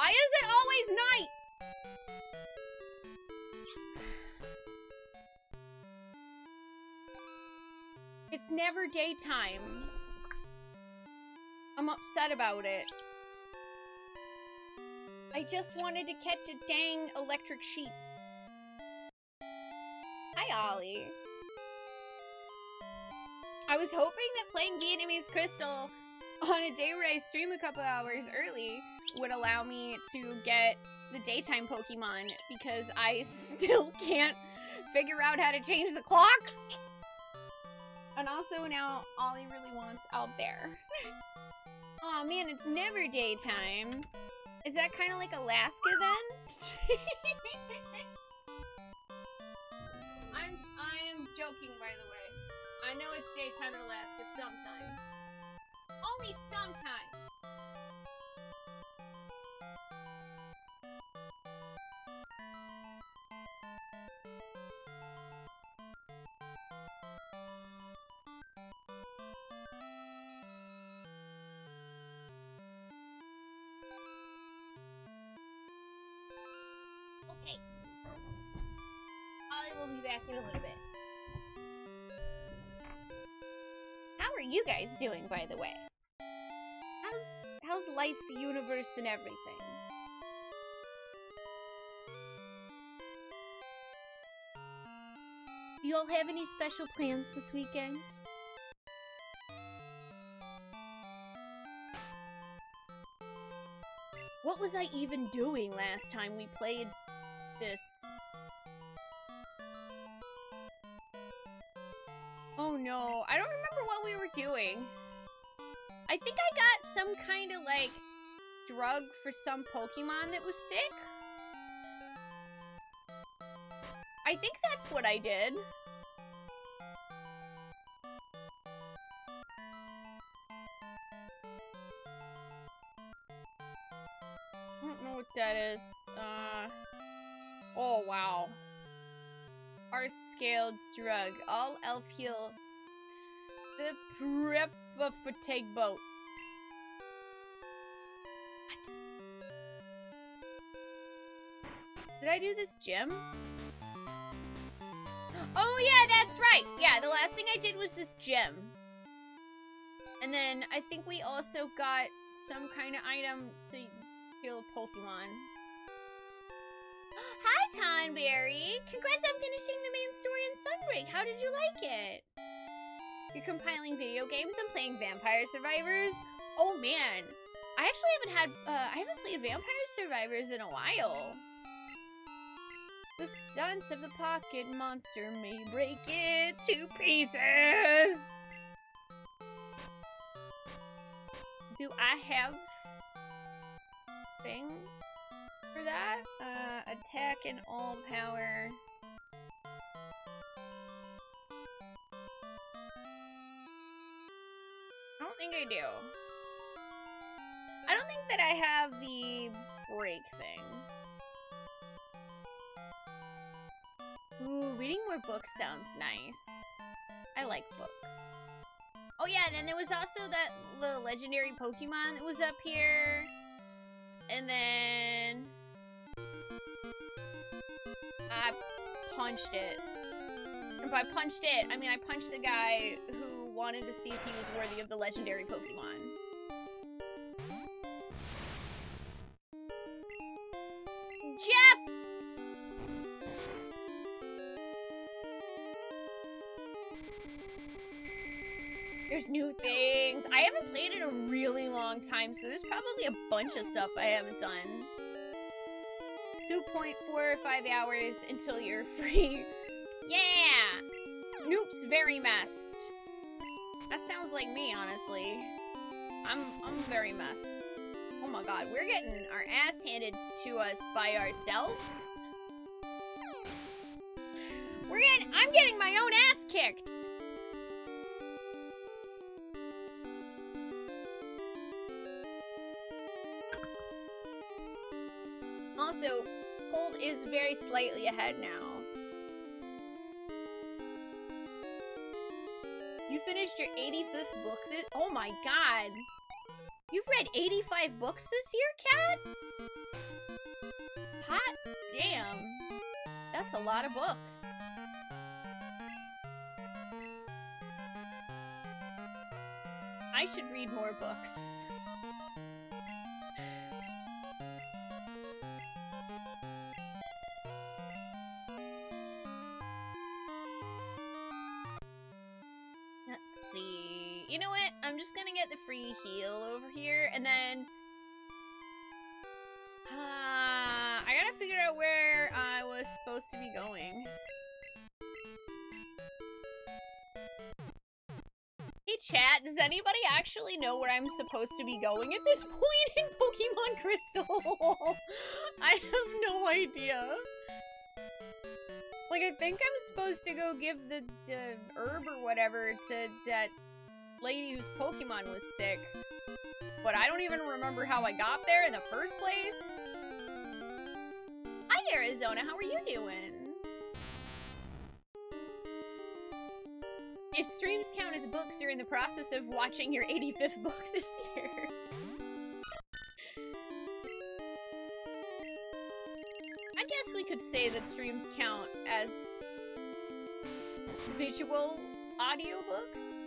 Why is it always night? It's never daytime. I'm upset about it. I just wanted to catch a dang electric sheep. Hi, Ollie. I was hoping that playing Vietnamese Crystal on a day where I stream a couple hours early would allow me to get the daytime Pokemon because I still can't figure out how to change the clock. And also now Ollie really wants out there. oh man, it's never daytime. Is that kind of like Alaska then? I'm I am joking by the way. I know it's daytime in Alaska sometimes. Only sometimes. Okay. Will be back in a little bit. How are you guys doing, by the way? Life, the universe, and everything? Do you all have any special plans this weekend? What was I even doing last time we played drug for some Pokemon that was sick. I think that's what I did. I don't know what that is. Uh. Oh wow. Our scale drug. All elf heal. The prep for take boat. I do this gym? Oh yeah, that's right. Yeah, the last thing I did was this gym. And then I think we also got some kind of item to kill Pokemon. Hi, Tonberry! Congrats on finishing the main story in Sunbreak. How did you like it? You're compiling video games and playing Vampire Survivors? Oh man, I actually haven't had, uh, I haven't played Vampire Survivors in a while. The stunts of the pocket monster may break it to pieces. Do I have thing for that? Uh, attack and all power. I don't think I do. I don't think that I have the break thing. Ooh, reading more books sounds nice. I like books. Oh yeah, and then there was also that little legendary Pokemon that was up here. And then... I punched it. And by punched it, I mean I punched the guy who wanted to see if he was worthy of the legendary Pokemon. New things. I haven't played in a really long time, so there's probably a bunch of stuff I haven't done. 2.45 hours until you're free. yeah! Noop's very messed. That sounds like me, honestly. I'm I'm very messed. Oh my god, we're getting our ass handed to us by ourselves. We're getting I'm getting my own ass kicked. very slightly ahead now. You finished your 85th book this- Oh my god! You've read 85 books this year, Cat? Hot damn! That's a lot of books. I should read more books. Free heal over here, and then... Uh, I gotta figure out where I was supposed to be going. Hey chat, does anybody actually know where I'm supposed to be going at this point in Pokemon Crystal? I have no idea. Like, I think I'm supposed to go give the, the herb or whatever to that lady whose Pokemon was sick. But I don't even remember how I got there in the first place. Hi, Arizona. How are you doing? If streams count as books, you're in the process of watching your 85th book this year. I guess we could say that streams count as visual audiobooks.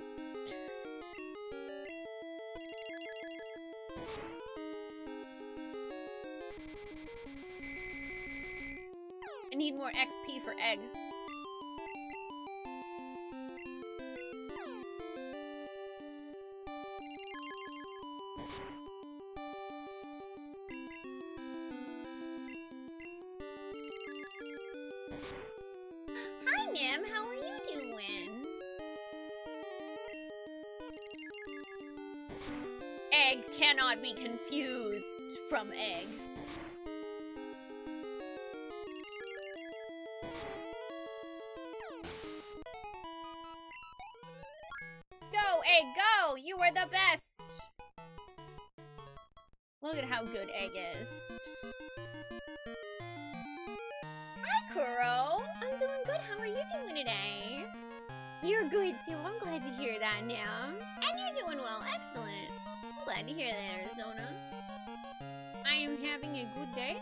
More XP for egg. Hi. How are you doing? Egg cannot be confused from egg. Egg, go! You are the best! Look at how good Egg is. Hi, Kuro! I'm doing good. How are you doing today? You're good too. I'm glad to hear that, now. And you're doing well. Excellent. Glad to hear that, Arizona. I am having a good day.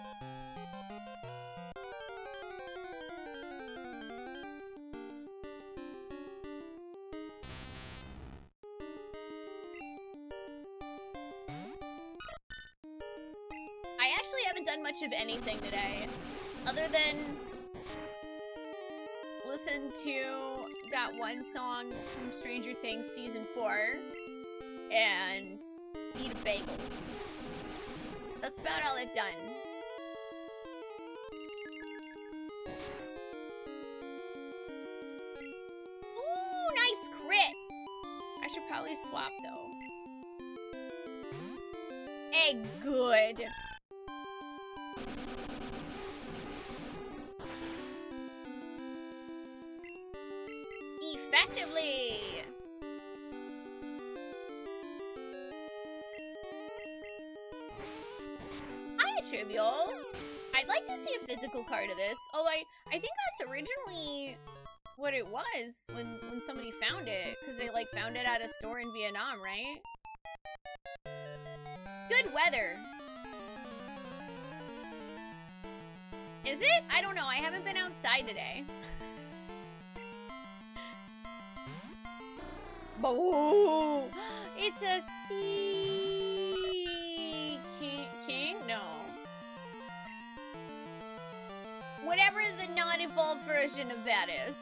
Haven't done much of anything today, other than listen to that one song from Stranger Things season four and eat a bagel. That's about all I've done. Ooh, nice crit! I should probably swap though. Egg good. Trivial! I'd like to see a physical card of this, although I, I think that's originally what it was when, when somebody found it, because they, like, found it at a store in Vietnam, right? Good weather! Is it? I don't know, I haven't been outside today. Boo! It's a sea version of that is.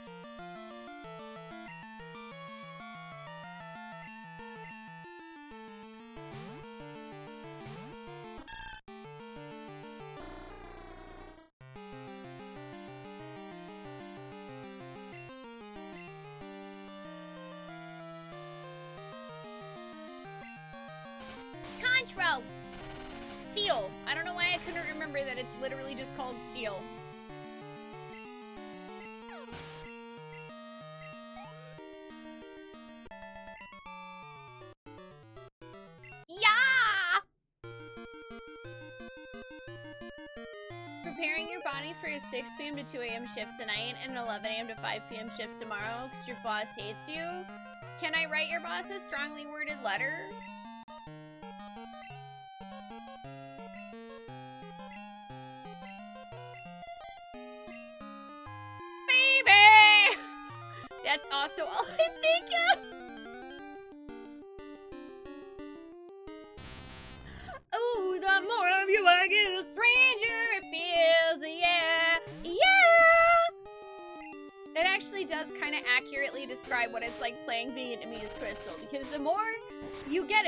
Contro! Seal. I don't know why I couldn't remember that it's literally just called Seal. Body for a 6 p.m. to 2 a.m. shift tonight and 11 a.m. to 5 p.m. shift tomorrow because your boss hates you. Can I write your boss a strongly worded letter?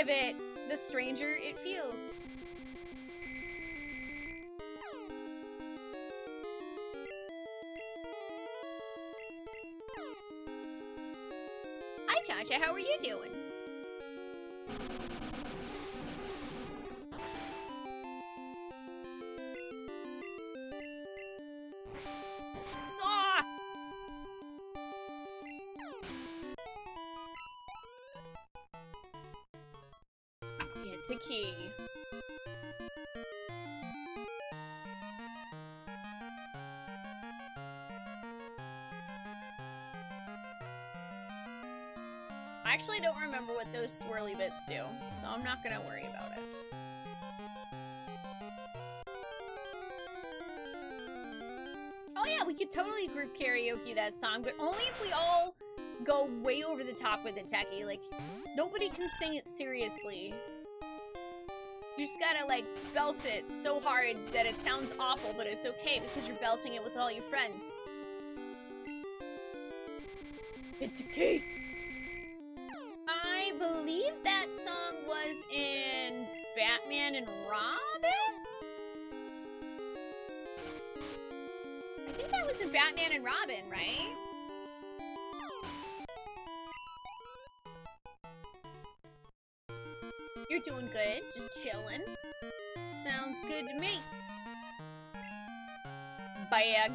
Of it, the stranger it feels. Hi, Chacha. How are you doing? I actually don't remember what those swirly bits do, so I'm not gonna worry about it. Oh yeah, we could totally group karaoke that song, but only if we all go way over the top with the techie. Like, nobody can sing it seriously. You just gotta, like, belt it so hard that it sounds awful, but it's okay because you're belting it with all your friends. It's a. I believe that song was in Batman and Robin? I think that was in Batman and Robin, right? You're doing good, just chilling. Sounds good to me. Bag.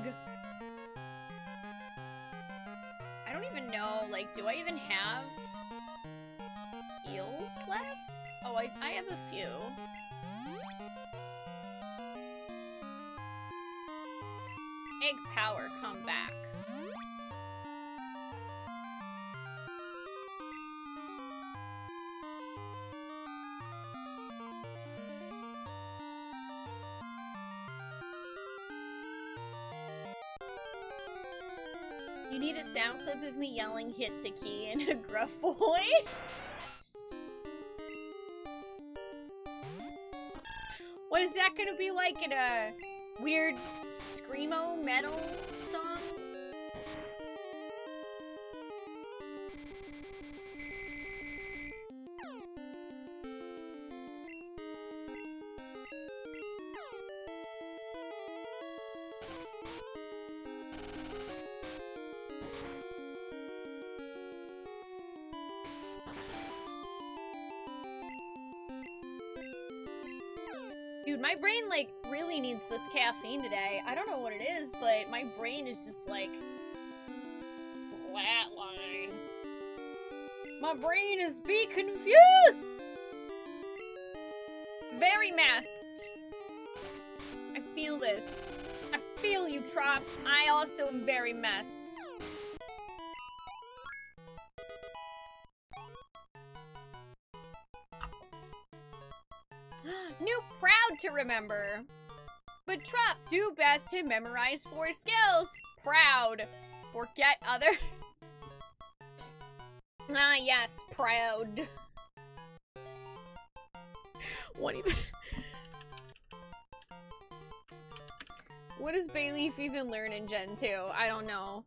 I don't even know, like, do I even have eels left? Oh, I, I have a few. Egg power, come back. You need a sound clip of me yelling hits a key in a gruff voice? What is that gonna be like in a weird screamo metal my brain, like, really needs this caffeine today. I don't know what it is, but my brain is just, like, flatline. My brain is be confused! Very messed. I feel this. I feel you, Trop. I also am very messed. Remember. But Trop, do best to memorize four skills. Proud. Forget other. ah, yes, proud. What even? What does Bayleaf even learn in Gen 2? I don't know.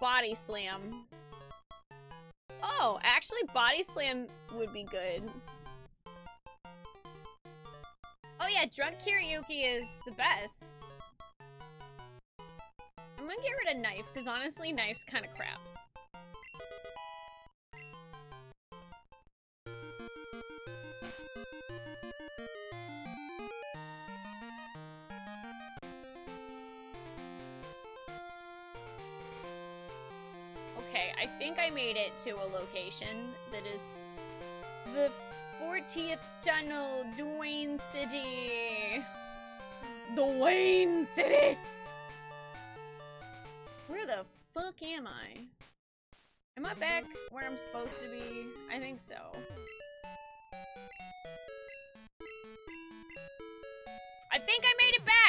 Body Slam. Oh, actually Body Slam would be good. Yeah, drunk karaoke is the best. I'm gonna get rid of knife, because honestly, knife's kind of crap. Okay, I think I made it to a location that is the 40th tunnel, Dwayne City. Dwayne City! Where the fuck am I? Am I back where I'm supposed to be? I think so. I think I made it back!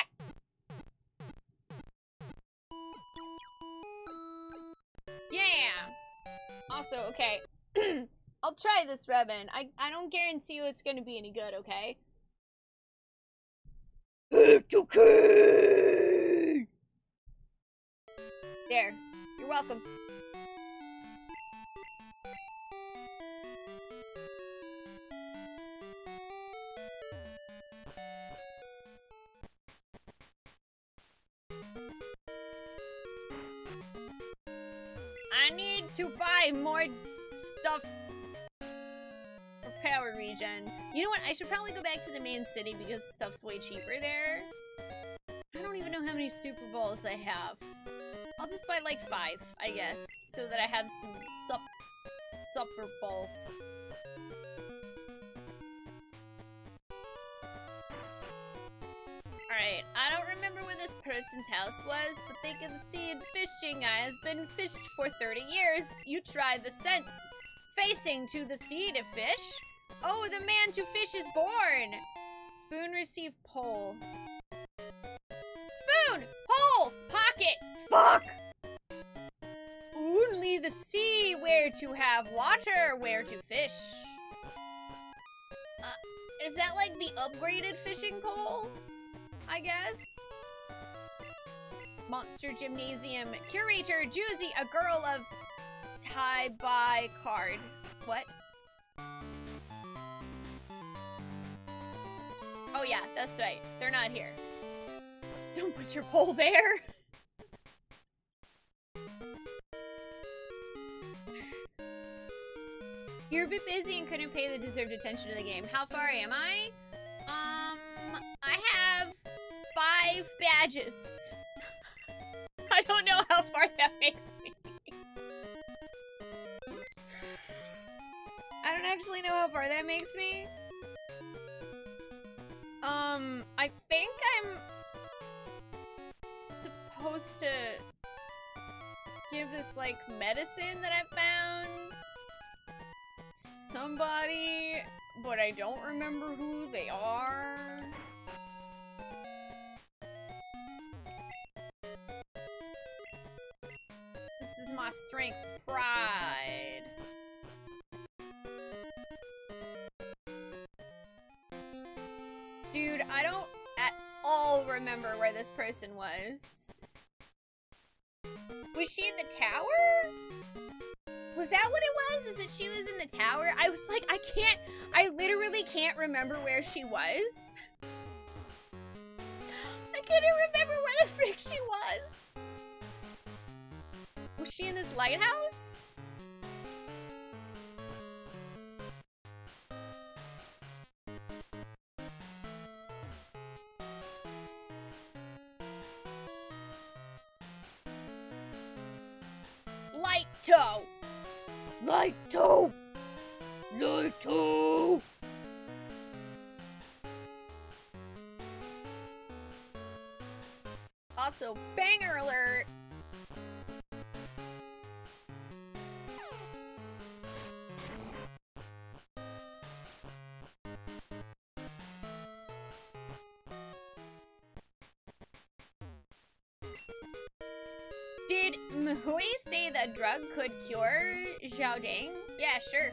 Try this, Revan. I, I don't guarantee you it's gonna be any good, okay? It's okay! There. You're welcome. City because stuff's way cheaper there. I don't even know how many Super Balls I have. I'll just buy like five, I guess, so that I have some sup Super Balls. Alright, I don't remember where this person's house was, but they can see fishing I has been fished for 30 years. You try the sense. Facing to the sea to fish. Oh, the man to fish is born. Spoon receive pole. Spoon! Pole! Pocket! Fuck! Only the sea where to have water, where to fish. Uh, is that like the upgraded fishing pole? I guess. Monster Gymnasium. Curator Juicy, a girl of tie by card. What? Oh yeah, that's right. They're not here. Don't put your pole there. You're a bit busy and couldn't pay the deserved attention to the game. How far am I? Um, I have five badges. I don't know how far that makes me. I don't actually know how far that makes me. Um, I think I'm supposed to give this, like, medicine that I found somebody, but I don't remember who they are. This is my strength's pride. Remember where this person was. Was she in the tower? Was that what it was? Is that she was in the tower? I was like, I can't, I literally can't remember where she was. I couldn't remember where the frick she was. Was she in this lighthouse? Also, banger alert! Did Mhui say the drug could cure Xiaoding? Yeah, sure.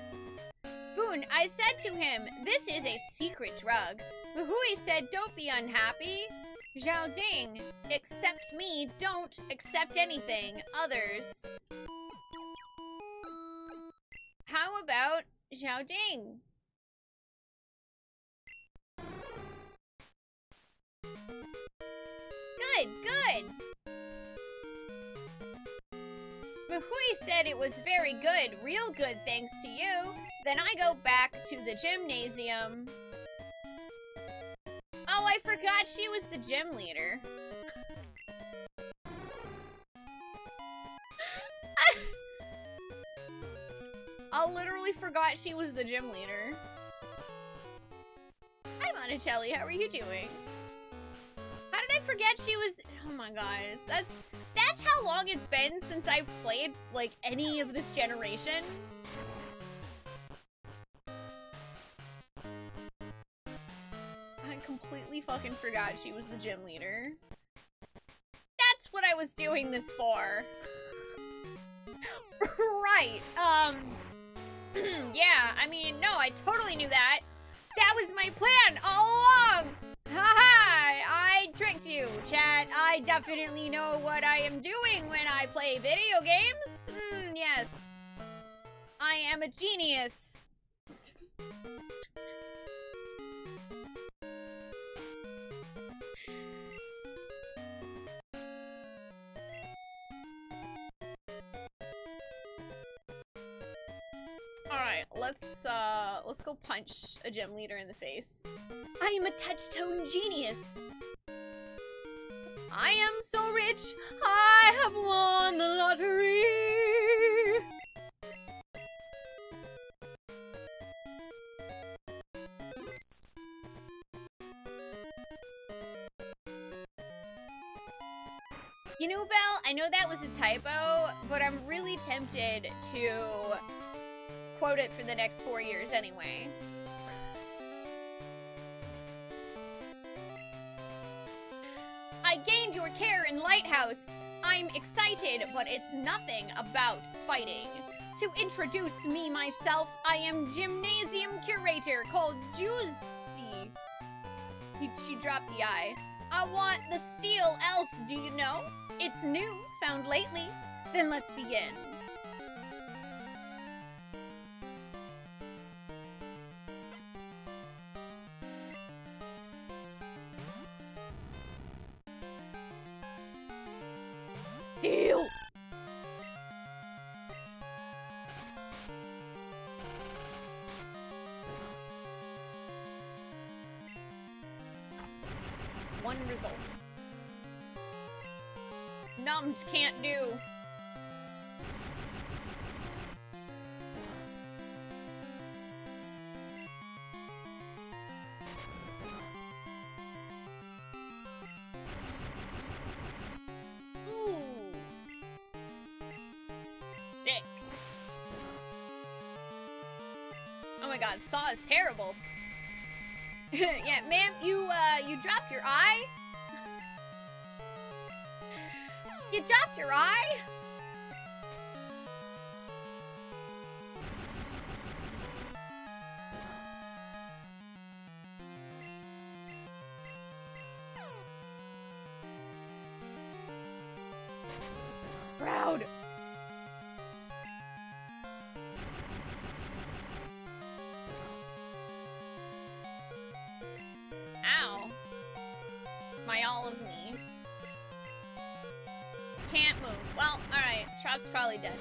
Spoon, I said to him, this is a secret drug. Mhui said, don't be unhappy. Xiaoding, accept me, don't accept anything. Others. How about Xiaoding? Good, good. Mahui said it was very good, real good thanks to you. Then I go back to the gymnasium. Oh, I forgot she was the gym leader. I literally forgot she was the gym leader. Hi, Monticelli. How are you doing? How did I forget she was... Oh my god. That's that's how long it's been since I've played, like, any of this generation. Fucking forgot she was the gym leader. That's what I was doing this for. right, um... yeah, I mean, no, I totally knew that. That was my plan all along. Haha, I tricked you, chat. I definitely know what I am doing when I play video games. Mm, yes. I am a genius. Let's uh let's go punch a gym leader in the face. I am a touch-tone genius. I am so rich, I have won the lottery. You know, Belle, I know that was a typo, but I'm really tempted to quote it for the next four years anyway. I gained your care in Lighthouse. I'm excited, but it's nothing about fighting. To introduce me myself, I am gymnasium curator called Juicy. He, she dropped the I. I want the steel elf, do you know? It's new, found lately. Then let's begin. God, Saw is terrible. yeah, ma'am, you uh you dropped your eye? you dropped your eye? Chop's probably dead.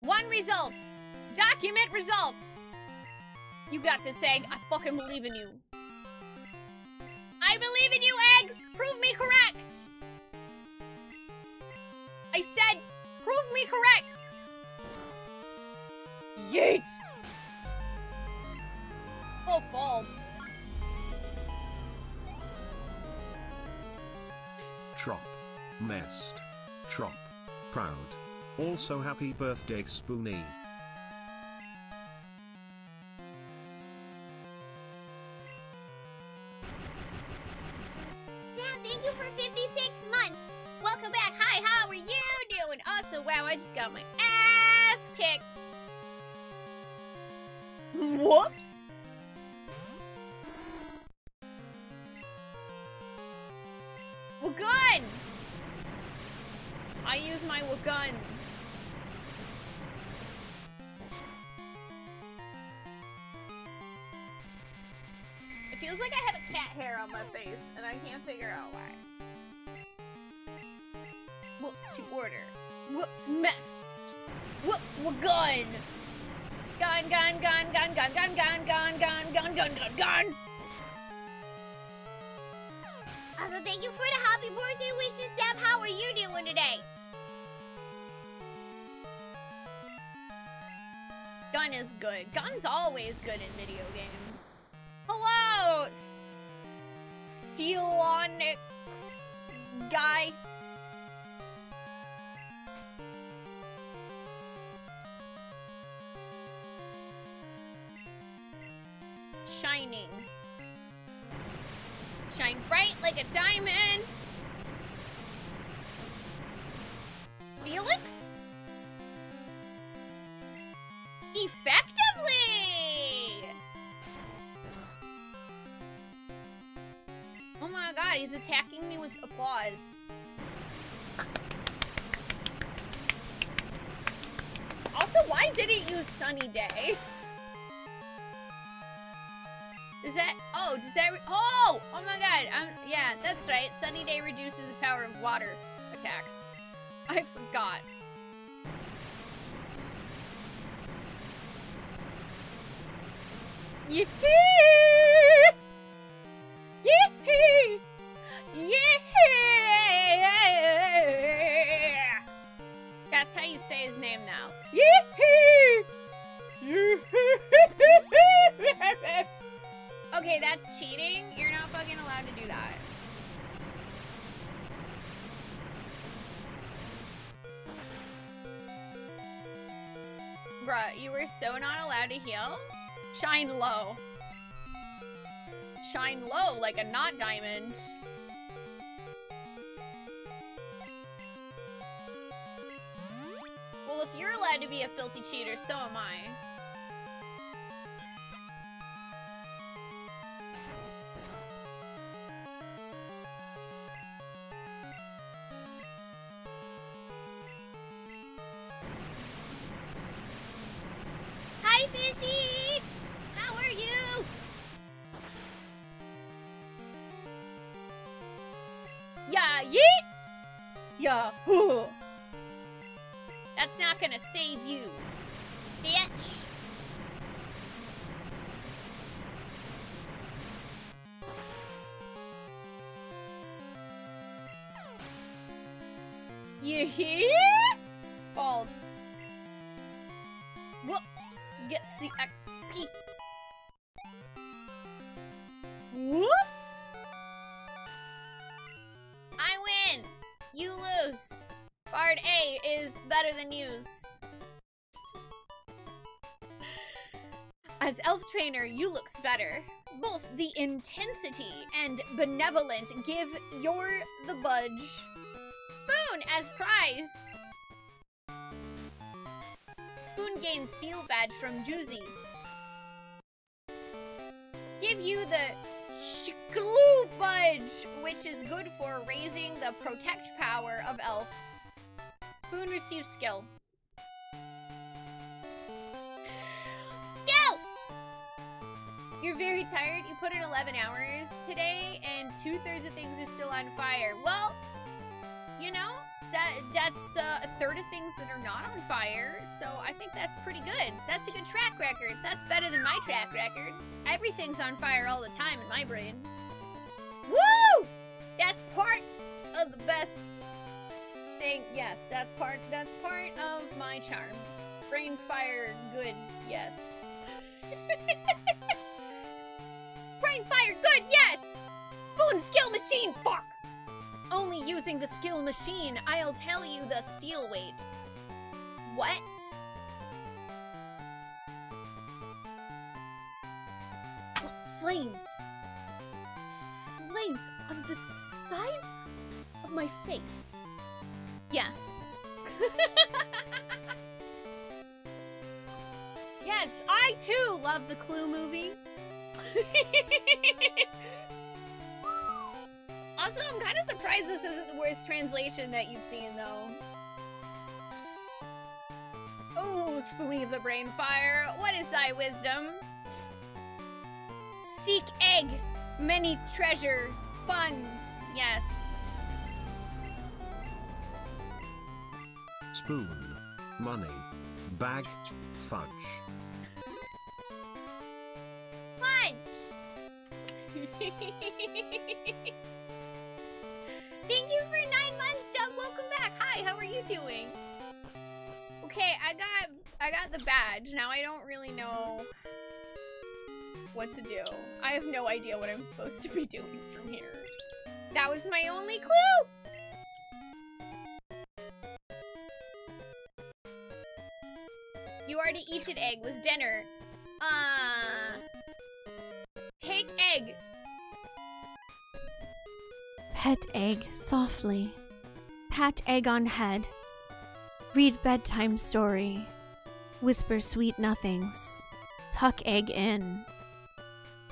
One result. Document results. You got this, Egg. I fucking believe in you. Trop. Proud. Also happy birthday Spoonee. Good. Gun's always good in video games. Hello, Steelonix guy. Shining. Shine bright like a diamond. Sunny Day? Does that, oh, does that, oh, oh my god, um, yeah, that's right. Sunny Day reduces the power of water attacks. I forgot. Yee! So am I. Hi! How are you? Yeah, yeet! Yeah, Yeah, bald. Whoops, gets the XP. Whoops. I win. You lose. Bard A is better than yous. As elf trainer, you looks better. Both the intensity and benevolent give your the budge. Steel badge from Juicy. Give you the Shkloo Budge, which is good for raising the protect power of Elf. Spoon receives skill. Skill! You're very tired. You put in 11 hours today, and two thirds of things are still on fire. Well, that's uh, a third of things that are not on fire, so I think that's pretty good. That's a good track record. That's better than my track record. Everything's on fire all the time in my brain. Woo! That's part of the best thing. Yes, that's part. That's part of my charm. Brain fire, good. Yes. Brain fire, good. Yes. Spoon skill machine. Fuck. Using the skill machine, I'll tell you the steel weight. What? Flames. Flames on the sides of my face. Yes. yes, I too love the Clue movie. worst translation that you've seen, though. Oh, Spoonee of the Brain Fire, what is thy wisdom? Seek egg, many treasure, fun, yes. Spoon. Money. Bag. Fudge. Fudge! Thank you for nine months, Doug. Welcome back. Hi, how are you doing? Okay, I got I got the badge. Now I don't really know what to do. I have no idea what I'm supposed to be doing from here. That was my only clue. You already eat an egg was dinner. Uh Take egg. Pet egg softly. Pat egg on head. Read bedtime story. Whisper sweet nothings. Tuck egg in.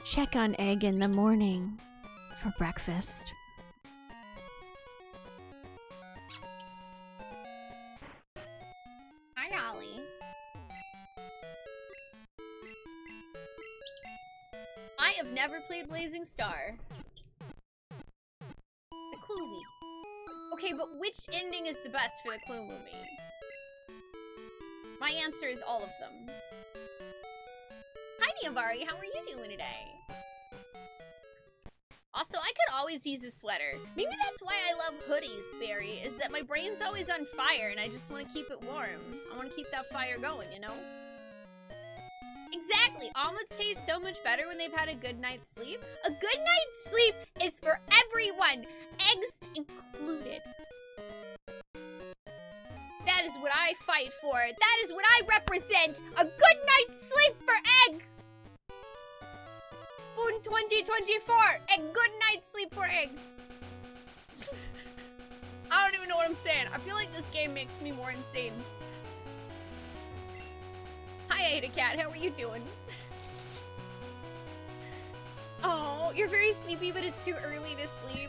Check on egg in the morning. for breakfast. Best for the Clue movie? My answer is all of them. Hi, Niavari. How are you doing today? Also, I could always use a sweater. Maybe that's why I love hoodies, Barry, is that my brain's always on fire and I just want to keep it warm. I want to keep that fire going, you know? Exactly. Omelets taste so much better when they've had a good night's sleep. A good night's sleep is for everyone, eggs included. That is what I fight for. That is what I represent. A good night's sleep for egg. Spoon 2024. A good night's sleep for egg. I don't even know what I'm saying. I feel like this game makes me more insane. Hi, Ada Cat. How are you doing? oh, you're very sleepy, but it's too early to sleep.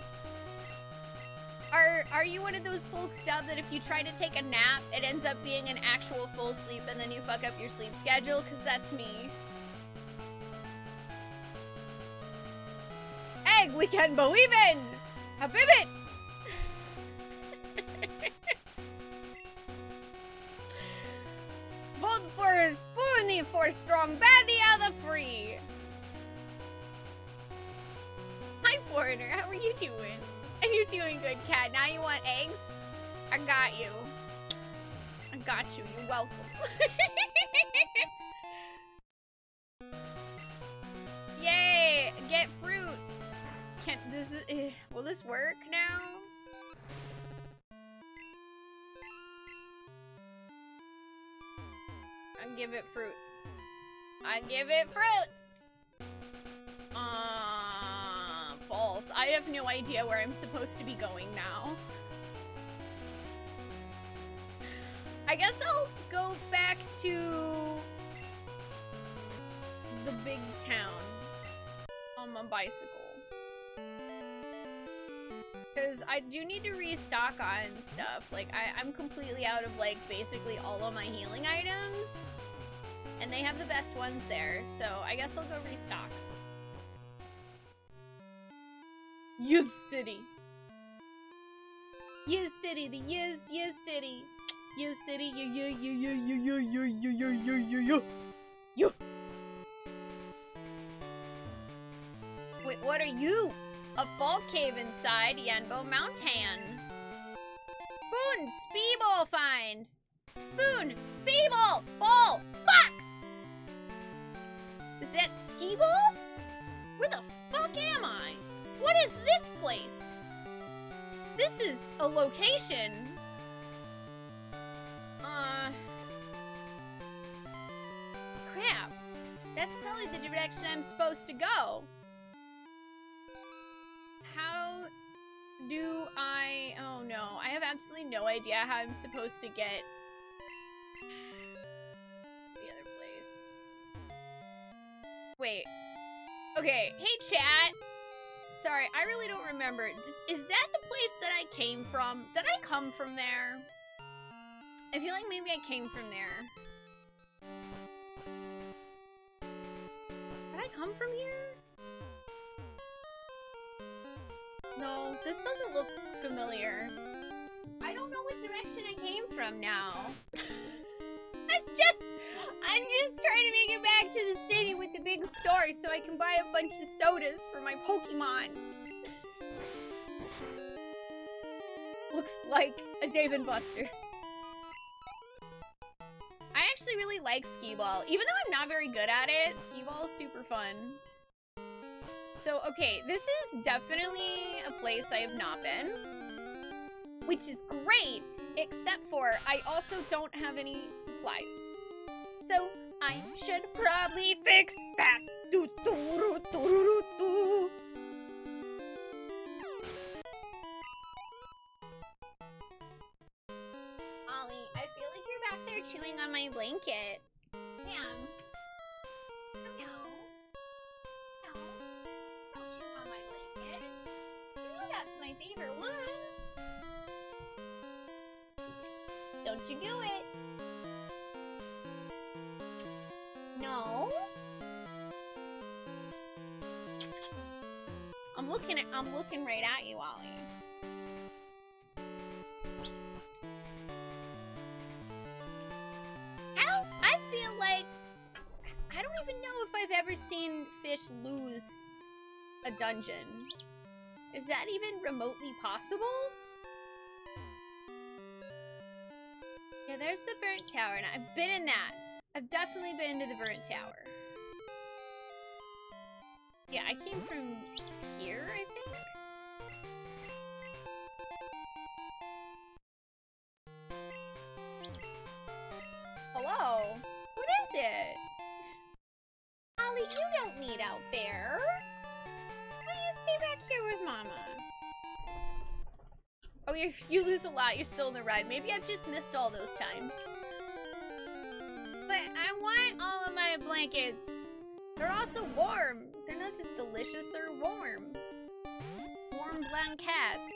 Are are you one of those folks, Dub, that if you try to take a nap, it ends up being an actual full sleep and then you fuck up your sleep schedule? Because that's me. Egg we can believe in! Habibit! Vote for a Spoonee for strong, bad the other free. Hi, foreigner. How are you doing? You're doing good, cat. Now you want eggs? I got you. I got you. You're welcome. Yay! Get fruit. Can this? Uh, will this work now? I give it fruits. I give it fruits. Balls. I have no idea where I'm supposed to be going now. I guess I'll go back to the big town on my bicycle. Because I do need to restock on stuff. Like, I, I'm completely out of, like, basically all of my healing items. And they have the best ones there, so I guess I'll go restock. Yiz City. Yiz City, the Yiz, Yiz City. Yiz City, yo, yo, yo, yo, yo, yo, yo, yo, yo, yo, yo, yo. Wait, what are you? A fall cave inside Yanbo Mountain. Spoon, Speeball find. Spoon, Speeball, ball, fuck! Is that skee? Where the fuck am I? What is this place? This is a location. Uh. Crap. That's probably the direction I'm supposed to go. How do I. Oh no. I have absolutely no idea how I'm supposed to get to the other place. Wait. Okay, hey chat. Sorry, I really don't remember. This, is that the place that I came from? Did I come from there? I feel like maybe I came from there. Did I come from here? No, this doesn't look familiar. I don't know what direction I came from now. I'm just, I'm just trying to make it back to the city with the big store so I can buy a bunch of sodas for my Pokemon. Looks like a Dave and Buster. I actually really like skee ball. Even though I'm not very good at it, skee ball is super fun. So, okay, this is definitely a place I have not been. Which is great, except for I also don't have any supplies. So, I should probably fix that. Do, do, do, do. Ollie, I feel like you're back there chewing on my blanket. Sam. Don't do it. No. I'm looking at I'm looking right at you, Ollie. Ow! I feel like I don't even know if I've ever seen fish lose a dungeon. Is that even remotely possible? There's the burnt tower, and I've been in that. I've definitely been to the burnt tower. Yeah, I came from You're still in the red. Maybe I've just missed all those times. But I want all of my blankets. They're also warm. They're not just delicious, they're warm. Warm blankets.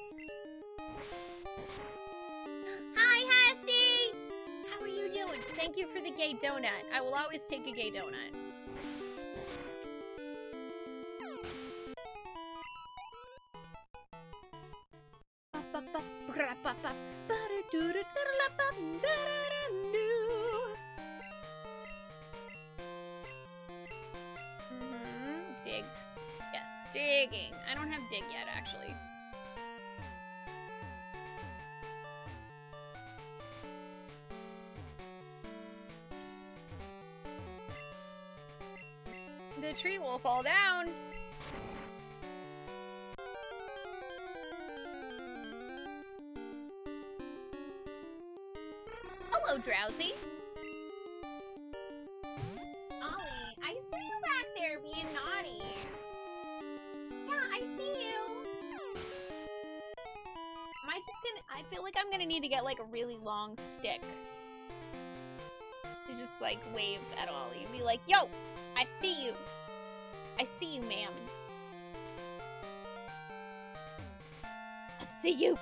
Hi, Husty! How are you doing? Thank you for the gay donut. I will always take a gay donut. I feel like I'm gonna need to get, like, a really long stick. To just, like, wave at Ollie and be like, Yo! I see you! I see you, ma'am. I see you!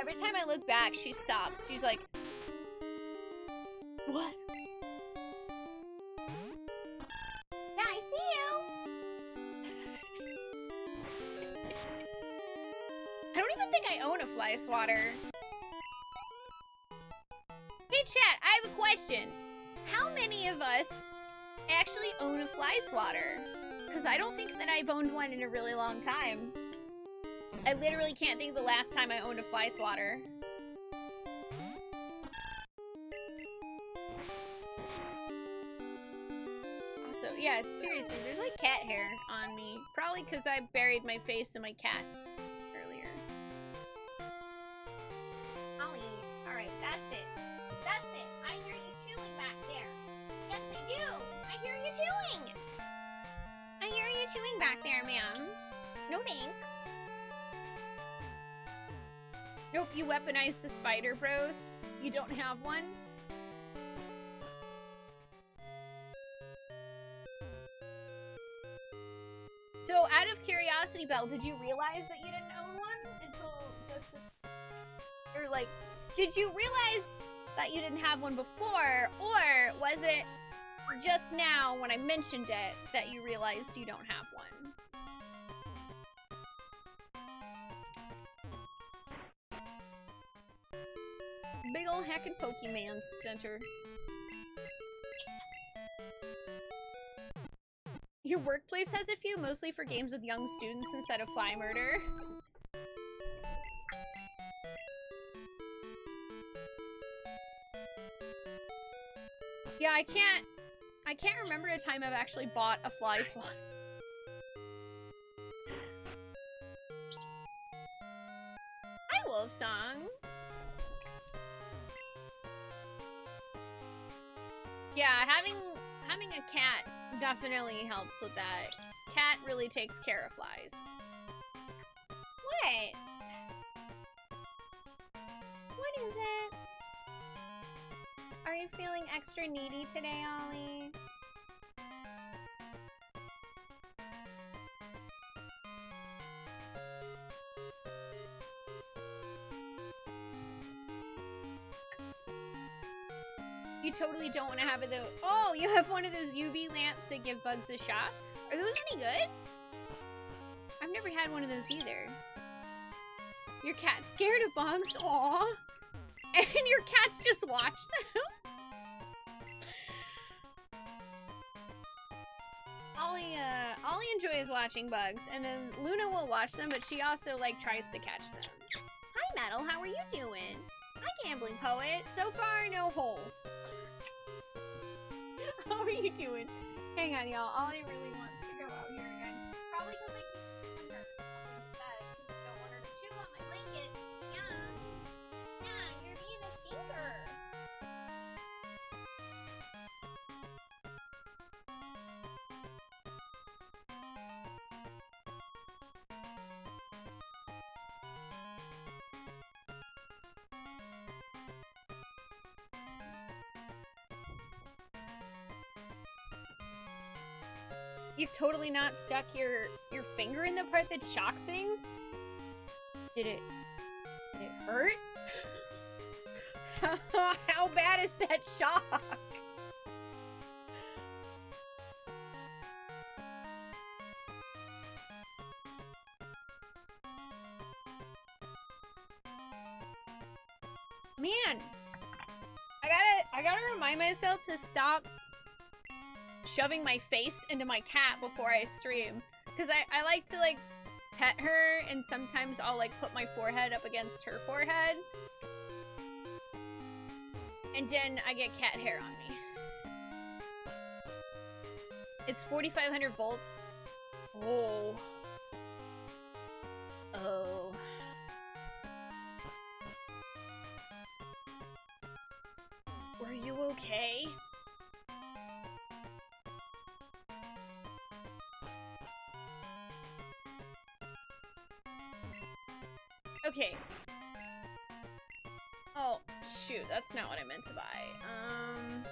Every time I look back, she stops. She's like, swatter. Hey, chat, I have a question. How many of us actually own a fly swatter? Because I don't think that I've owned one in a really long time. I literally can't think the last time I owned a fly swatter. So yeah, seriously, there's like cat hair on me. Probably because I buried my face in my cat No thanks. Nope, you weaponized the spider bros. You don't have one? So, out of curiosity, Belle, did you realize that you didn't own one until just or like, did you realize that you didn't have one before, or was it just now when I mentioned it that you realized you don't have Pokemon Center. Your workplace has a few, mostly for games with young students instead of fly murder. Yeah, I can't... I can't remember a time I've actually bought a fly swatter. Cat definitely helps with that. Cat really takes care of flies. What? What is it? Are you feeling extra needy today, Ollie? Totally don't want to have it though. Oh, you have one of those UV lamps that give bugs a shot? Are those any good? I've never had one of those either. Your cat's scared of bugs? Aw. And your cats just watch them? Ollie, uh, Ollie enjoys watching bugs, and then Luna will watch them, but she also, like, tries to catch them. Hi, Metal, how are you doing? Hi, Gambling Poet. So far, no hole. you doing? Hang on, y'all. All I really You've totally not stuck your your finger in the part that shocks things? Did it did it hurt? How bad is that shock? Shoving my face into my cat before I stream. Because I, I like to like pet her and sometimes I'll like put my forehead up against her forehead. And then I get cat hair on me. It's 4,500 volts. Oh. That's not what I meant to buy. Um...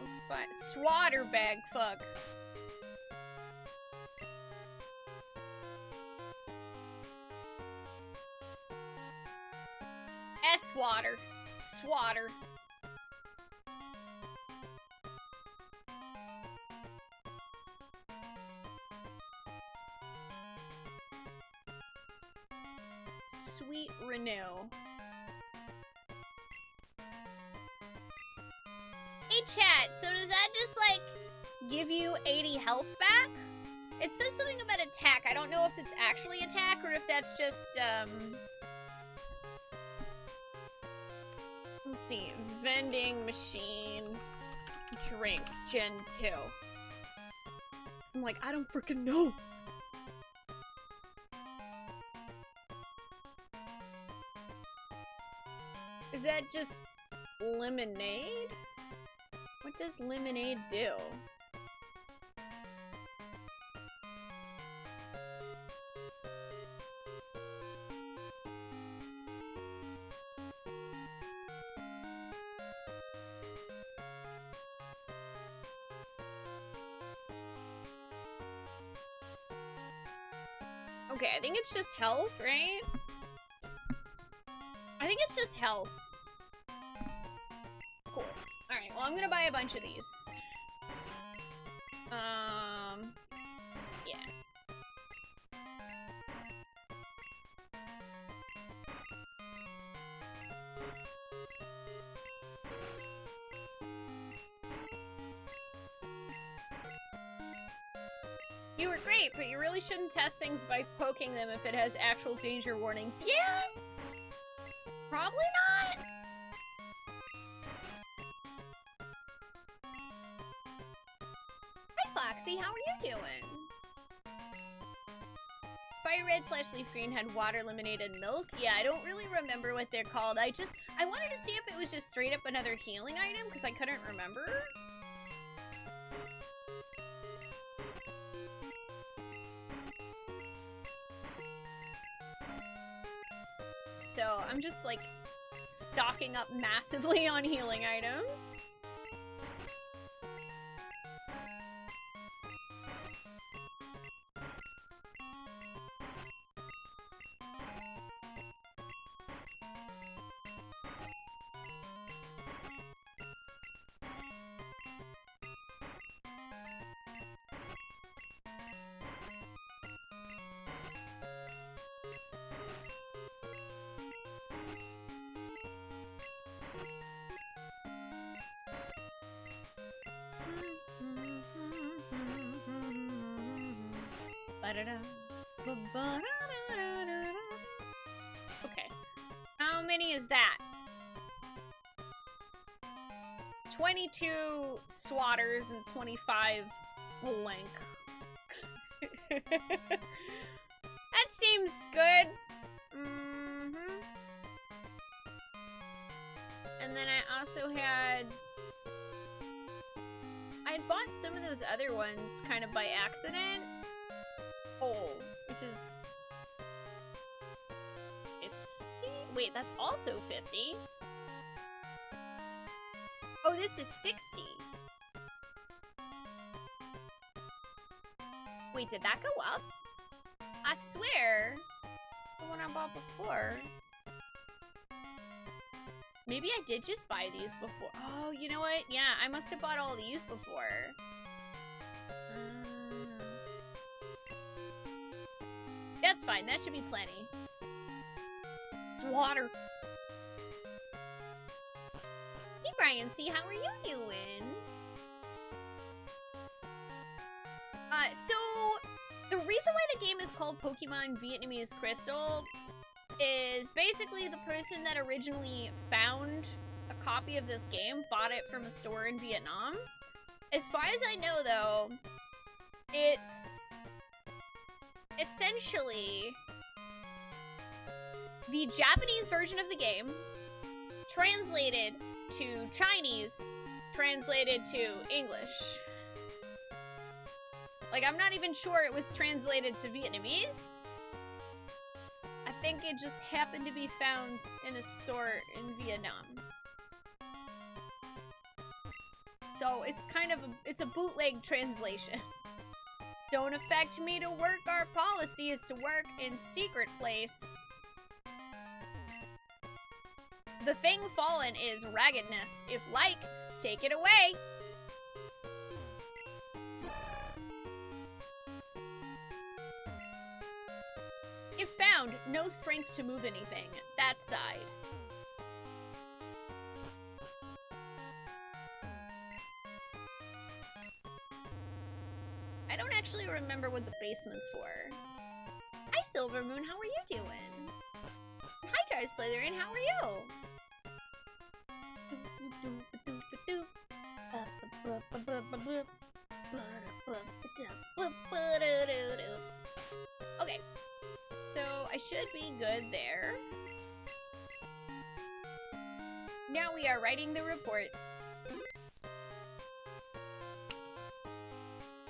Let's buy- Swatter bag, fuck. S-water. Swatter. Sweet It says something about attack. I don't know if it's actually attack or if that's just um Let's see. Vending machine drinks gen 2. I'm like, I don't freaking know. Is that just lemonade? What does lemonade do? Just health, right? I think it's just health. Cool. Alright, well I'm gonna buy a bunch of these. Test things by poking them if it has actual danger warnings. Yeah! Probably not! Hi, Foxy. How are you doing? Fire Red slash Leaf Green had water lemonade and milk. Yeah, I don't really remember what they're called. I just, I wanted to see if it was just straight up another healing item because I couldn't remember. I'm just like stocking up massively on healing items. 22 swatters and 25 blank. that seems good. hmm And then I also had. I bought some of those other ones kind of by accident. Oh, which is 50? Wait, that's also 50. Oh, this is 60. Wait, did that go up? I swear, the one I bought before. Maybe I did just buy these before. Oh, you know what? Yeah, I must have bought all these before. Mm. That's fine. That should be plenty. It's Hey, C. How are you doing? Uh, so the reason why the game is called Pokemon Vietnamese Crystal is basically the person that originally found a copy of this game bought it from a store in Vietnam. As far as I know, though, it's essentially the Japanese version of the game translated to Chinese, translated to English. Like, I'm not even sure it was translated to Vietnamese. I think it just happened to be found in a store in Vietnam. So it's kind of a, it's a bootleg translation. Don't affect me to work our policy is to work in secret place. The thing fallen is raggedness. If like, take it away. If found, no strength to move anything. That side. I don't actually remember what the basement's for. Hi, Silver Moon. How are you doing? Hi, Jar Slytherin. How are you? Okay, so I should be good there. Now we are writing the reports.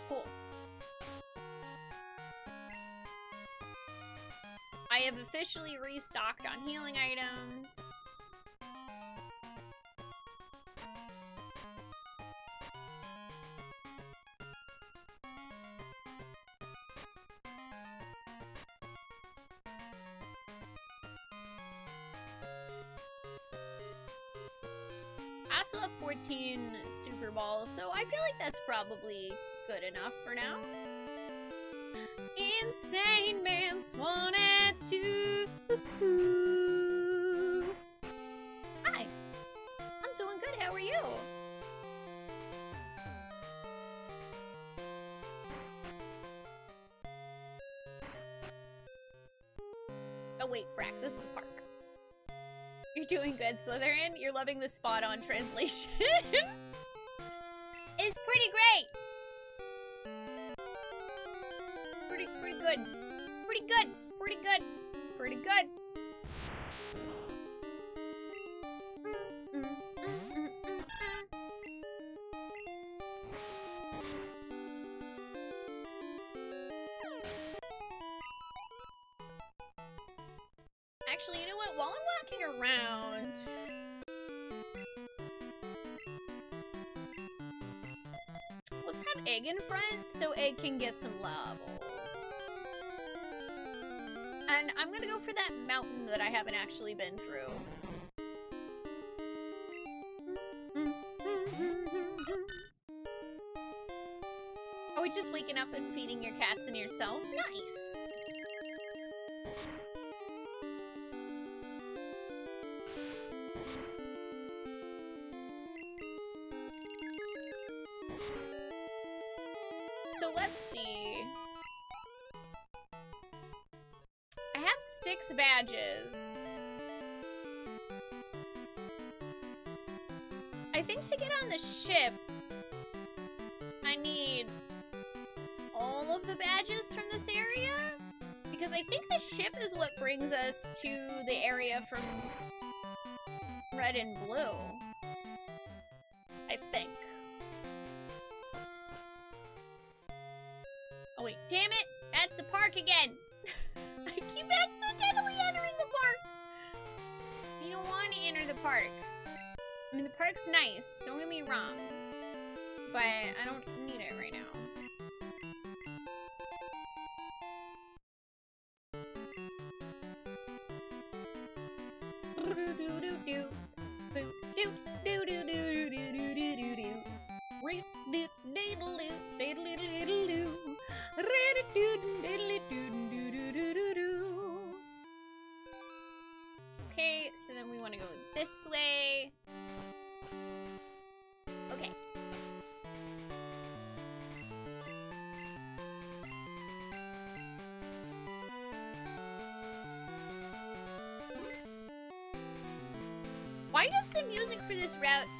Cool. I have officially restocked on healing items. So I feel like that's probably good enough for now. Insane Man's one and two. Hi. I'm doing good. How are you? Oh wait, Frack, this is the park. You're doing good, Slytherin. You're loving the spot-on translation. pretty great. Pretty, pretty good. Pretty good. Pretty good. Pretty good. Get some levels. And I'm gonna go for that mountain that I haven't actually been through. Oh, Are we just waking up and feeding your cats and yourself? Nice! so let's see. I have six badges. I think to get on the ship, I need all of the badges from this area? Because I think the ship is what brings us to the area from red and blue.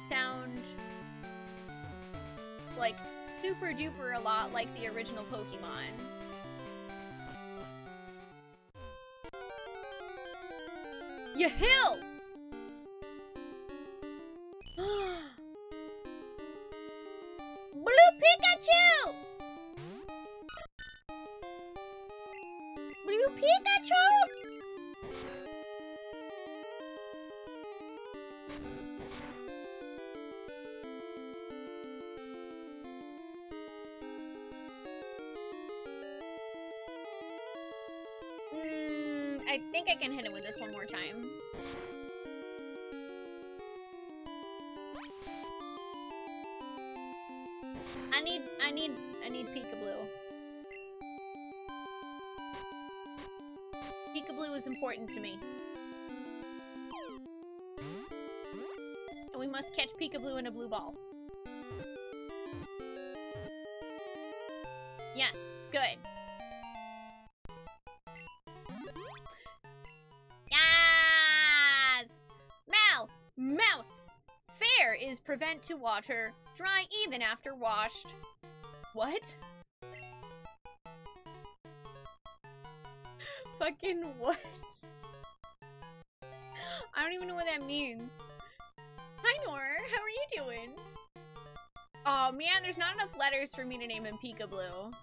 Sound like super duper a lot like the original Pokemon? You hill! Think I can hit it with this one more time. I need, I need, I need Peekaboo. Peekaboo is important to me. And we must catch Peekaboo in a blue ball. Yes, prevent to water, dry even after washed. What? Fucking what? I don't even know what that means. Hi, Nor. How are you doing? Oh man, there's not enough letters for me to name him Peekaboo.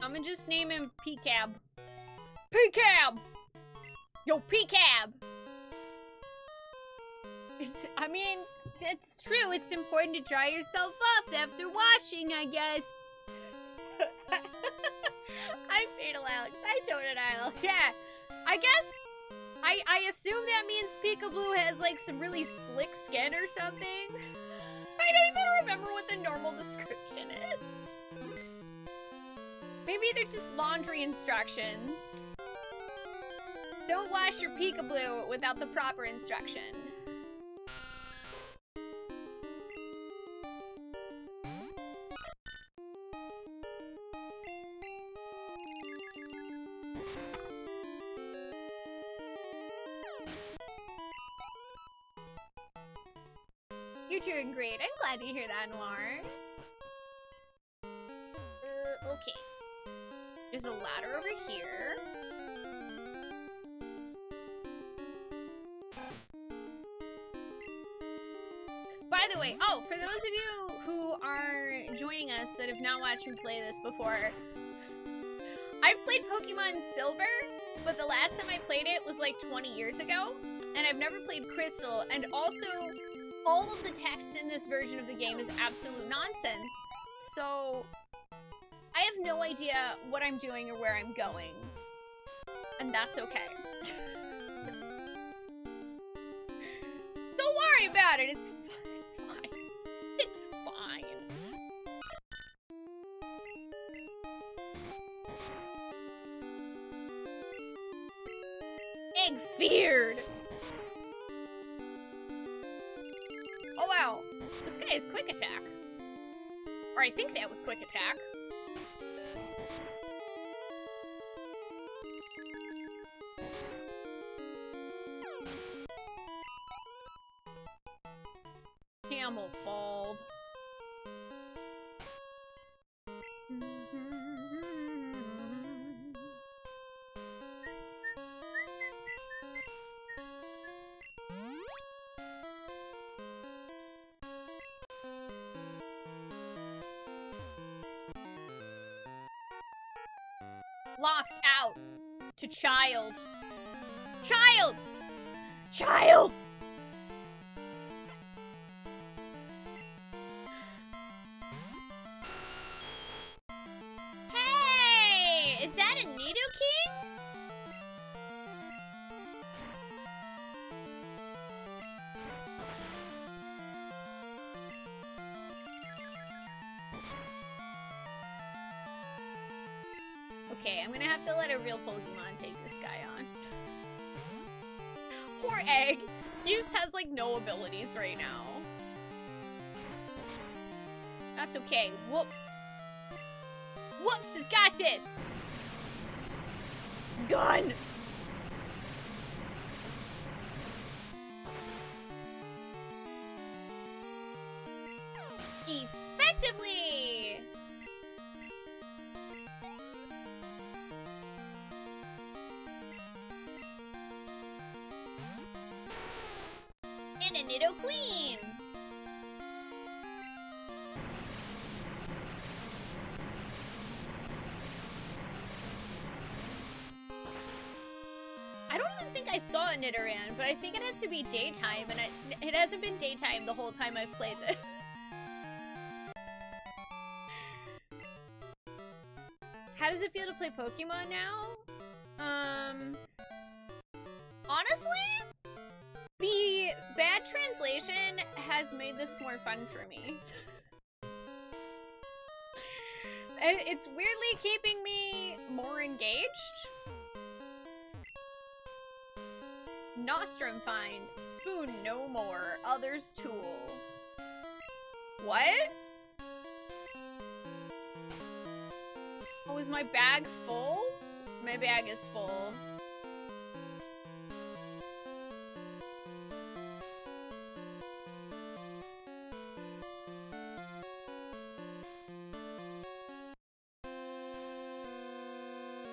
I'm gonna just name him P-Cab. P-Cab! Yo, P-Cab! It's, I mean, it's true. It's important to dry yourself off after washing, I guess. I'm Fatal Alex. Hi, Totodile. Yeah, I guess. I, I assume that means Peekaboo has like some really slick skin or something. I don't even remember what the normal description is. Maybe they're just laundry instructions. Don't wash your Peekaboo without the proper instruction. You're doing great. I'm glad to hear that, Noir. Uh, okay. There's a ladder over way, oh, for those of you who are joining us that have not watched me play this before, I've played Pokemon Silver, but the last time I played it was like 20 years ago, and I've never played Crystal, and also all of the text in this version of the game is absolute nonsense. So I have no idea what I'm doing or where I'm going. And that's okay. Don't worry about it. It's Camel fold. Lost out to child. Child! Child! Real Pokemon take this guy on. Poor Egg! He just has like no abilities right now. That's okay. Whoops. Whoops has got this! Gun! Think I saw a Nidoran, but I think it has to be daytime, and it's, it hasn't been daytime the whole time I've played this. How does it feel to play Pokemon now? Um, honestly, the bad translation has made this more fun for me. It's weirdly keeping Nostrum find, spoon no more, others tool. What? Oh, is my bag full? My bag is full.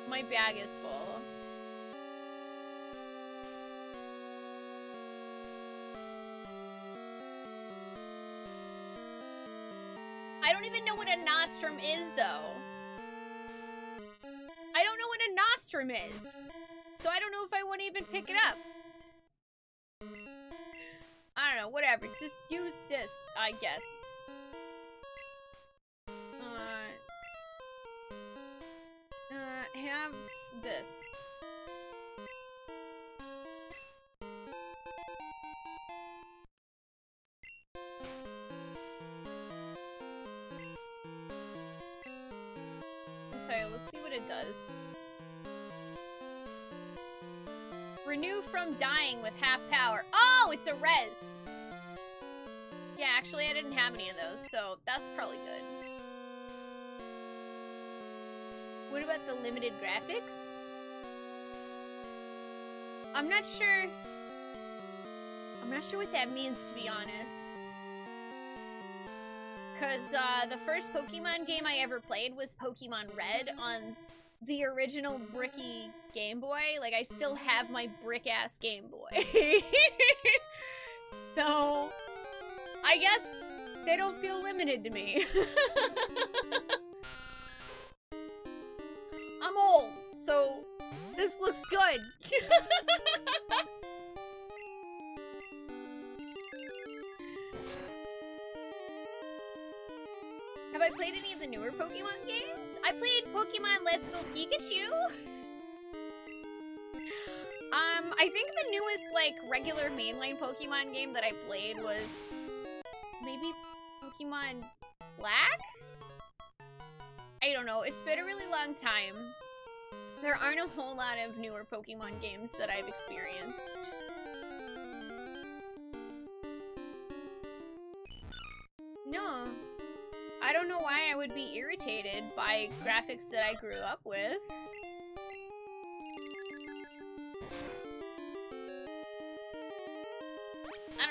My bag is is, though. I don't know what a nostrum is. So I don't know if I want to even pick it up. I don't know, whatever. Just use this, I guess. Of those, so that's probably good. What about the limited graphics? I'm not sure. I'm not sure what that means, to be honest. Because uh, the first Pokemon game I ever played was Pokemon Red on the original bricky Game Boy. Like, I still have my brick-ass Game Boy. so, I guess they don't feel limited to me. I'm old, so this looks good. Have I played any of the newer Pokemon games? I played Pokemon Let's Go Pikachu. Um, I think the newest, like, regular mainline Pokemon game that I played was maybe Pokemon Black? I don't know. It's been a really long time. There aren't a whole lot of newer Pokemon games that I've experienced. No. I don't know why I would be irritated by graphics that I grew up with.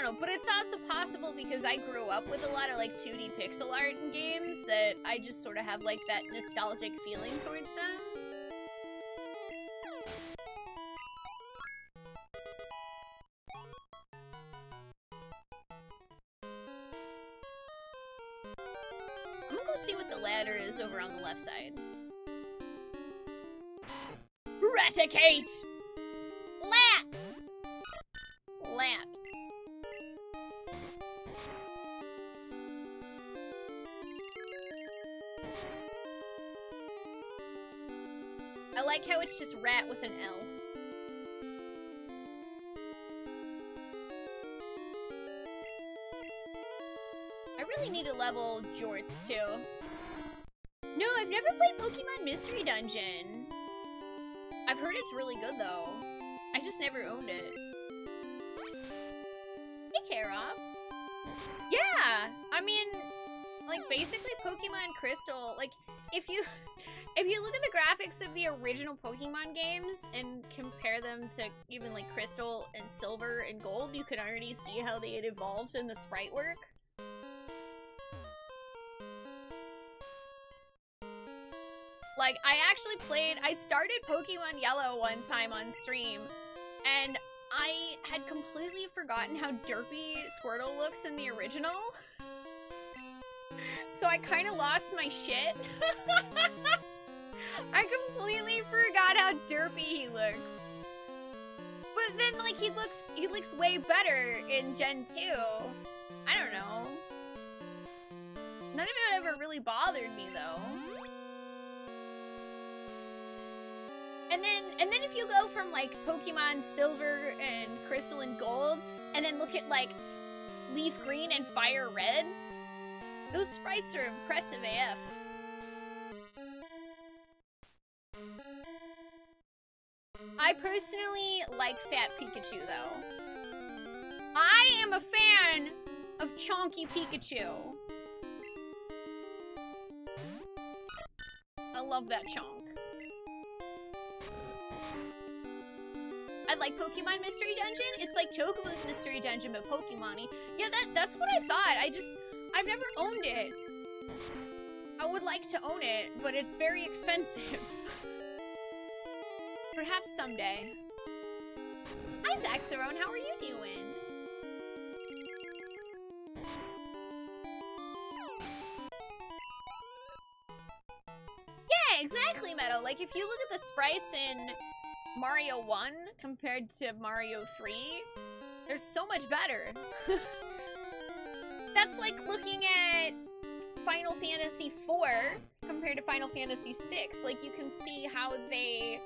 Know, but it's also possible because I grew up with a lot of like 2D pixel art in games that I just sort of have like that nostalgic feeling towards them. I'm gonna go see what the ladder is over on the left side. Raticate! Rat with an L. I really need to level Jorts too. No, I've never played Pokemon Mystery Dungeon. I've heard it's really good though. I just never owned it. Hey, Karob. Yeah, I mean, like basically Pokemon Crystal, like if you if you look at the graphics of the original Pokemon games and compare them to even like Crystal and Silver and Gold, you can already see how they had evolved in the sprite work. Like, I actually played, I started Pokemon Yellow one time on stream, and I had completely forgotten how derpy Squirtle looks in the original. So I kind of lost my shit. I completely forgot how derpy he looks. But then, like, he looks, he looks way better in Gen 2. I don't know. None of it ever really bothered me, though. And then, and then if you go from, like, Pokemon Silver and Crystal and Gold, and then look at, like, Leaf Green and Fire Red, those sprites are impressive AF. I personally like Fat Pikachu, though. I am a fan of Chonky Pikachu. I love that chonk. I like Pokemon Mystery Dungeon. It's like Chocobo's Mystery Dungeon, but Pokemon-y. Yeah, that, that's what I thought. I just, I've never owned it. I would like to own it, but it's very expensive. Perhaps someday. Hi, Zaxarone. How are you doing? Yeah, exactly, Meadow. Like, if you look at the sprites in Mario 1 compared to Mario 3, they're so much better. That's like looking at Final Fantasy IV compared to Final Fantasy VI. Like, you can see how they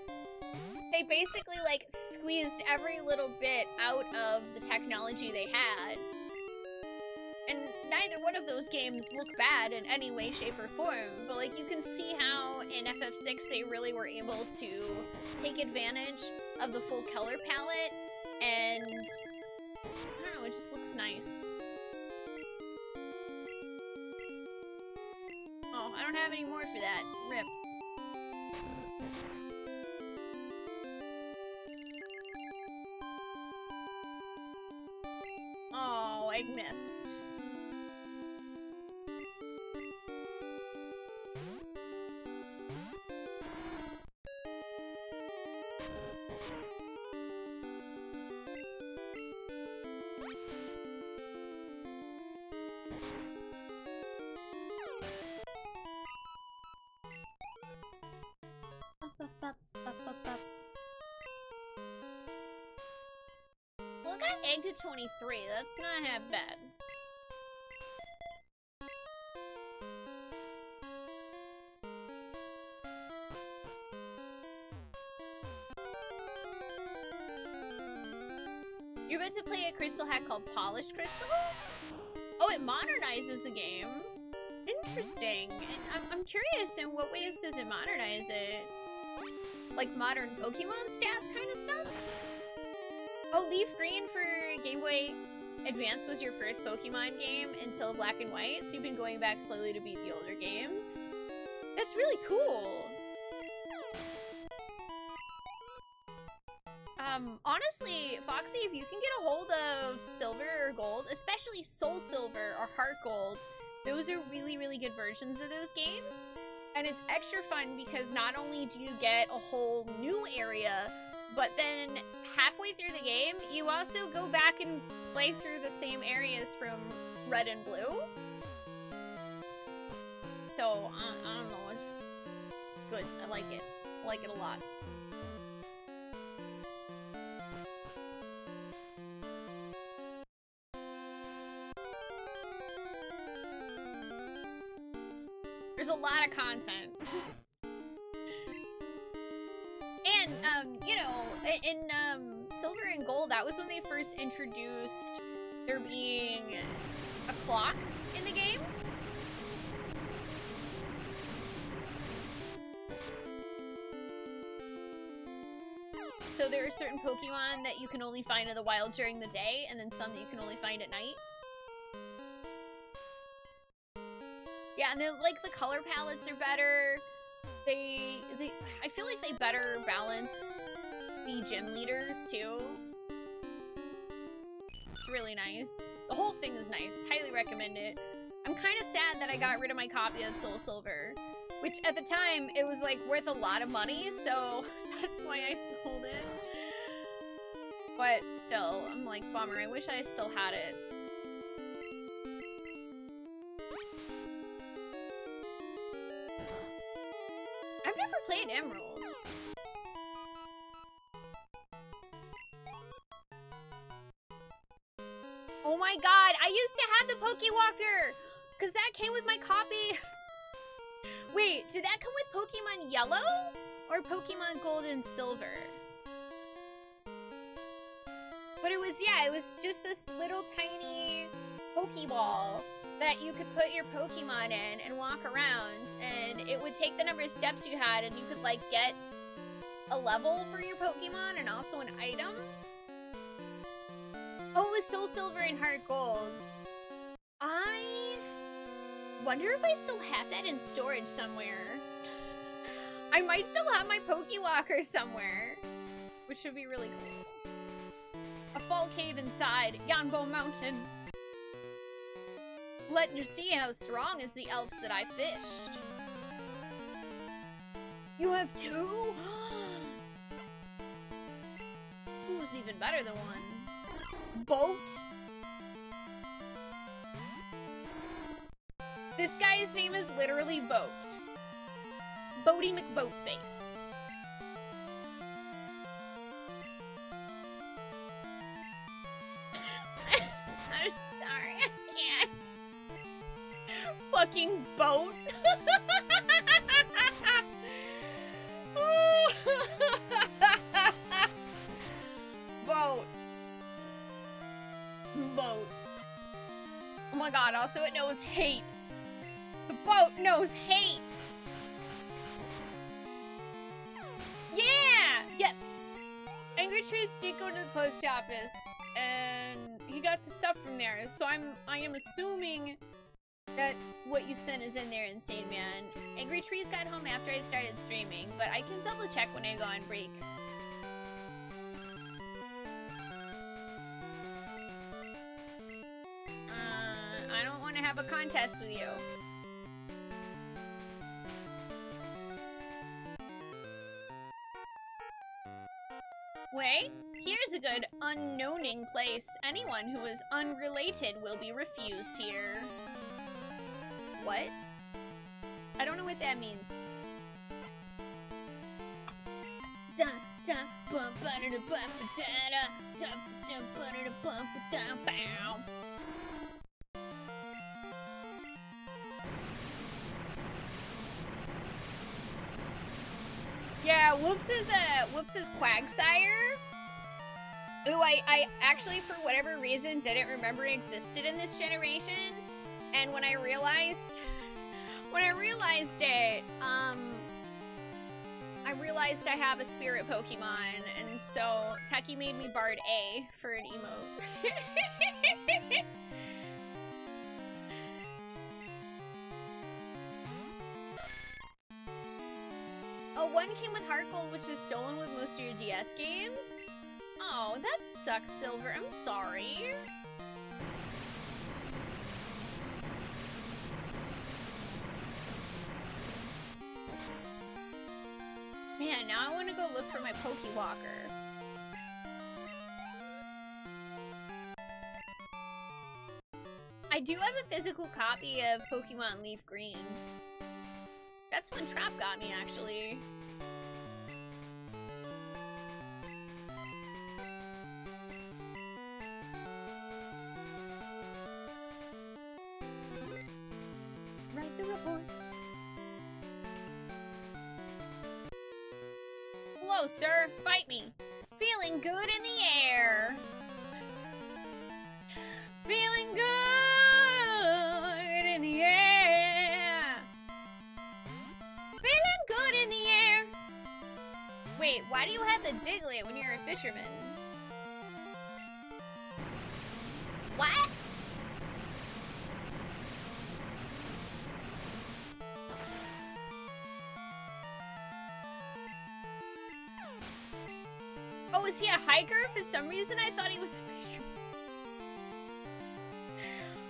they basically like squeezed every little bit out of the technology they had. And neither one of those games look bad in any way, shape, or form, but like you can see how in FF6 they really were able to take advantage of the full color palette, and I don't know, it just looks nice. Oh, I don't have any more for that. Rip. Oh, egg to 23. That's not half bad. You're about to play a crystal hack called Polished Crystal? Oh, it modernizes the game. Interesting. And I'm, I'm curious, in what ways does it modernize it? Like modern Pokemon stats kind of Leaf Green for Game Boy Advance was your first Pokemon game until Black and White, so you've been going back slowly to beat the older games. That's really cool. Um, honestly, Foxy, if you can get a hold of Silver or Gold, especially Soul Silver or Heart Gold, those are really, really good versions of those games. And it's extra fun because not only do you get a whole new area, but then halfway through the game, you also go back and play through the same areas from Red and Blue. So, I, I don't know, it's, it's good. I like it. I like it a lot. There's a lot of content. Introduced there being a clock in the game. So there are certain Pokemon that you can only find in the wild during the day, and then some that you can only find at night. Yeah, and then like the color palettes are better. They they I feel like they better balance the gym leaders too. It's really nice. The whole thing is nice. Highly recommend it. I'm kind of sad that I got rid of my copy of Soul Silver, which at the time it was like worth a lot of money, so that's why I sold it. But still, I'm like, bummer. I wish I still had it. I've never played Emerald. Pokewalker! Because that came with my copy. Wait, did that come with Pokemon Yellow? Or Pokemon Gold and Silver? But it was, yeah, it was just this little tiny Pokeball that you could put your Pokemon in and walk around, and it would take the number of steps you had, and you could, like, get a level for your Pokemon and also an item. Oh, it was Soul Silver and Heart Gold. Wonder if I still have that in storage somewhere. I might still have my Pokewalker somewhere, which would be really cool. A fall cave inside Yanbo Mountain. Letting you see how strong is the elves that I fished. You have two? Who's even better than one? Boat? This guy's name is literally Boat. Boaty McBoatface. I'm sorry, I can't. Fucking boat. boat. Boat. Oh my god, also it knows hate. And he got the stuff from there. So I'm I am assuming that what you sent is in there, Insane Man. Angry Trees got home after I started streaming, but I can double check when I go on break. Place. Anyone who is unrelated will be refused here. What? I don't know what that means. Bum, ba, da, da, ba, da, da, dun, dun, ba, da, da, bum, da, bow. Yeah, Whoops is a Whoops is Quagsire. Who I, I actually for whatever reason didn't remember existed in this generation. And when I realized when I realized it, um I realized I have a spirit Pokemon, and so Techie made me Bard A for an emote. oh, one came with Heart Gold, which is stolen with most of your DS games? Oh, that sucks, Silver. I'm sorry. Man, now I want to go look for my Pokewalker. I do have a physical copy of Pokemon Leaf Green. That's when Trap got me, actually. Oh, is he a hiker? For some reason, I thought he was a fisherman.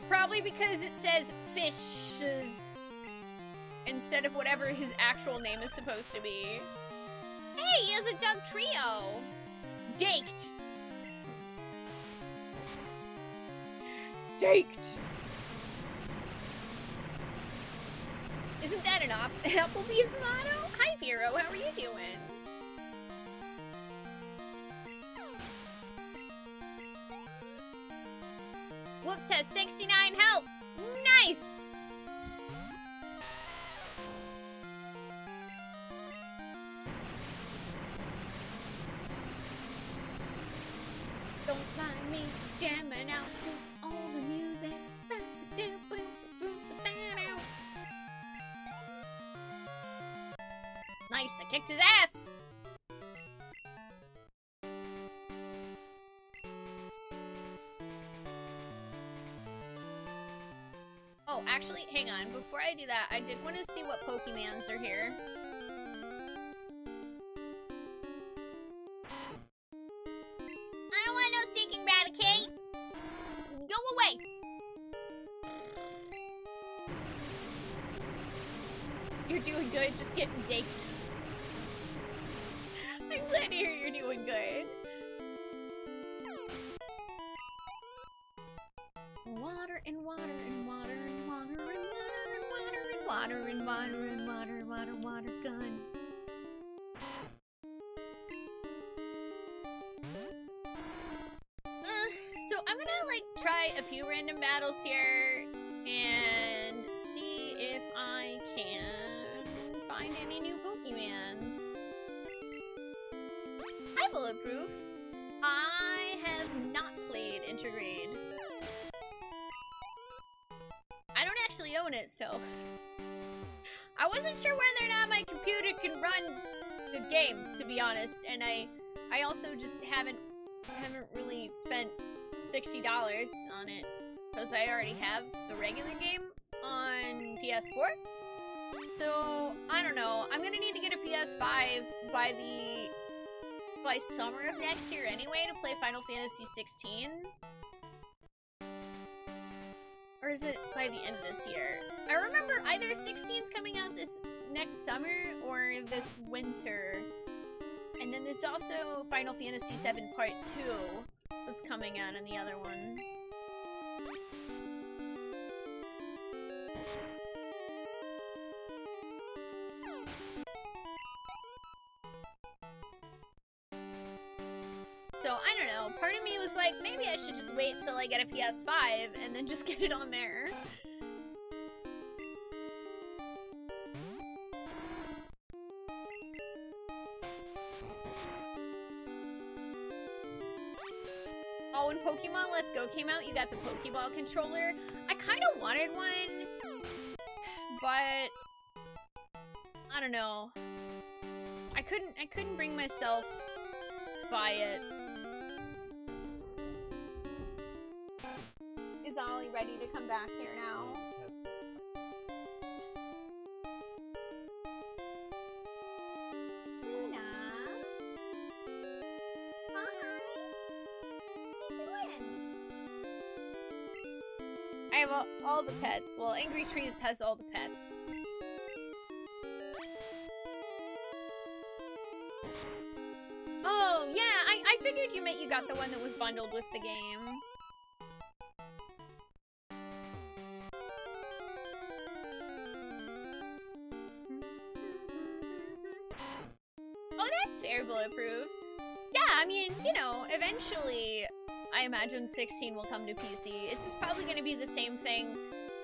Probably because it says fishes instead of whatever his actual name is supposed to be. Hey, he has a Doug trio. Daked. Daked. Isn't that an op- Applebee's motto? Hi, Vero. How are you doing? Has 69 health. Actually, hang on. Before I do that, I did want to see what Pokemons are here. So I wasn't sure whether or not my computer can run the game, to be honest. And I, I also just haven't, haven't really spent sixty dollars on it because I already have the regular game on PS4. So I don't know. I'm gonna need to get a PS5 by the by summer of next year anyway to play Final Fantasy 16. Or is it by the end of this year? I remember either 16's coming out this next summer or this winter. And then there's also Final Fantasy VII Part 2 that's coming out in the other one. So, I don't know. Part of me was like, maybe I should just wait till I get a PS5 and then just get it on there. Go came out, you got the Pokeball controller. I kind of wanted one, but I don't know. I couldn't. I couldn't bring myself to buy it. Is Ollie ready to come back here now? Have all, the pets. Well, Angry Trees has all the pets. Oh, yeah, I, I figured you meant you got the one that was bundled with the game. Oh, that's fair, Bulletproof. Yeah, I mean, you know, eventually, I imagine 16 will come to PC. It's just probably going to be the same thing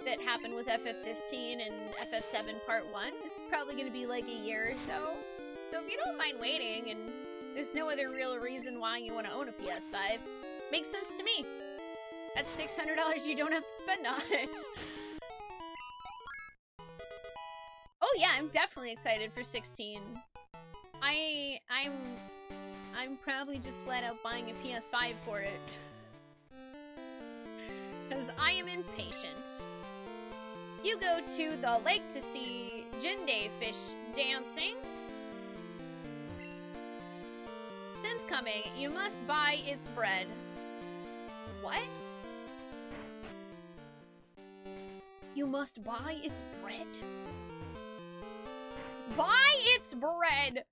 that happened with FF15 and FF7 Part 1. It's probably going to be like a year or so. So if you don't mind waiting, and there's no other real reason why you want to own a PS5, makes sense to me. That's $600 you don't have to spend on it. Oh yeah, I'm definitely excited for 16. I I'm I'm probably just flat out buying a PS5 for it. Cause I am impatient. You go to the lake to see Jinde fish dancing. Since coming, you must buy its bread. What? You must buy its bread? Buy its bread!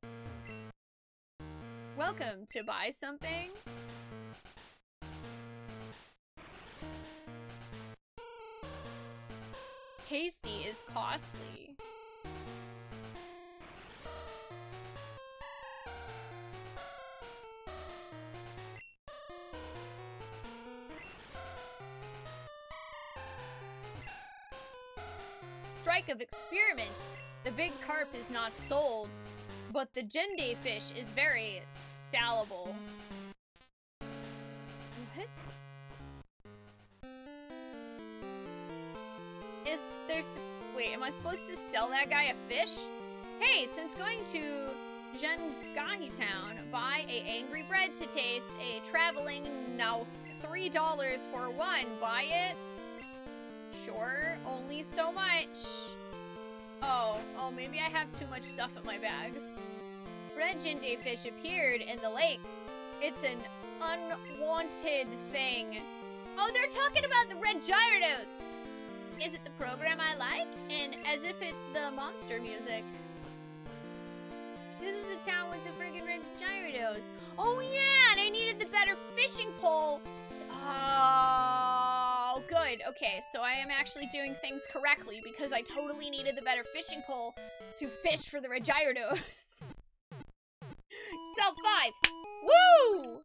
Welcome to buy something. Hasty is costly. Strike of experiment. The big carp is not sold, but the Jende fish is very salable. What? Is there's wait, am I supposed to sell that guy a fish? Hey, since going to Jengahi Town, buy a angry bread to taste, a traveling nouse, three dollars for one. Buy it? Sure, only so much. Oh, oh, maybe I have too much stuff in my bags. Red Jinde fish appeared in the lake. It's an unwanted thing. Oh, they're talking about the red gyarados. Is it the program I like? And as if it's the monster music. This is the town with the friggin' red gyarados. Oh yeah, and I needed the better fishing pole. Oh, good. Okay, so I am actually doing things correctly because I totally needed the better fishing pole to fish for the red. Sell five. Woo!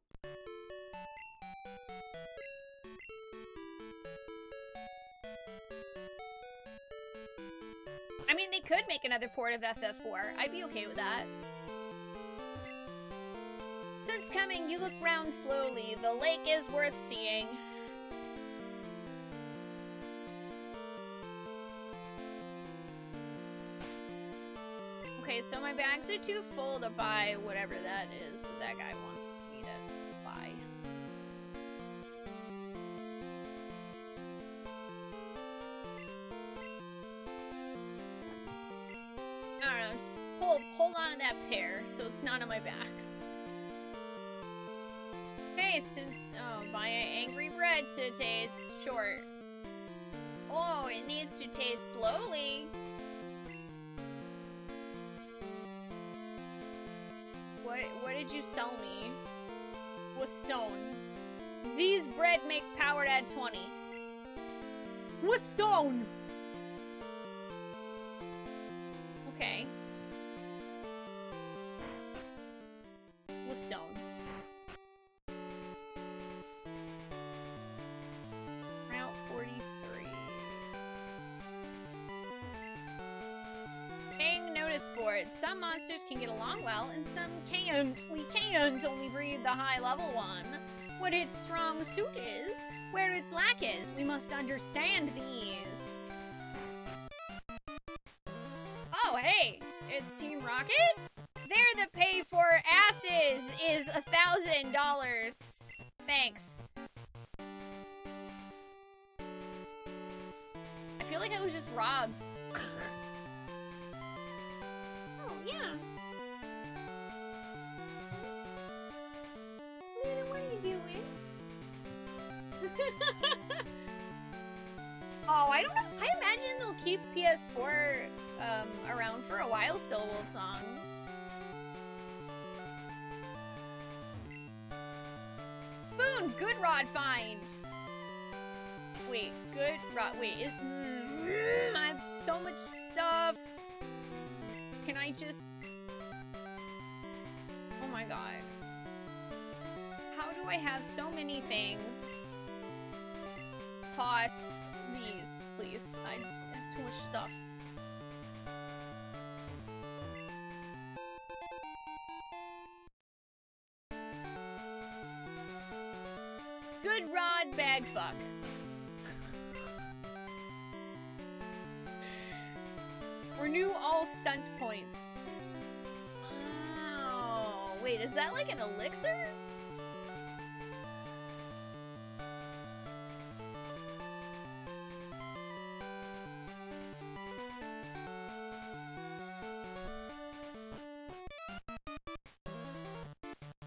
I mean, they could make another port of FF4. I'd be okay with that. Since coming, you look round slowly. The lake is worth seeing. So my bags are too full to buy whatever that is that guy wants me to buy. I don't know, just hold, hold on to that pair so it's not on my backs. Okay, since, um, oh, buy an angry bread to taste short. Oh, it needs to taste slowly. What, what did you sell me? Was stone. Z's bread make powered at 20. Was stone! Monsters can get along well, and some can't. We can't only breed the high level one. What its strong suit is, where its lack is, we must understand these. Oh, hey, it's Team Rocket? They're the pay for asses is a thousand dollars. Thanks. I feel like I was just robbed. Good rod find. Wait, good rod. Wait, is mm, I have so much stuff. Can I just? Oh my god. How do I have so many things? Toss these, please. I just have too much stuff. Bag fuck. Renew all stunt points. Oh, wait, is that like an elixir?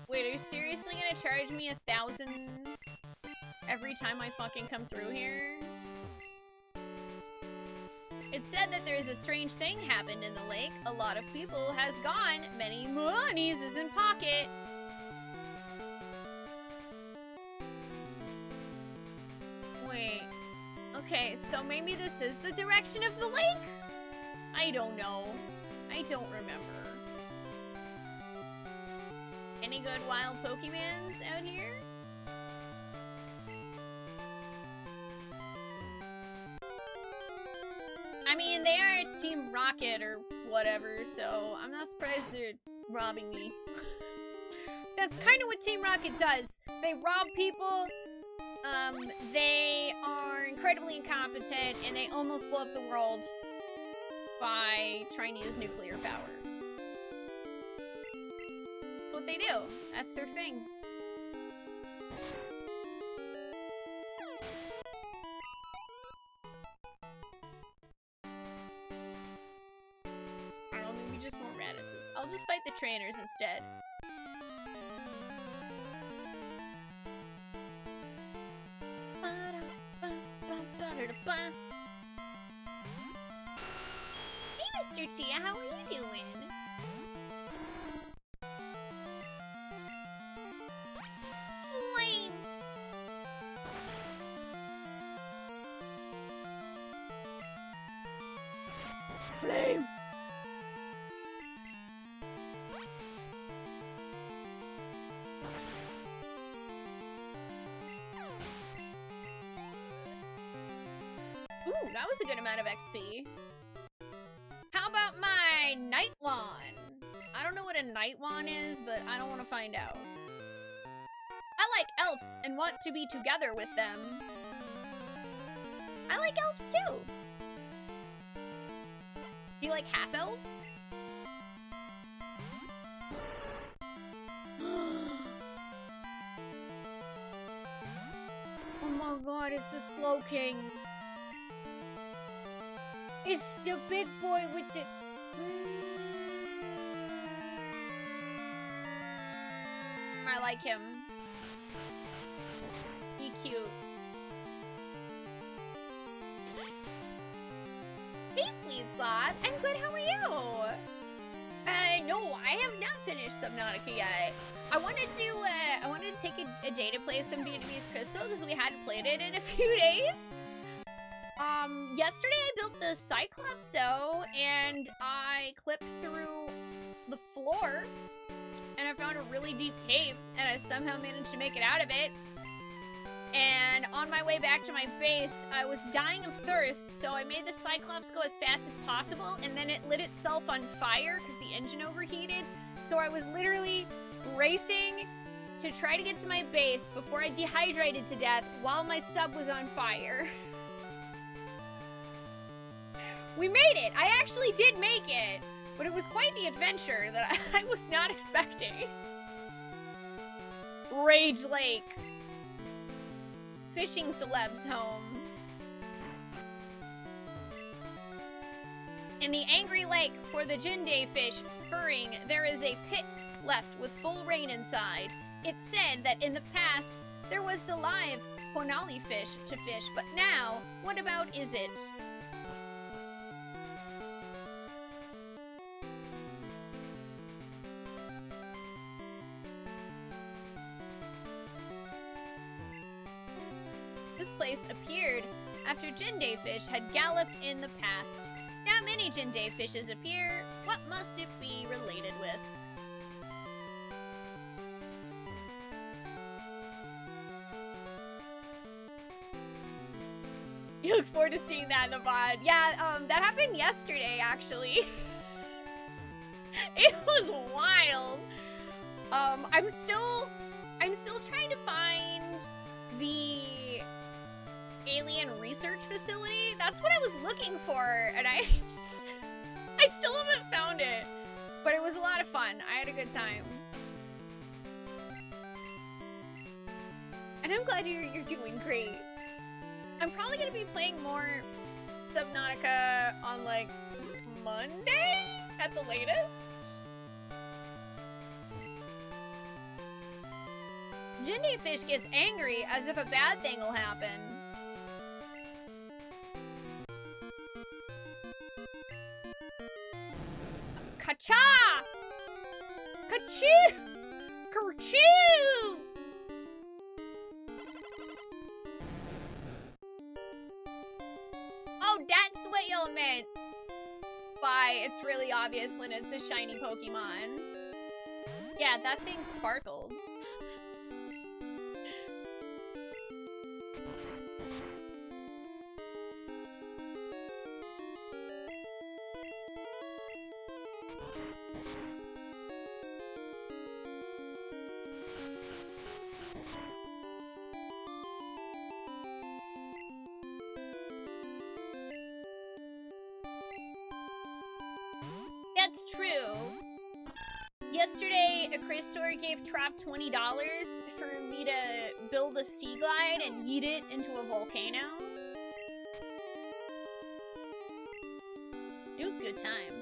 Wait, are you seriously gonna charge me a thousand every time I fucking come through here? It said that there is a strange thing happened in the lake. A lot of people has gone. Many monies is in pocket. Wait. Okay, so maybe this is the direction of the lake? I don't know. I don't remember. Any good wild Pokemons out here? I mean, they are Team Rocket or whatever, so I'm not surprised they're robbing me. That's kind of what Team Rocket does. They rob people, um, they are incredibly incompetent, and they almost blow up the world by trying to use nuclear power. That's what they do. That's their thing. Trainers instead. Hey, Mr. Tia, how are you doing? That was a good amount of XP. How about my Night Wand? I don't know what a Night Wand is, but I don't want to find out. I like elves and want to be together with them. I like elves too. Do you like half elves? oh my god, it's the Slowking. It's the big boy with the. Mm, I like him. He cute. Hey, sweet sloth. I'm good. How are you? Uh, no, I have not finished Subnautica yet. I wanted to, uh, I wanted to take a, a day to play some Vietnamese Crystal because we hadn't played it in a few days. Um, yesterday I the Cyclops though, and I clipped through the floor, and I found a really deep cave, and I somehow managed to make it out of it. And on my way back to my base, I was dying of thirst, so I made the Cyclops go as fast as possible, and then it lit itself on fire because the engine overheated. So I was literally racing to try to get to my base before I dehydrated to death while my sub was on fire. We made it! I actually did make it! But it was quite the adventure that I was not expecting. Rage Lake. Fishing celebs home. In the angry lake for the Jinde fish furring, there is a pit left with full rain inside. It's said that in the past there was the live Honali fish to fish, but now, what about is it? Place appeared after Jinde fish had galloped in the past. Now many Jinde fishes appear. What must it be related with? You look forward to seeing that in the VOD. Yeah, um, that happened yesterday, actually. it was wild. Um, I'm still, I'm still trying to find the alien research facility. That's what I was looking for, and I, I still haven't found it. But it was a lot of fun. I had a good time. And I'm glad you're, you're doing great. I'm probably gonna be playing more Subnautica on like Monday at the latest. Jinde Fish gets angry as if a bad thing will happen. Kacha! Kachoo! Kerchoo! Oh, that's what y'all meant by it's really obvious when it's a shiny Pokemon. Yeah, that thing sparkled. $20 for me to build a Seaglide and yeet it into a volcano. It was a good time.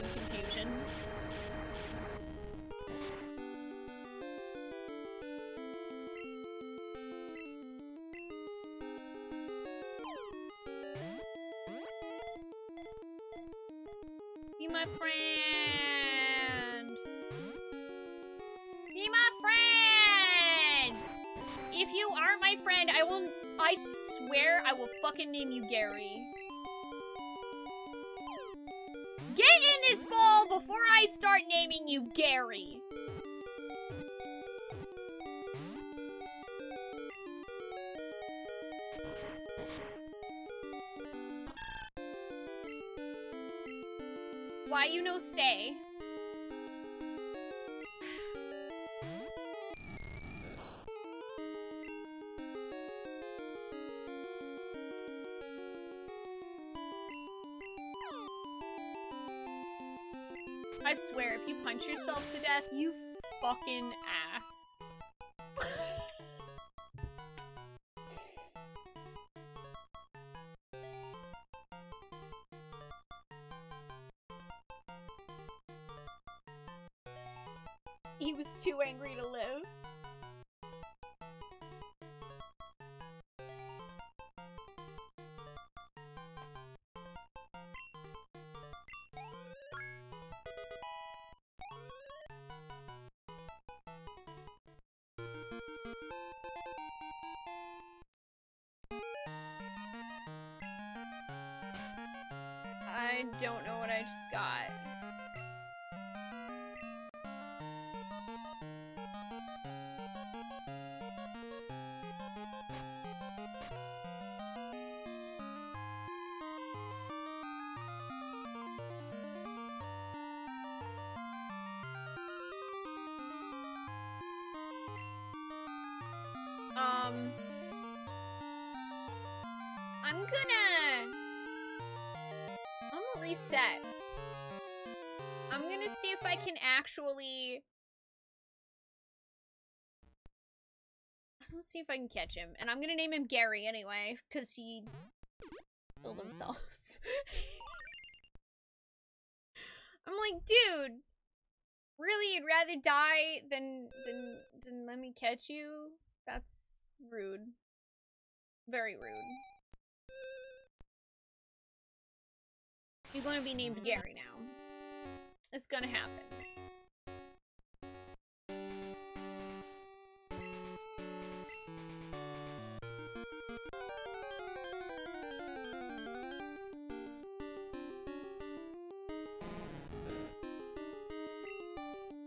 In confusion. Be my friend. Be my friend! If you aren't my friend, I will- I swear I will fucking name you Gary. Start naming you Gary! Why you no stay? I swear, if you punch yourself to death, you fucking ass. I'm gonna, I'm gonna reset. I'm gonna see if I can actually. I'm gonna see if I can catch him, and I'm gonna name him Gary anyway, because he killed himself. I'm like, dude, really, you'd rather die than than than let me catch you? That's rude. Very rude. You're going to be named mm-hmm. Gary now. It's gonna happen.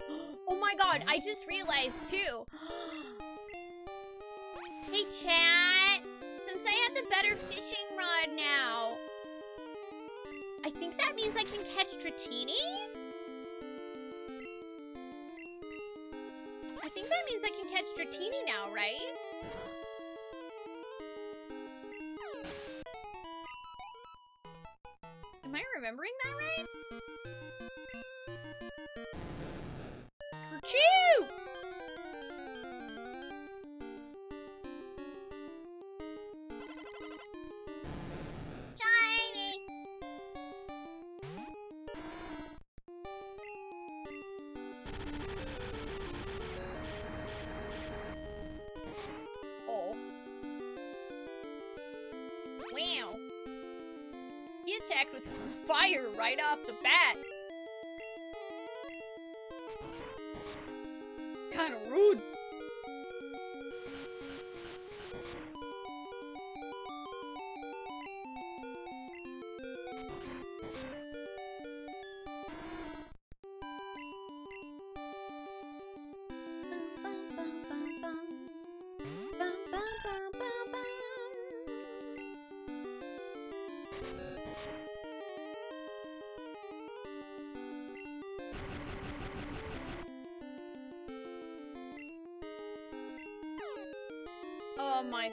oh my god, I just realized too. hey chat, since I have the better fishing rod now, think that means I can catch Dratini? I think that means I can catch Dratini now, right?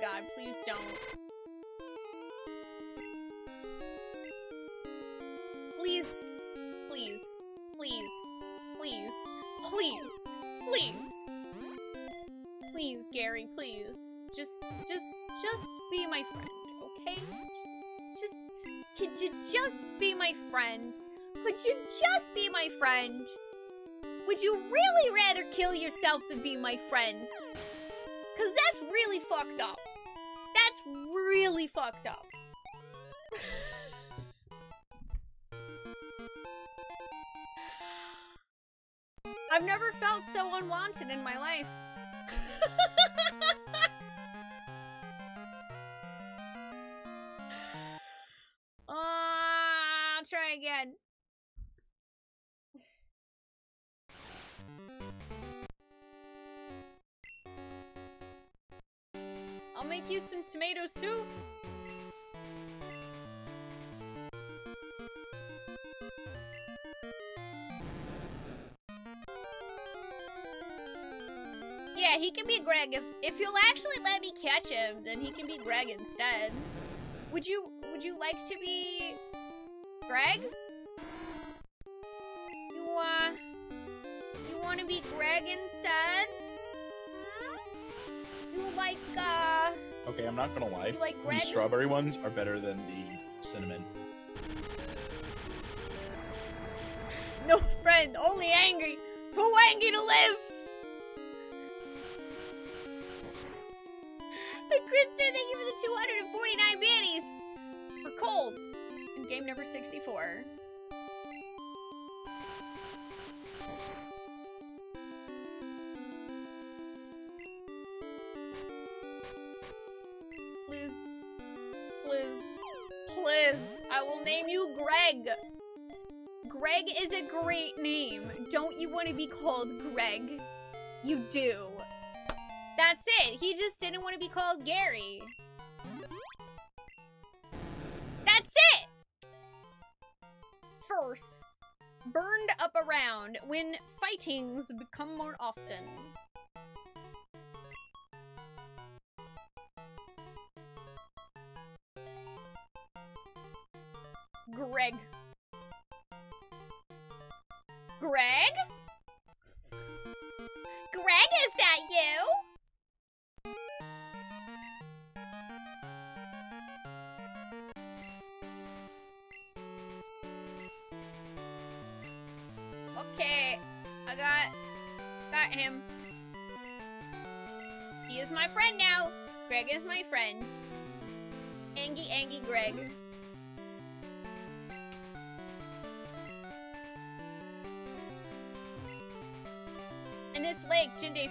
God, please don't. Please, please, please, please, please, please. Please, Gary, please. Just, just, just be my friend, okay? Just, just, could you just be my friend? Could you just be my friend? Would you really rather kill yourself than be my friend? Cause that's really fucked up. Fucked up. I've never felt so unwanted in my life. Ah, I'll try again. I'll make you some tomato soup. Yeah, he can be Greg. If if you'll actually let me catch him, then he can be Greg instead. Would you would you like to be Greg? You uh you wanna be Greg instead? You like uh Okay, I'm not gonna lie. like The strawberry ones are better than the cinnamon. No friend, only angry. Too angry to live. Number 64. Please, please, please, I will name you Greg. Greg is a great name. Don't you want to be called Greg? You do. That's it. He just didn't want to be called Gary. Around when fightings become more often.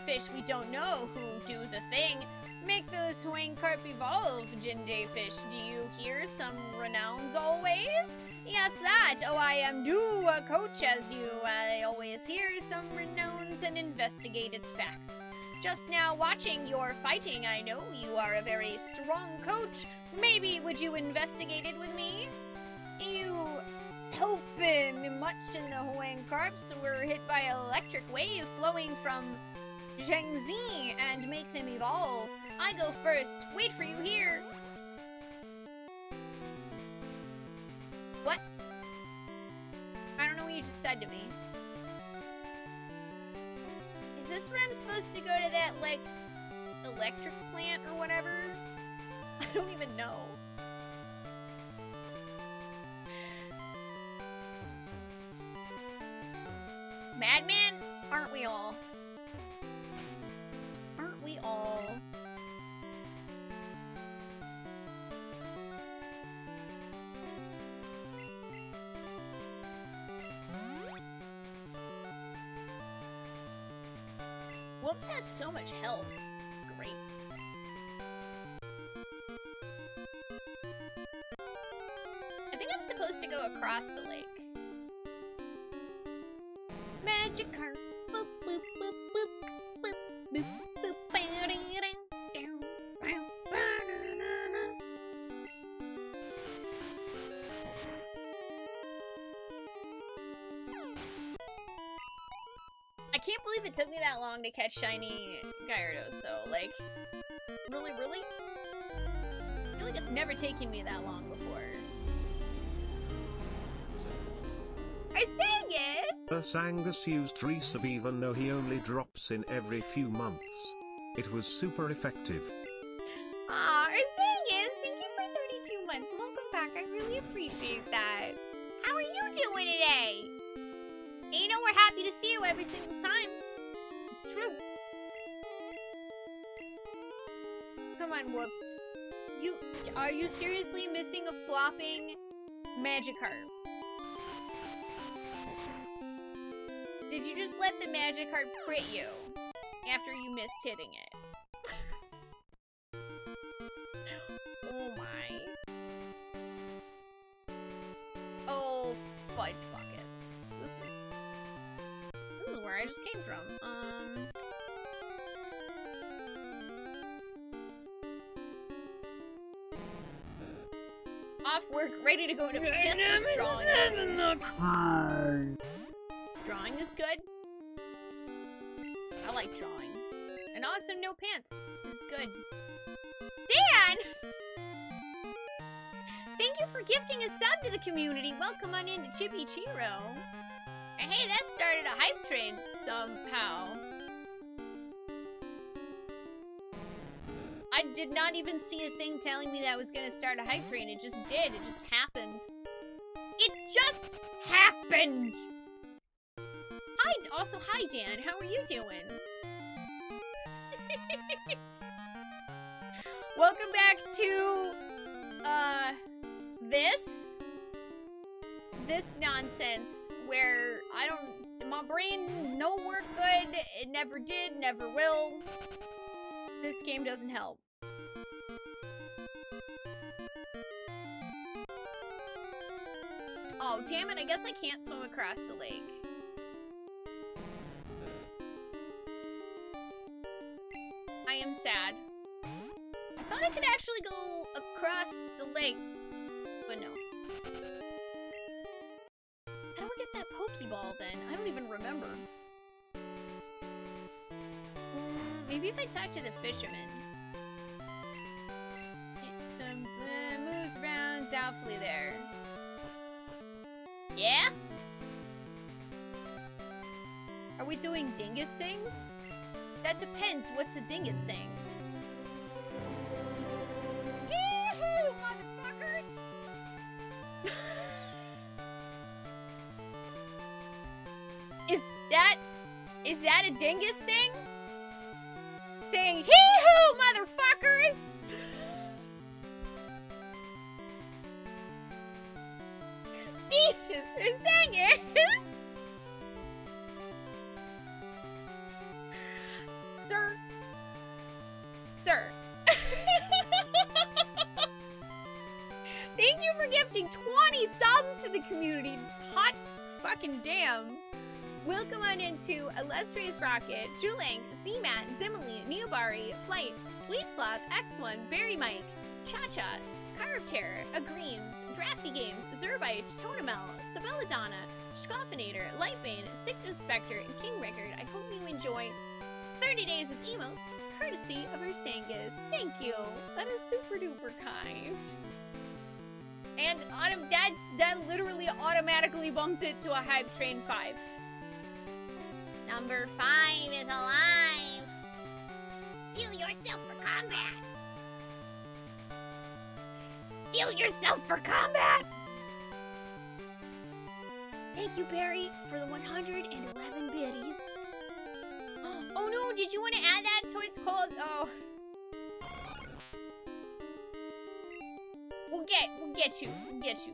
Fish we don't know who do the thing. Make those Hwang carp evolve, Jinde fish. Do you hear some renowns always? Yes, that. Oh, I am do a coach as you. I always hear some renowns and investigate its facts. Just now watching your fighting, I know you are a very strong coach. Maybe would you investigate it with me? You helping much in the Hwang Carps were hit by electric wave flowing from Zhangzi and make them evolve. I go first. Wait for you here. What? I don't know what you just said to me. Is this where I'm supposed to go to that, like, electric plant or whatever? I don't even know. Whoops has so much health. Great. I think I'm supposed to go across the took me that long to catch shiny Gyarados, though. Like, really, really? I feel like it's never taken me that long before. I sang it! Us used Resub even though he only drops in every few months. It was super effective. Let the crit you after you missed hitting it? Oh my. Oh, fudge buckets. This is... This is where I just came from. Um... Off work, ready to go to Panther's good. Dan! Thank you for gifting a sub to the community. Welcome on in to Chippy Chiro. Hey, that started a hype train somehow. I did not even see a thing telling me that was gonna start a hype train. It just did. It just happened. It just happened! Hi, also, hi, Dan. How are you doing? Back to, uh, this, this nonsense where I don't, my brain no work good, it never did, never will. This game doesn't help. Oh, damn it, I guess I can't swim across the lake. actually go across the lake, but no. How do I get that Pokeball then? I don't even remember. Maybe if I talk to the fisherman. Uh, moves around doubtfully there. Yeah? Are we doing dingus things? That depends. What's a dingus thing? Welcome on into Illustrious Rocket, Julang, Z-Man, Zimmerly, Neobari, Flight, Sweet Sloth, X1, Berry Mike, Cha-Cha, Carve Terror, Agreens, Drafty Games, Zerbite, Tonamel, Sabelladonna, Scoffinator, Lightbane, Sickness Spectre, and King Rickard. I hope you enjoy 30 days of emotes, courtesy of Ursangus. Thank you. That is super duper kind. And that that literally automatically bumped it to a hype train five. Number five is alive. Steel yourself for combat. Steel yourself for combat. Thank you, Barry, for the 111 biddies. Oh no, did you want to add that to its cold? Oh. We'll get, we'll get you, we'll get you.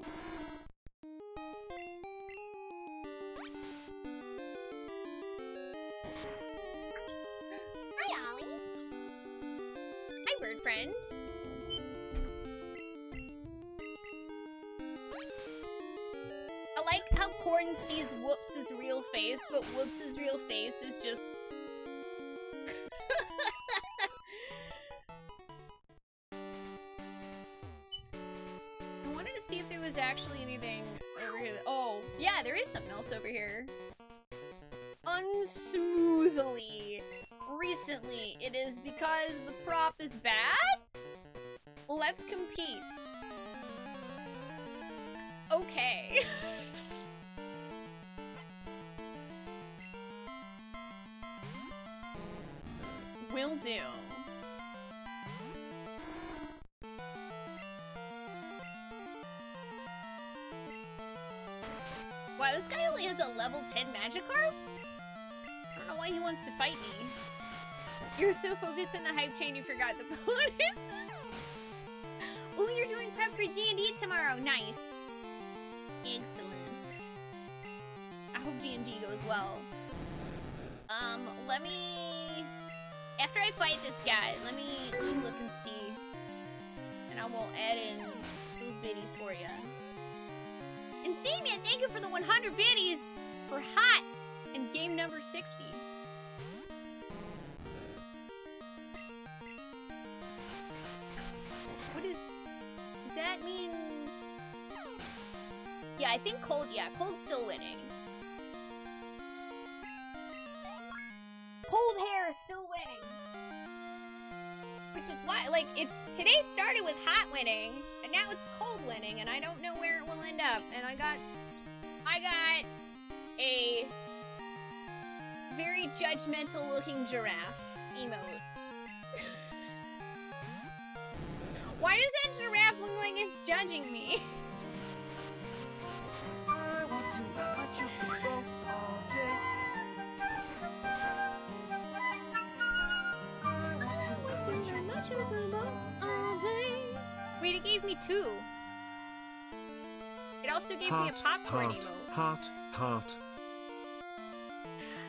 Face is just I wanted to see if there was actually anything over here. Oh, yeah, there is something else over here. Unsmoothly. Recently, it is because the prop is bad? Let's compete. Okay. do. Wow, this guy only has a level 10 Magikarp? I don't know why he wants to fight me. You're so focused on the hype chain you forgot the bonuses. Ooh, you're doing prep for D&D tomorrow. Nice. Excellent. I hope D&D goes well. Um, let me... After I fight this guy, let me, let me look and see. And I will add in those biddies for you. Insane Man, thank you for the 100 biddies for Hot in game number 60. What is... Does that mean... Yeah, I think Cold... Yeah, Cold's still winning. Today started with Hot winning, and now it's Cold winning, and I don't know where it will end up. And I got... I got a very judgmental looking giraffe emote. Why does that giraffe look like it's judging me? I want Wait, it gave me two. It also gave me a popcorn heart, emote. heart, heart.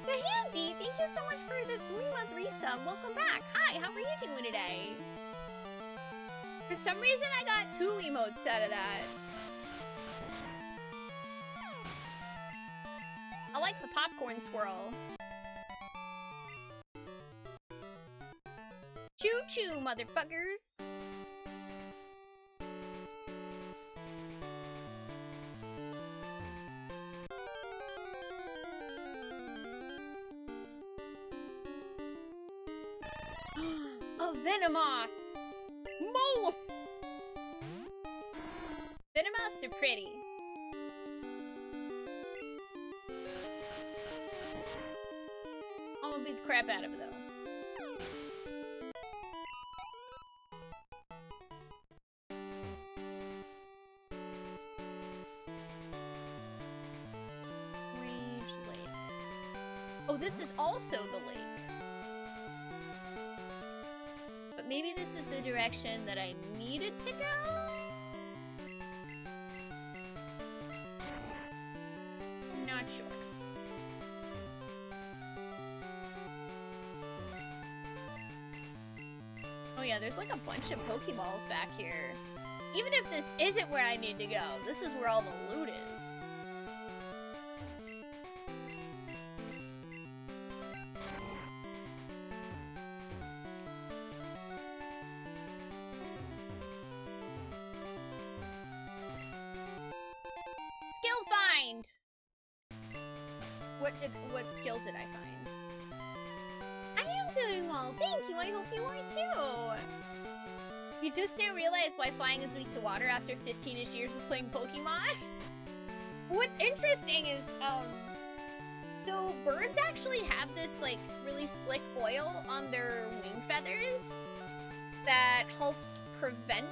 The Handy, thank you so much for the three month resub. Welcome back. Hi, how are you doing today? For some reason, I got two emotes out of that. I like the popcorn swirl. Choo choo, motherfuckers. Venomoth! Mole! Venomoths are pretty. I'm gonna beat the crap out of it though. Oh, this is also the lake. This is the direction that I needed to go? Not sure. Oh yeah, there's like a bunch of Pokeballs back here. Even if this isn't where I need to go, this is where all the loot is. After 15ish years of playing Pokemon? What's interesting is, um, so birds actually have this like really slick oil on their wing feathers that helps prevent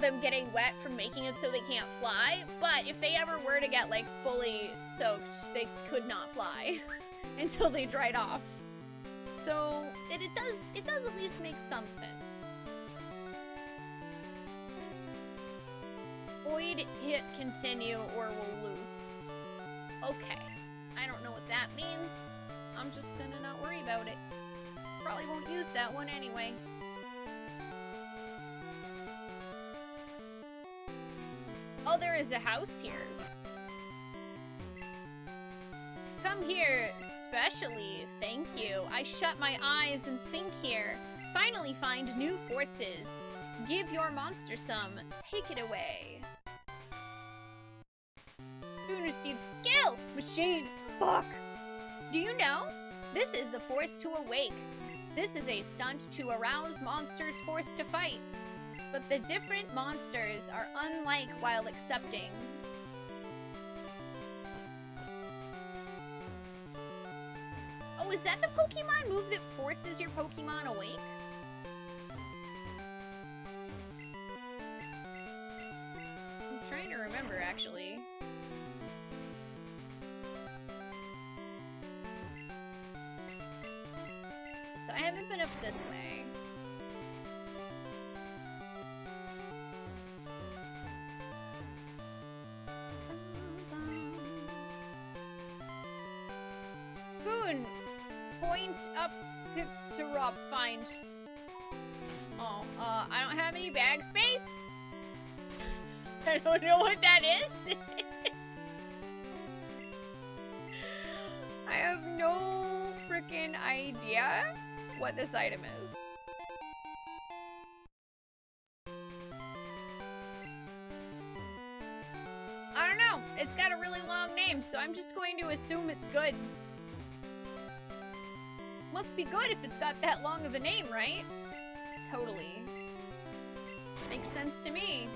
them getting wet from making it so they can't fly. But if they ever were to get like fully soaked, they could not fly until they dried off. So it, it does it does at least make some sense. Hit continue or we'll lose. Okay. I don't know what that means. I'm just gonna not worry about it. Probably won't use that one anyway. Oh, there is a house here. Come here, specially, thank you. I shut my eyes and think here. Finally find new forces. Give your monster some. Take it away. Machine! Fuck! Do you know? This is the force to awake. This is a stunt to arouse monsters forced to fight. But the different monsters are unlike while accepting. Oh, is that the Pokemon move that forces your Pokemon awake? I'm trying to remember, actually. I haven't been up this way. Spoon! Point up to, Rob. Find. Oh, uh, I don't have any bag space? I don't know what that is. I have no freaking idea what this item is. I don't know. It's got a really long name, so I'm just going to assume it's good. Must be good if it's got that long of a name, right? Totally. Makes sense to me.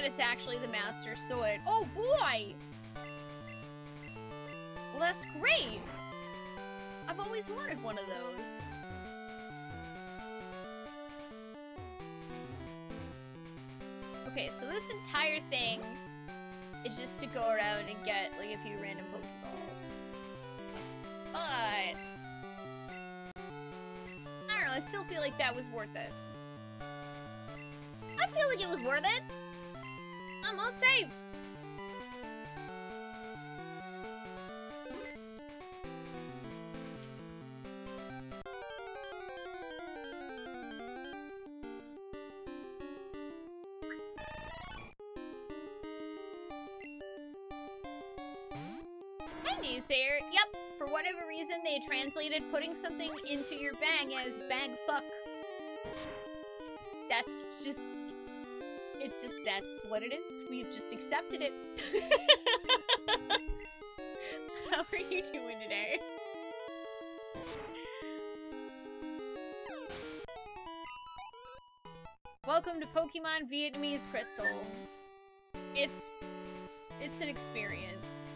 Out it's actually the Master Sword. Oh boy! Well, that's great! I've always wanted one of those. Okay, so this entire thing is just to go around and get like a few random Pokeballs. But I don't know, I still feel like that was worth it. I feel like it was worth it. On save. Naysayer. Yep, for whatever reason, they translated putting something into your bag as bag fuck. Just that's what it is. We've just accepted it. How are you doing today? Welcome to Pokemon Vietnamese Crystal. It's it's an experience.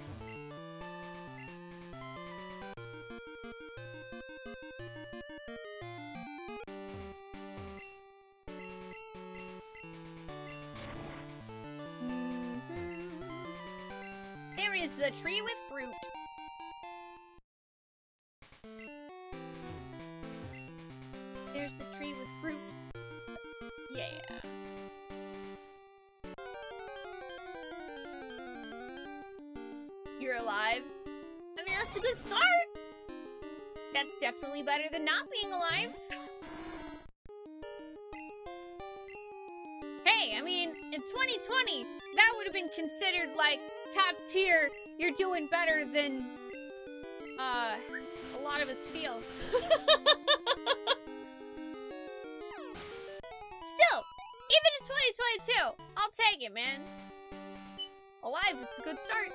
2020, that would have been considered like top tier. You're doing better than uh a lot of us feel. Still, even in 2022, I'll take it, man. Alive, it's a good start.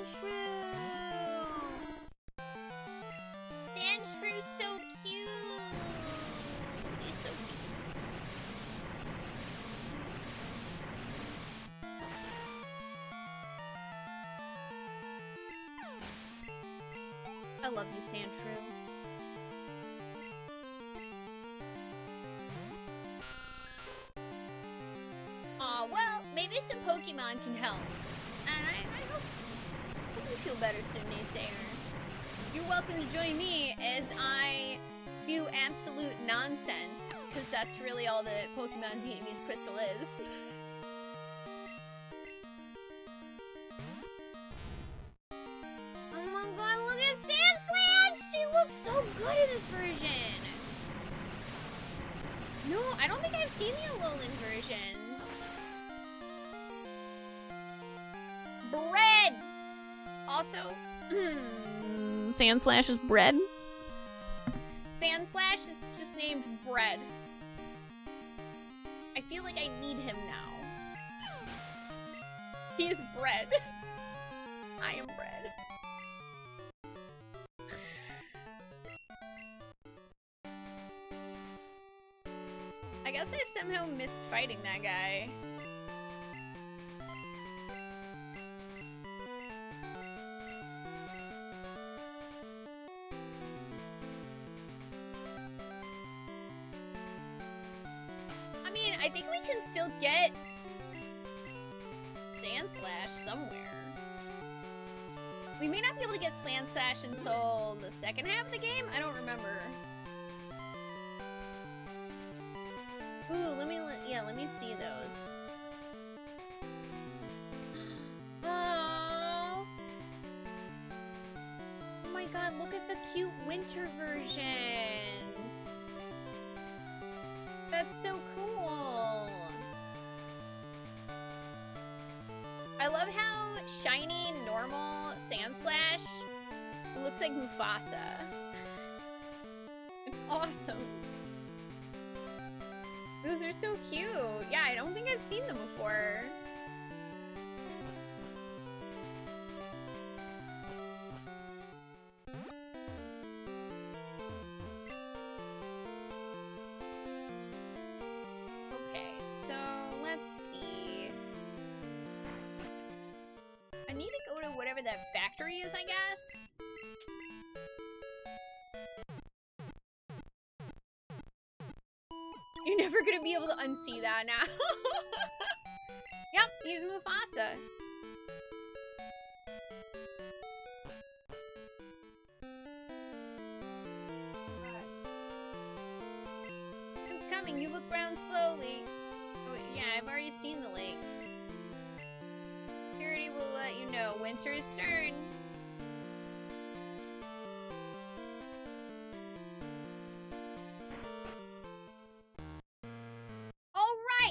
Sandshrew! Sandshrew's so cute! He's so cute. I love you, Sandshrew. Aw, well, maybe some Pokemon can help. Feel better. You're welcome to join me as I spew absolute nonsense, because that's really all that Pokemon Vietnamese Crystal is. Also, hmm, Sandslash is bread. Looks like Mufasa. It's awesome. Those are so cute. Yeah, I don't think I've seen them before. Okay, so let's see. I need to go to whatever that factory is, I guess. Never gonna be able to unsee that now. yep, he's Mufasa.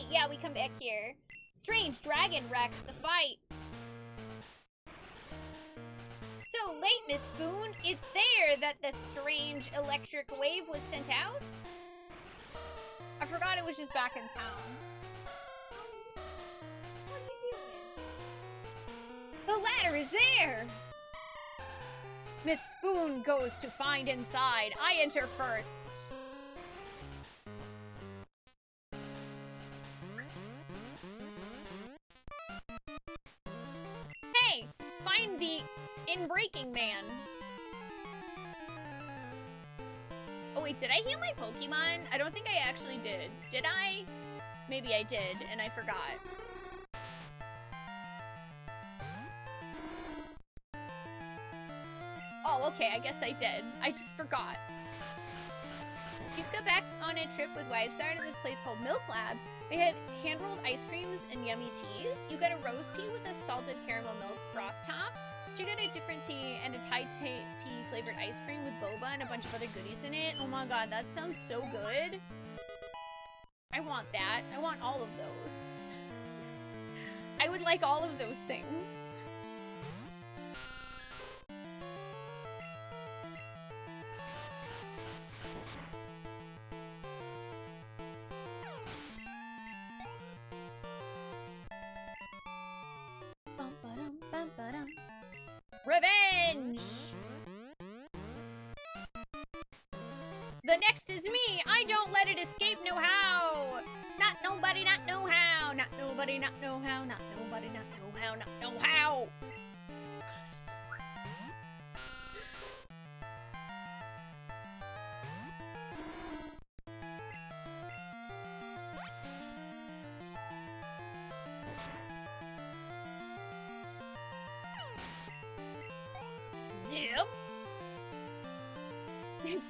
Yeah, we come back here. Strange dragon wrecks the fight. So late, Miss Spoon. It's there that the strange electric wave was sent out. I forgot it was just back in town. What are you doing? The ladder is there! Miss Spoon goes to find inside. I enter first. And I forgot. Oh, okay, I guess I did. I just forgot. You Just got back on a trip with Wivestar to this place called Milk Lab. They had hand-rolled ice creams and yummy teas. You got a rose tea with a salted caramel milk froth top. You got a different tea and a Thai tea flavored ice cream with boba and a bunch of other goodies in it. Oh my god, that sounds so good. I want that. I want all of those. I would like all of those things.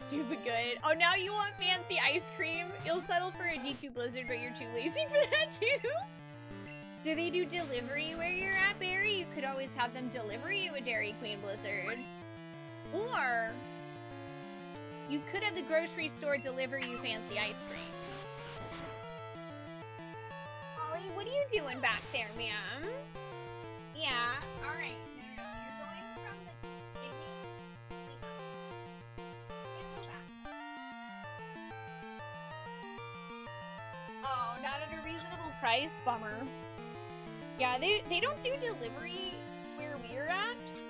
stupid good. Oh, now you want fancy ice cream? You'll settle for a DQ Blizzard, but you're too lazy for that too? Do they do delivery where you're at, Barry? You could always have them deliver you a Dairy Queen Blizzard. Or you could have the grocery store deliver you fancy ice cream. Ollie, what are you doing back there, ma'am? Price? Bummer. Yeah, they, they don't do delivery where we're at.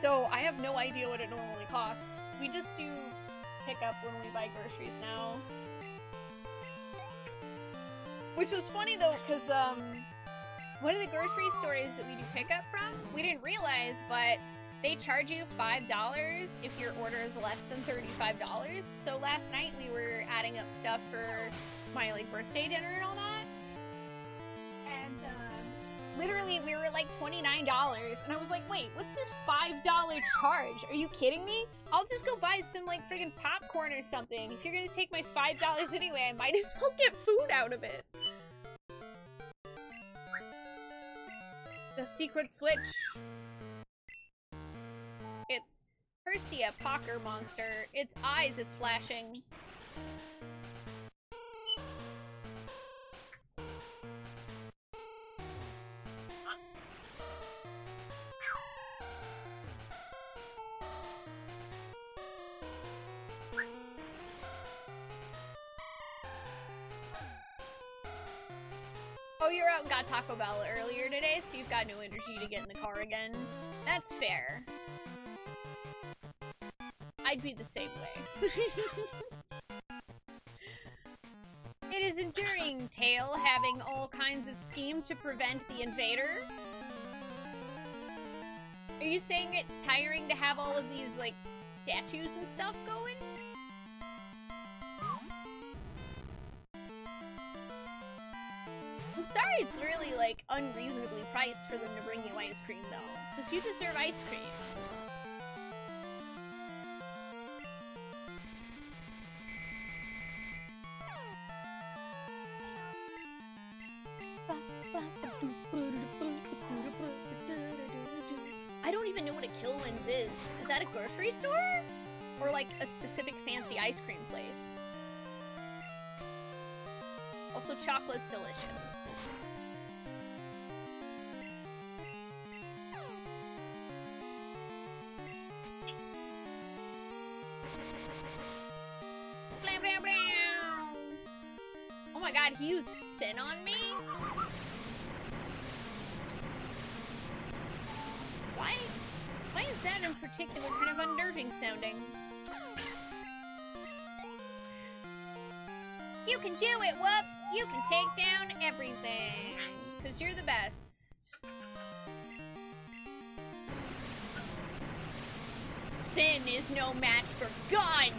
So I have no idea what it normally costs. We just do pickup when we buy groceries now. Which was funny though, because um, one of the grocery stores that we do pickup from, we didn't realize, but they charge you $5 if your order is less than $35. So last night we were adding up stuff for my like birthday dinner and all that. Literally we were like $29 and I was like, wait, what's this $5 charge? Are you kidding me? I'll just go buy some like friggin' popcorn or something. If you're gonna take my $5 anyway, I might as well get food out of it. The secret switch. It's Persia Pocker Monster. Its eyes is flashing. Got Taco Bell earlier today, so you've got no energy to get in the car again. That's fair. I'd be the same way. it is enduring tale having all kinds of scheme to prevent the invader. Are you saying it's tiring to have all of these, like, statues and stuff going? Really, like, unreasonably priced for them to bring you ice cream, though. Because you deserve ice cream. I don't even know what a Kilwins is. Is that a grocery store? Or like a specific fancy ice cream place? Also, chocolate's delicious. He used sin on me? Why? Why is that in particular kind of unnerving sounding? You can do it, Whoops! You can take down everything! Because you're the best. Sin is no match for Gun!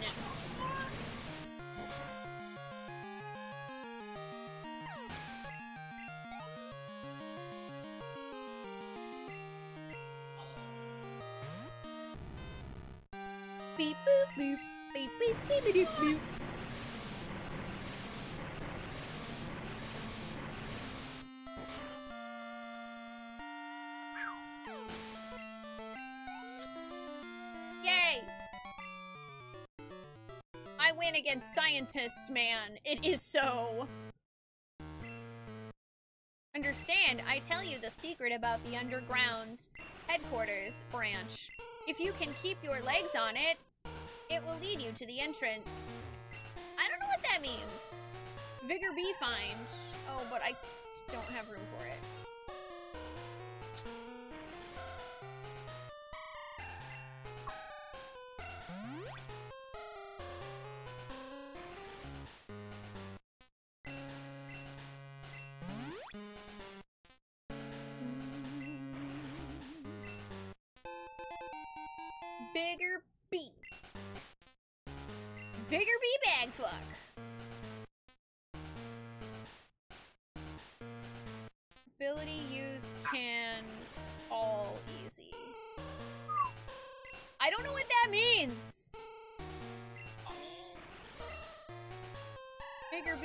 Against Scientist Man. It is so. Understand, I tell you the secret about the underground headquarters branch. If you can keep your legs on it, it will lead you to the entrance. I don't know what that means. Vigor be find. Oh, but I don't have room for it.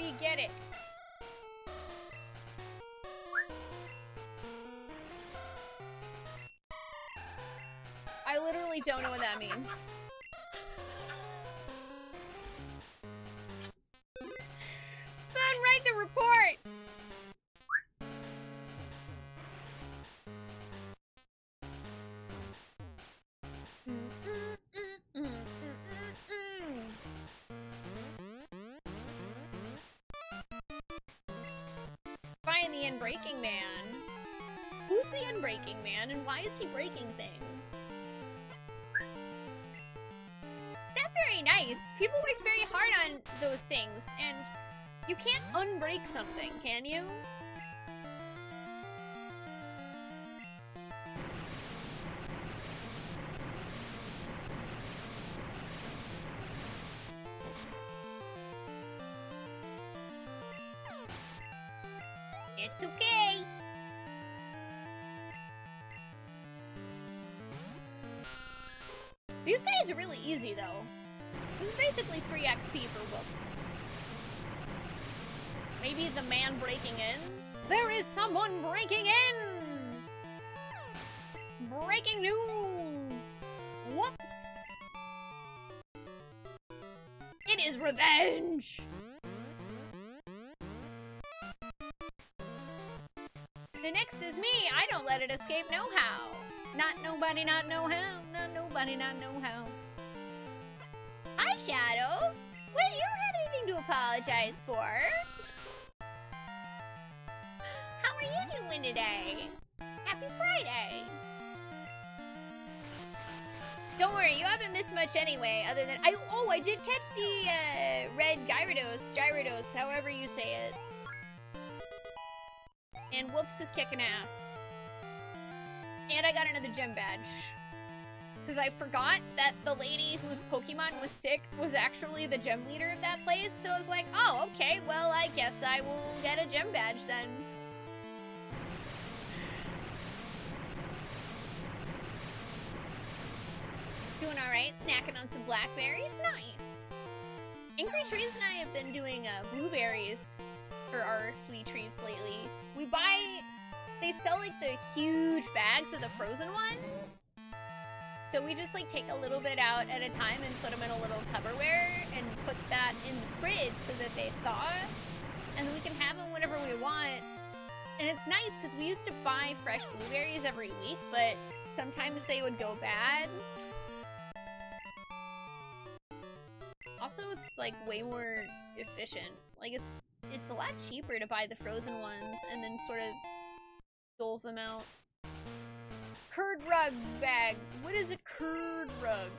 B, get it. I literally don't know what that means. Man. Who's the Unbreaking Man and why is he breaking things? It's not very nice. People worked very hard on those things, and you can't unbreak something, can you? Man breaking in? There is someone breaking in! Breaking news! Whoops! It is revenge! The next is me. I don't let it escape no how. Not nobody not know how. Not nobody not know how. Hi, Shadow. Well, you don't have anything to apologize for. Today? Happy Friday. Don't worry, you haven't missed much anyway, other than I oh I did catch the uh, red gyarados, gyarados, however you say it. And Whoops is kicking ass. And I got another gem badge. Because I forgot that the lady whose Pokemon was sick was actually the gem leader of that place. So I was like, oh, okay, well, I guess I will get a gem badge then. Alright, snacking on some blackberries. Nice. Angry Trees and I have been doing uh, blueberries for our sweet treats lately. We buy, they sell like the huge bags of the frozen ones. So we just like take a little bit out at a time and put them in a little Tupperware and put that in the fridge so that they thaw. And then we can have them whenever we want. And it's nice because we used to buy fresh blueberries every week, but sometimes they would go bad. Also, it's like way more efficient. Like it's it's a lot cheaper to buy the frozen ones and then sort of dole them out. Curd rug bag. What is a curd rug?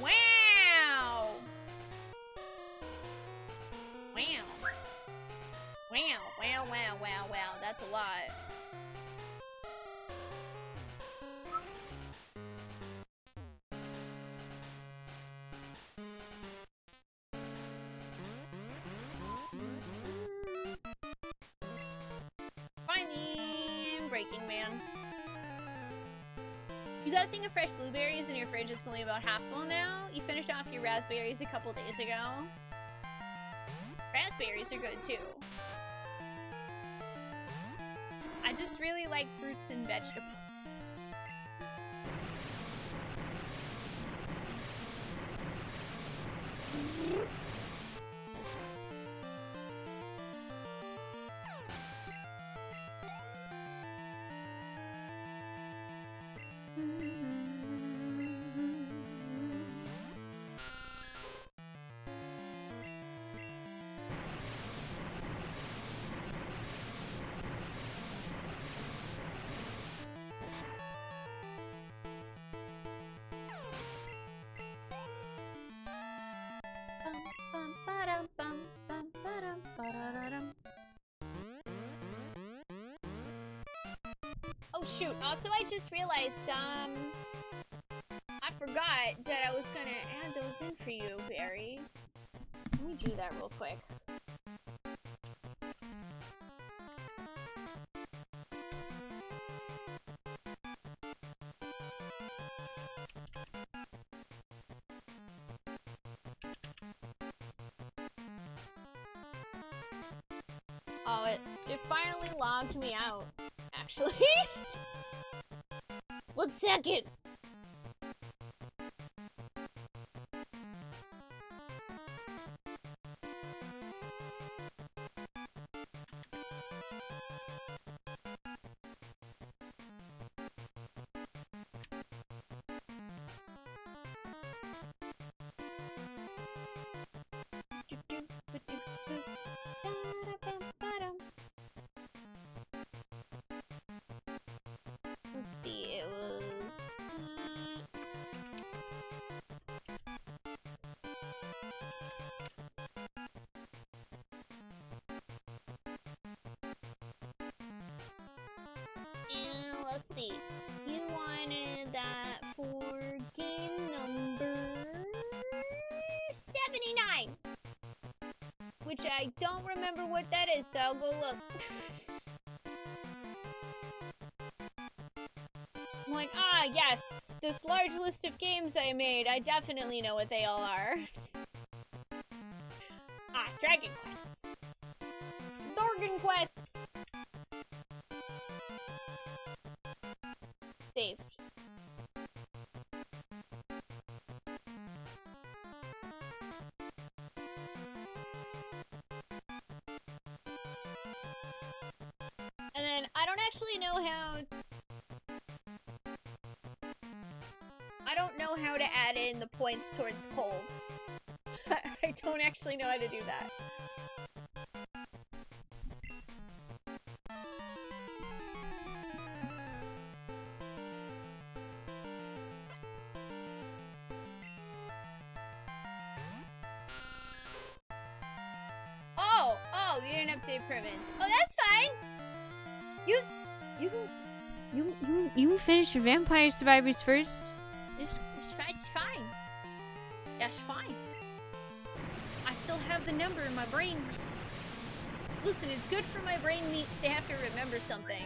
Wow! Wow. Wow, wow, wow, wow, wow. That's a lot. Man. You got a thing of fresh blueberries in your fridge. It's only about half full now. You finished off your raspberries a couple days ago. Raspberries are good too. I just really like fruits and vegetables. Oh shoot, also I just realized, um, I forgot that I was gonna add those in for you, Barry. Let me do that real quick. Oh, it, it finally logged me out, actually. One second. Which I don't remember what that is, so I'll go look. I'm like, ah, yes, this large list of games I made. I definitely know what they all are. add in the points towards cold. I don't actually know how to do that. Oh, oh you didn't update Privence. Oh, that's fine. You, you, You you you finish your Vampire Survivors first. It's good for my brain meats to have to remember something.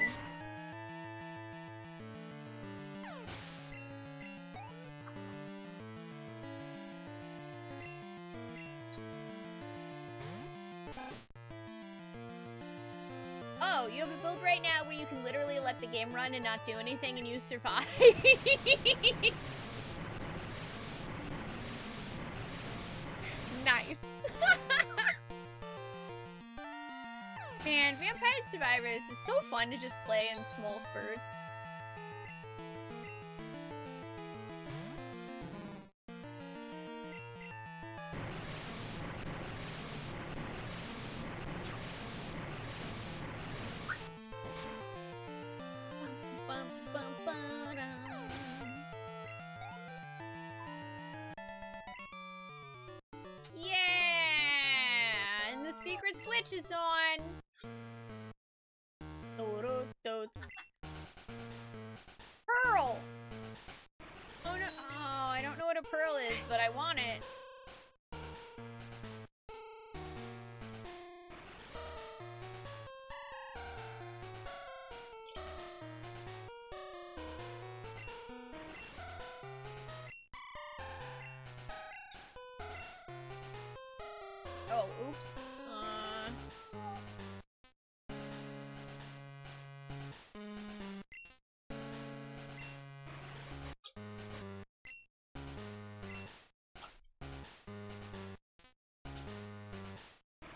Oh, you have a build right now where you can literally let the game run and not do anything and you survive. Survivors is so fun to just play in small spurts.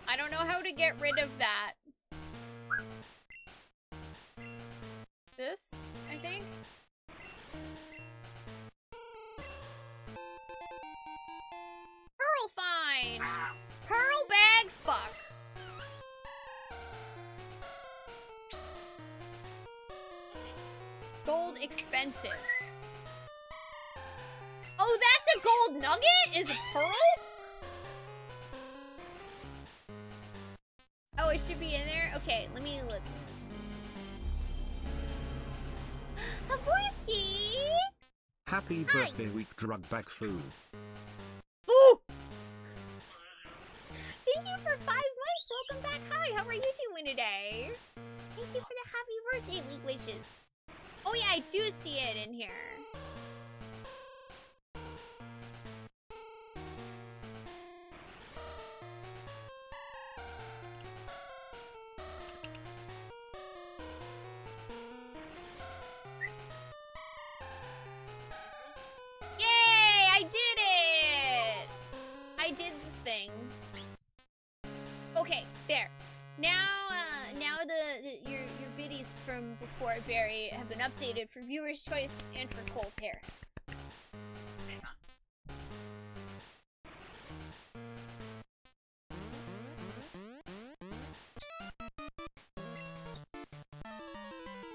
I don't know how to get rid of that. Bag food. From before Barry have been updated for viewers' choice and for cold hair.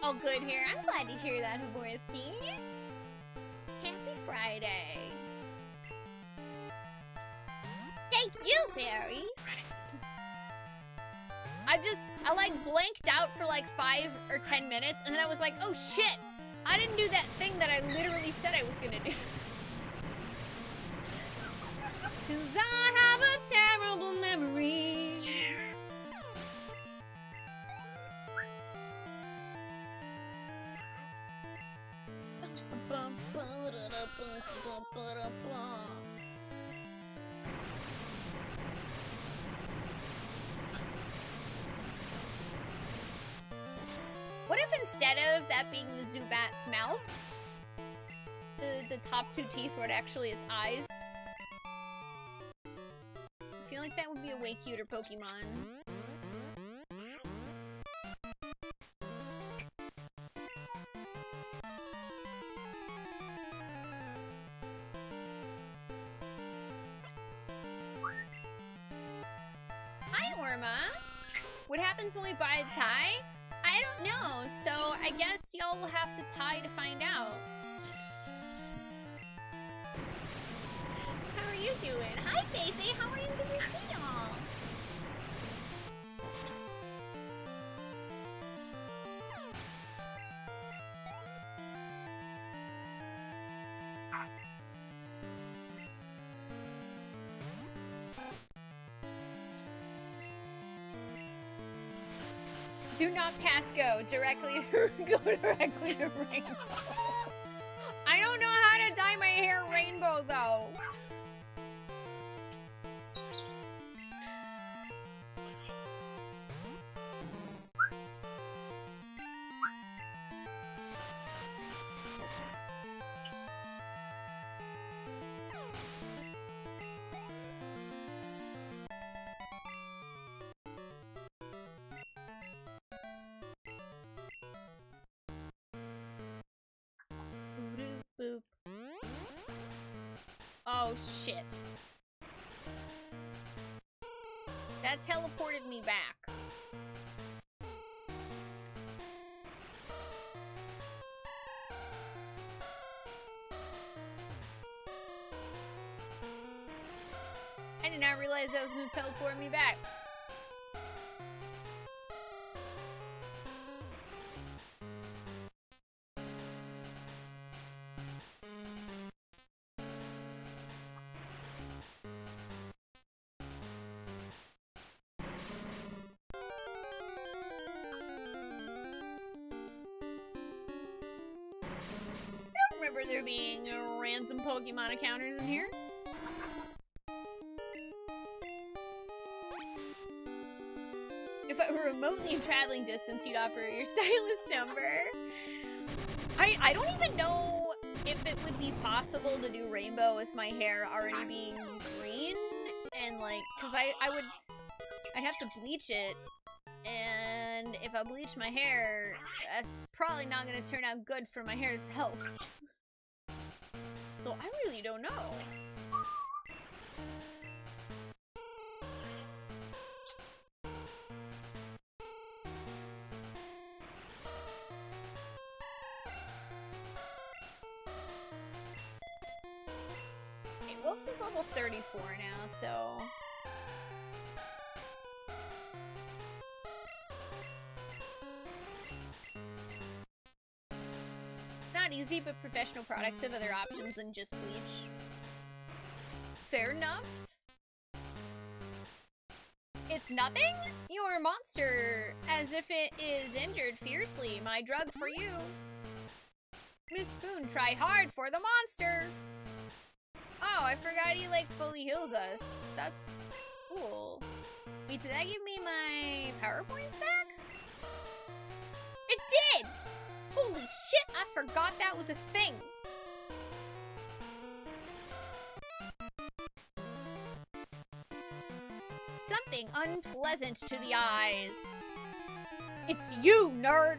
All good here. I'm glad to hear that, Haborski. Happy Friday. Thank you, Barry. I just, I like blanked out for like five or ten minutes, and then I was like, oh shit, I didn't do that thing that I literally said I was gonna do. Cause I have a terrible memory. Instead of that being the Zubat's mouth, the, the top two teeth were actually its eyes? I feel like that would be a way cuter Pokemon. Hi, Orma. What happens when we buy a tie? Have to tie to find out. How are you doing? Hi. How are you? Do not pass go. Directly go directly to rainbow. I don't know how to dye my hair rainbow though. Teleported me back. I did not realize that was going to teleport me back. Pokemon encounters in here. If I were remotely traveling distance, you'd offer your stylist number. I I don't even know if it would be possible to do rainbow with my hair already being green and like, cause I I would I'd have to bleach it, and if I bleach my hair, that's probably not gonna turn out good for my hair's health. Really don't know. Not easy, but professional products have other options than just bleach. Fair enough. It's nothing? You're a monster. As if it is injured fiercely. My drug for you. Miss Spoon, try hard for the monster. Oh, I forgot he like fully heals us. That's cool. Wait, did that give me my power points back? Holy shit, I forgot that was a thing. Something unpleasant to the eyes. It's you, nerd!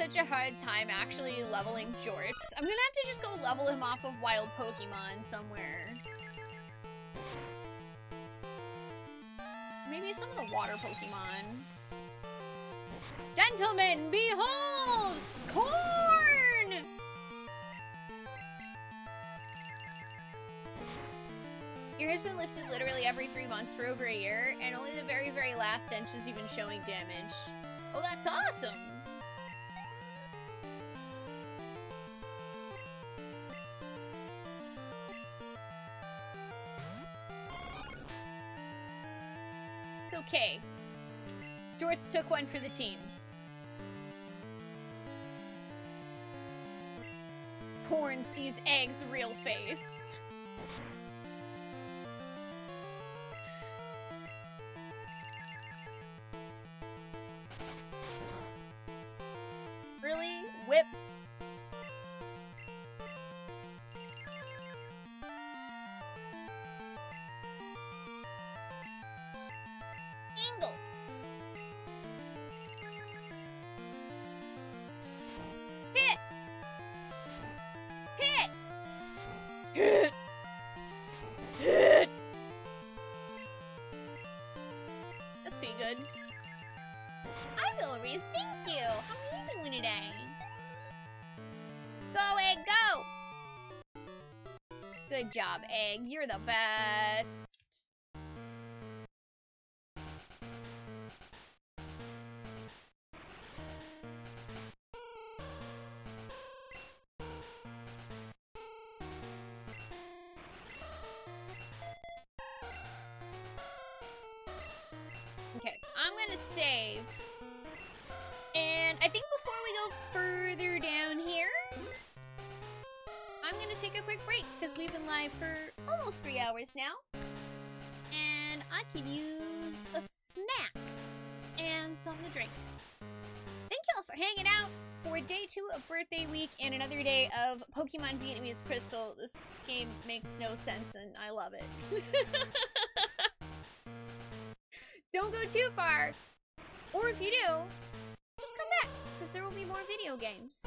Such a hard time actually leveling Jorts. I'm gonna have to just go level him off of wild Pokemon somewhere. Maybe some of the water Pokemon. Gentlemen, behold! Corn! Your hair's been lifted literally every three months for over a year, and only the very, very last inch is even showing damage. Oh, that's awesome! Okay. Jorts took one for the team. Corn sees Egg's real face. Good. Hi, Villarius. Thank you. How are you doing today? Go, Egg, go! Good job, Egg. You're the best. Something to drink. Thank y'all for hanging out for day two of birthday week and another day of Pokemon Vietnamese Crystal. This game makes no sense and I love it. Don't go too far. Or if you do, just come back, because there will be more video games.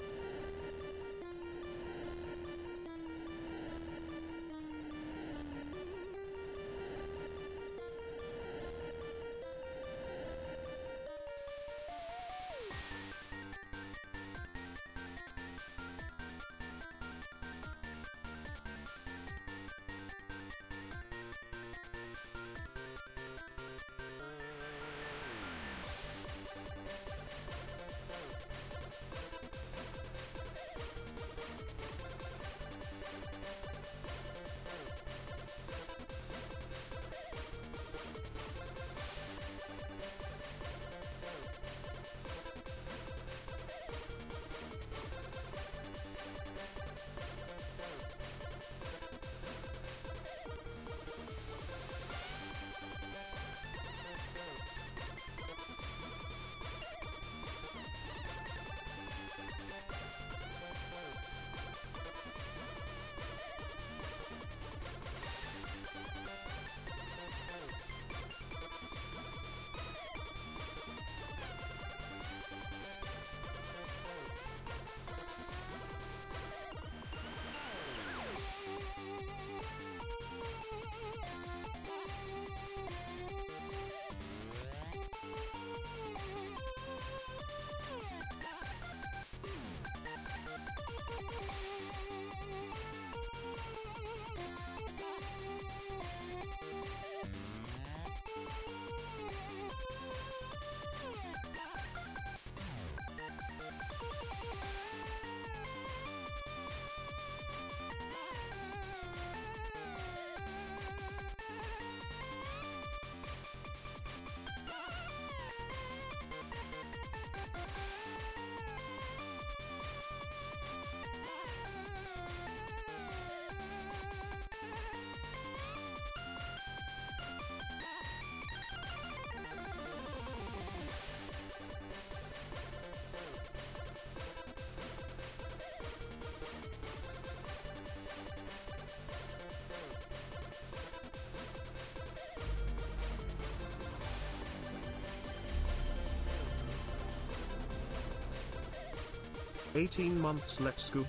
18 months let's go.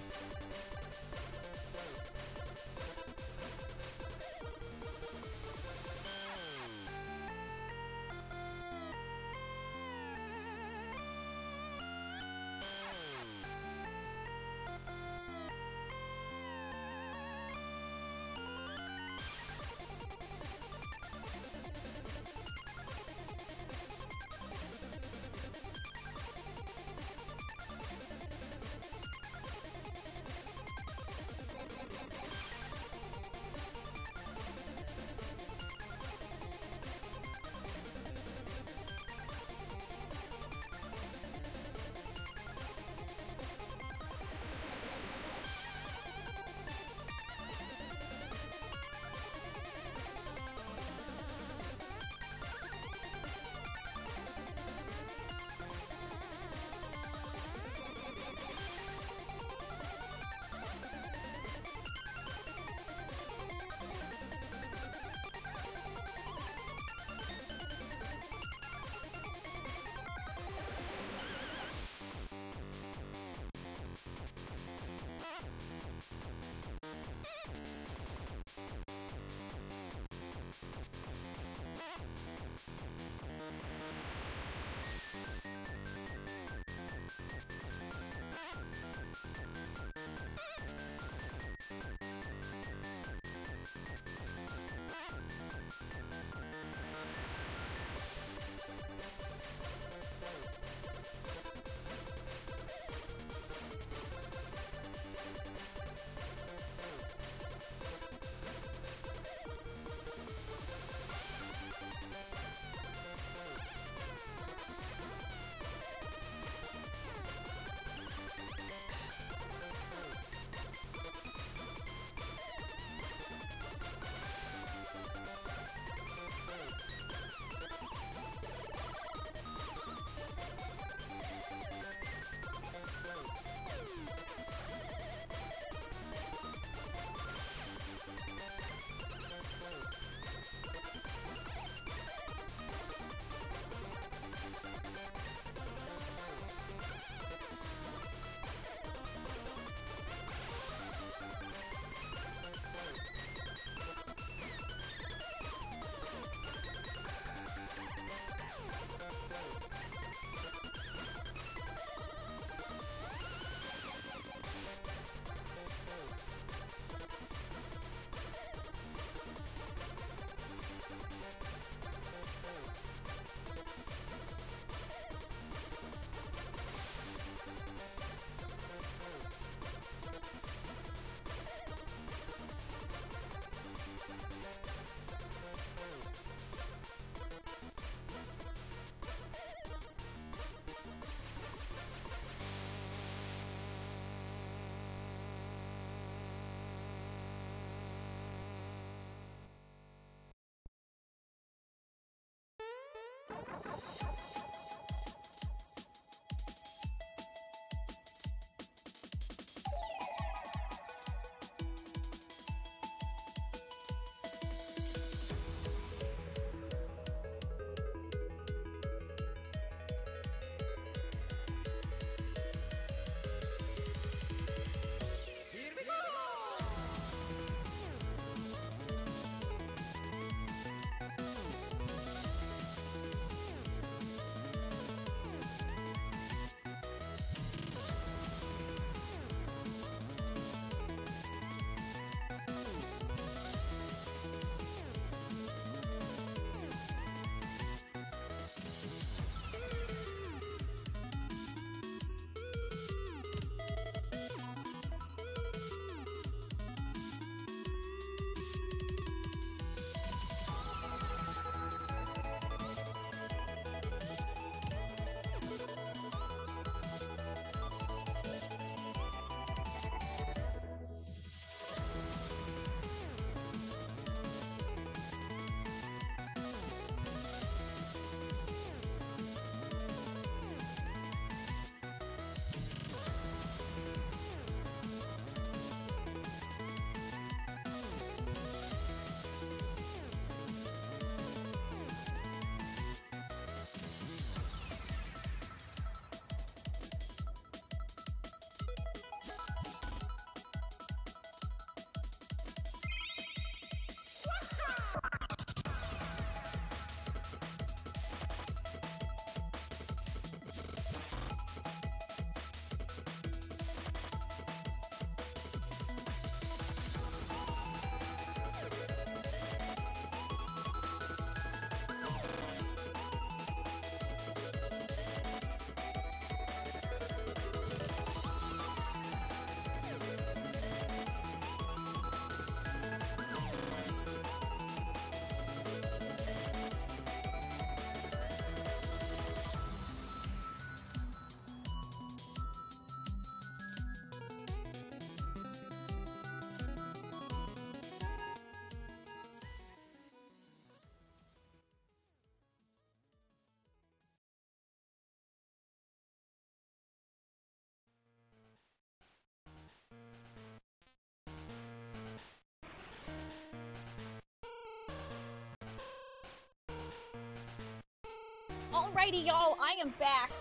Alrighty, y'all, I am back.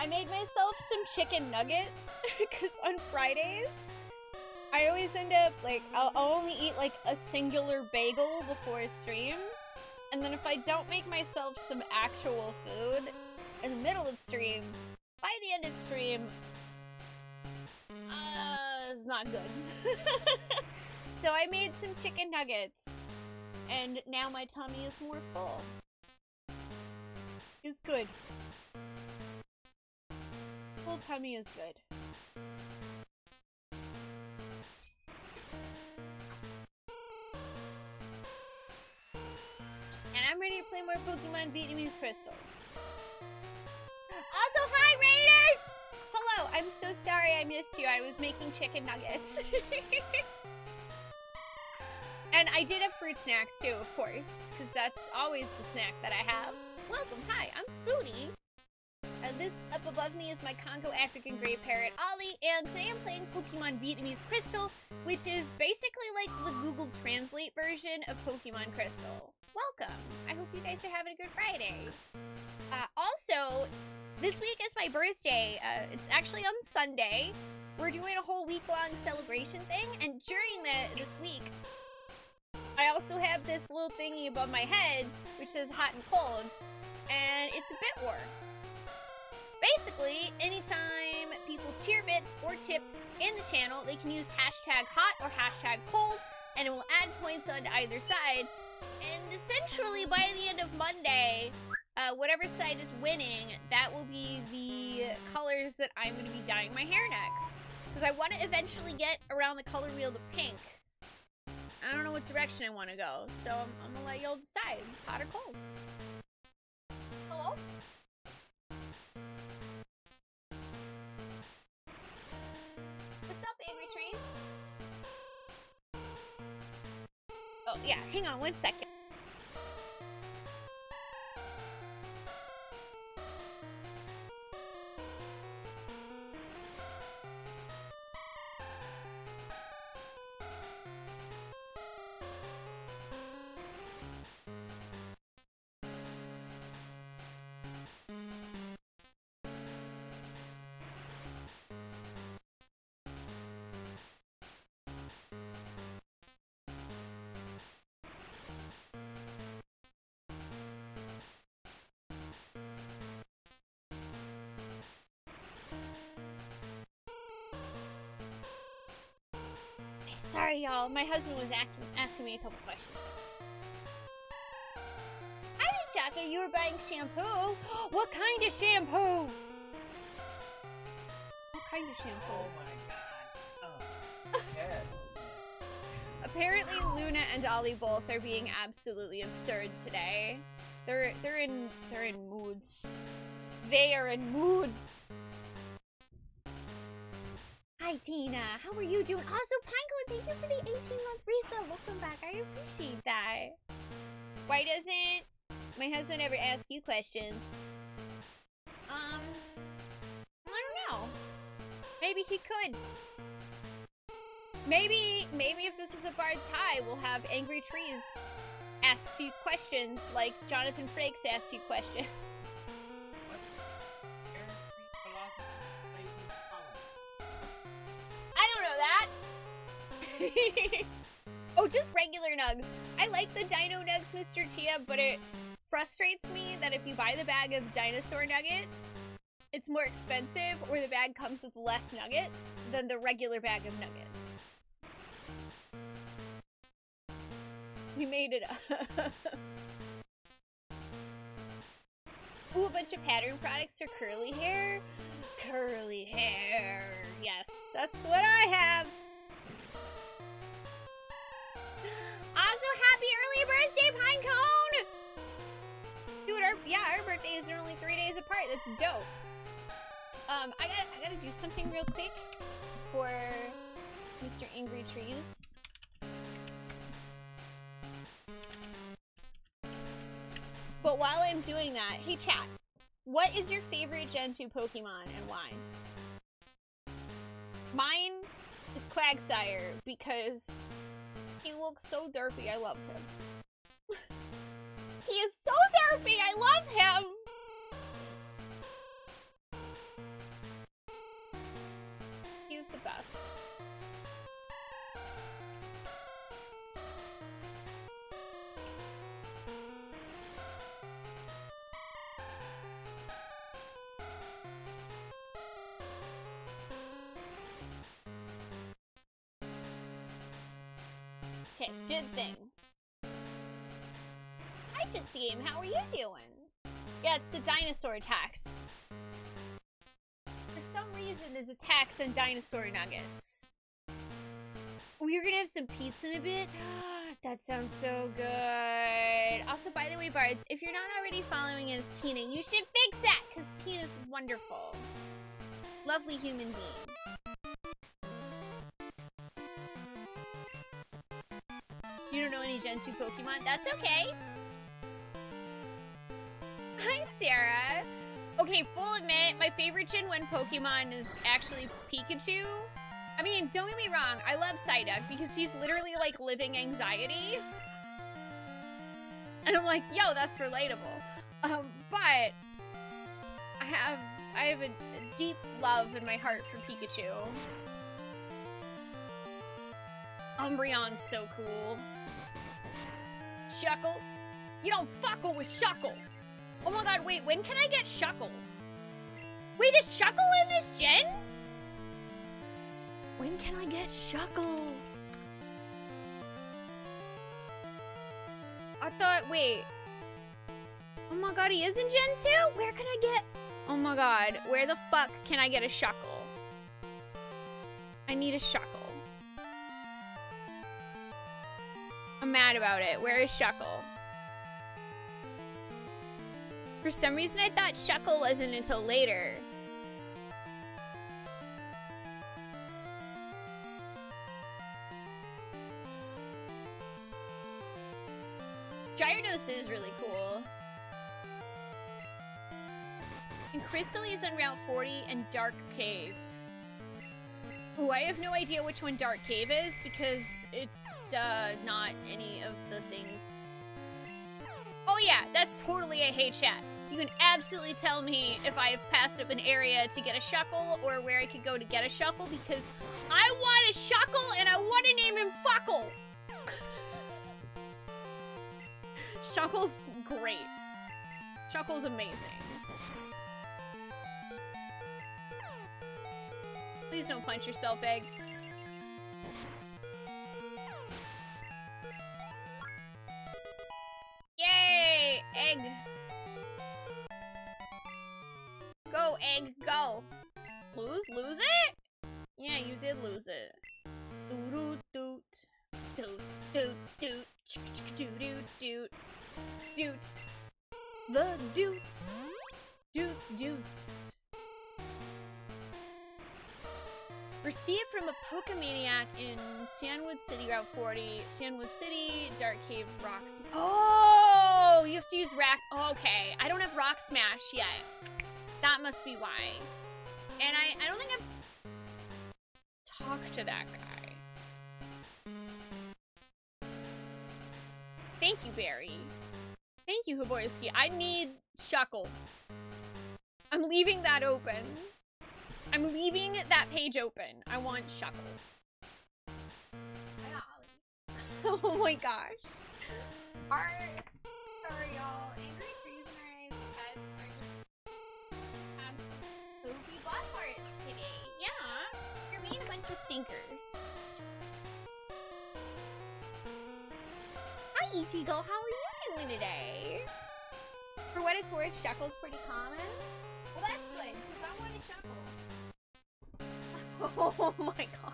I made myself some chicken nuggets because on Fridays, I always end up like I'll, only eat like a singular bagel before a stream, and then if I don't make myself some actual food in the middle of stream, by the end of stream, uh, it's not good. so I made some chicken nuggets, and now my tummy is more full Is good. And I'm ready to play more Pokemon Vietnamese Crystal. Also, hi Raiders! Hello, I'm so sorry I missed you. I was making chicken nuggets. and I did have fruit snacks too, of course, because that's always the snack that I have. Welcome, hi, I'm Spoonee. Uh, this up above me is my Congo African Grey Parrot, Ollie, and today I'm playing Pokemon Vietnamese Crystal, which is basically like the Google Translate version of Pokemon Crystal. Welcome! I hope you guys are having a good Friday. Uh, also, this week is my birthday. Uh, it's actually on Sunday. We're doing a whole week-long celebration thing, and during the, this week, I also have this little thingy above my head, which says hot and cold, and it's a bit war. Basically, anytime people cheer bits or tip in the channel, they can use hashtag hot or hashtag cold, and it will add points onto either side. And essentially, by the end of Monday, uh, whatever side is winning, that will be the colors that I'm going to be dyeing my hair next. Because I want to eventually get around the color wheel to pink. I don't know what direction I want to go, so I'm, I'm gonna let y'all decide, hot or cold. Oh, yeah, hang on one second. Well, my husband was asking me a couple questions. Hi, Chaka. You were buying shampoo. what kind of shampoo? What kind of shampoo? Oh my god. Oh. Yes. Apparently, Luna and Ollie both are being absolutely absurd today. They're they're in they're in moods. They are in moods. Hi Tina, how are you doing? Also, thank you for the 18 month resub. Welcome back. I appreciate that. Why doesn't my husband ever ask you questions? Um, I don't know. Maybe he could. Maybe, maybe if this is a Bard's tie, we'll have Angry Trees ask you questions like Jonathan Frakes asks you questions. oh, just regular nugs. I like the Dino Nugs, Mr. Tia, but it frustrates me that if you buy the bag of dinosaur nuggets, it's more expensive, or the bag comes with less nuggets than the regular bag of nuggets. We made it up. Ooh, a bunch of pattern products for curly hair. Curly hair. Yes, that's what I have. Happy early birthday, Pinecone! Dude, our, yeah, our birthdays are only three days apart. That's dope. Um, I gotta, I gotta do something real quick for Mr. Angry Trees. But while I'm doing that, hey chat, what is your favorite Gen 2 Pokemon and why? Mine is Quagsire because he looks so derpy. I love him. he is so derpy. I love him. Did thing. Hi, Jassim. How are you doing? Yeah, it's the dinosaur attacks. For some reason, there's attacks on dinosaur nuggets. We're gonna have some pizza in a bit. that sounds so good. Also, by the way, Bards, if you're not already following as Tina, you should fix that because Tina's wonderful. Lovely human being. Gen 2 Pokemon? That's okay. Hi, Sarah. Okay, full admit, my favorite Gen 1 Pokemon is actually Pikachu. I mean, don't get me wrong, I love Psyduck because he's literally like living anxiety. And I'm like, yo, that's relatable. Um, but I have I have a, a deep love in my heart for Pikachu. Umbreon's so cool. Shuckle. You don't fuckle with Shuckle. Oh my god, wait, when can I get Shuckle? Wait, is Shuckle in this gen? When can I get Shuckle? I thought, wait. Oh my god, he is in Gen 2? Where can I get... Oh my god, where the fuck can I get a Shuckle? I need a Shuckle. I'm mad about it. Where is Shuckle? For some reason, I thought Shuckle wasn't until later. Gyarados is really cool. And Crystal is on Route 40 and Dark Cave. Ooh, I have no idea which one Dark Cave is because it's uh, not any of the things. Oh yeah, that's totally a hey chat. You can absolutely tell me if I have passed up an area to get a shuckle or where I could go to get a shuckle because I want a shuckle and I want to name him Fuckle. Shuckle's great. Shuckle's amazing. Please don't punch yourself, Egg. Yay! Egg! Go, Egg, go! Lose? Lose it? Yeah, you did lose it. Doot doot doot doot doot doot doot doot doot. doots. The doots. Doots doots. Received from a Pokemaniac in Cianwood City, Route 40. Cianwood City, Dark Cave, Rocks. Oh, you have to use Rack. okay, I don't have Rock Smash yet. That must be why. And I, I don't think I've talked to that guy. Thank you, Barry. Thank you, Haboyski. I need Shuckle. I'm leaving that open. I'm leaving that page open. I want Shuckle. oh my gosh. Our, sorry y'all, angry our pets are just have poopy butt hearts today. Yeah, you're being a bunch of stinkers. Hi Ichigo, how are you doing today? For what it's worth, Shuckle's pretty common. Well, that's good, because I want a Shuckle. Oh my god.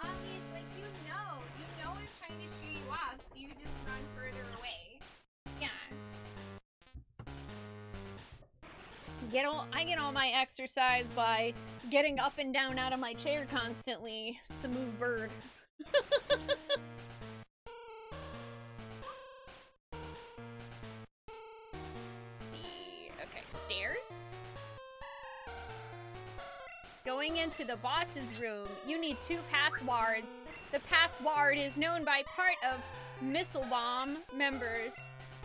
I mean, like, you know. You know I'm trying to shoot you off, so you just run further away. Yeah. Get all, I get all my exercise by getting up and down out of my chair constantly. A move bird. Going into the boss's room, you need two passwords. The password is known by part of Missile Bomb members.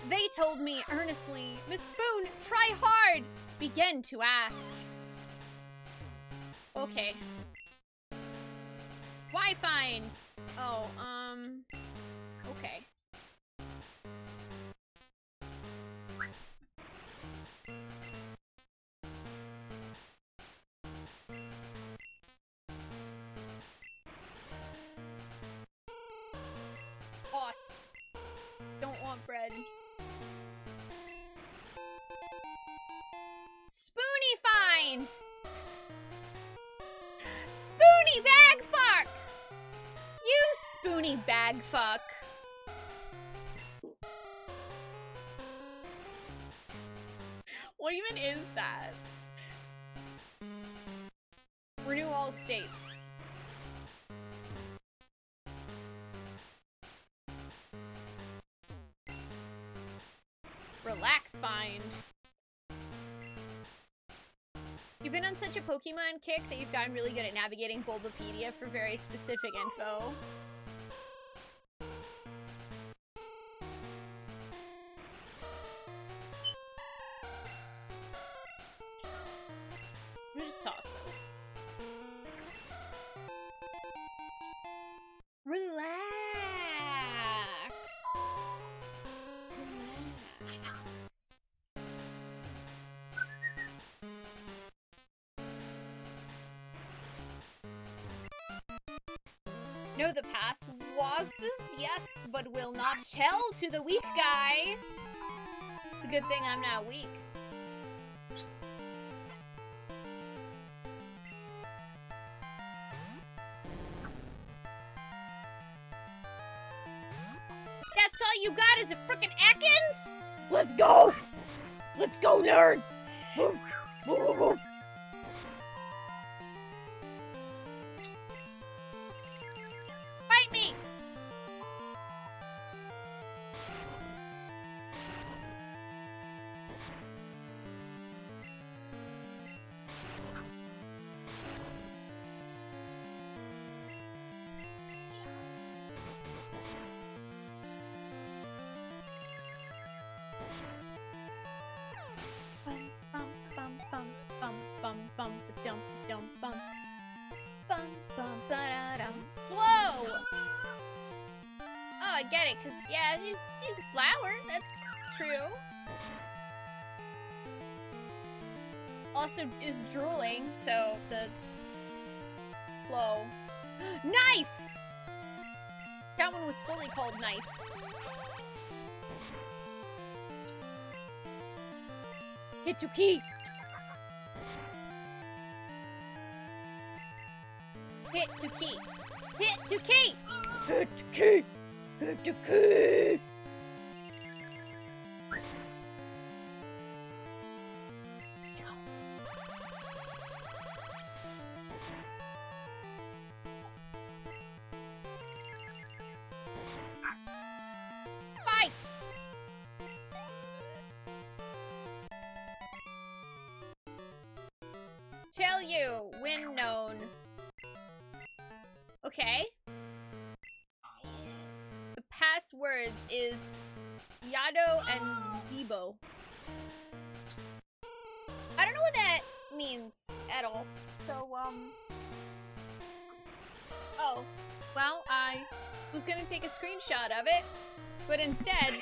They told me earnestly, Miss Spoon, try hard! Begin to ask. Okay. Why find? Oh, um. Bread. Spoony find! Spoony bag fuck! You spoony bag fuck. What even is that? Renew all states. You've been on such a Pokemon kick that you've gotten really good at navigating Bulbapedia for very specific info. But will not tell to the weak guy. It's a good thing I'm not weak. get it, because, yeah, he's, he's a flower. That's true. Also is drooling, so the flow. knife! That one was fully called knife. Get your key! Hit to key. Hit to key. Hit to key. Fight! Of it, but instead,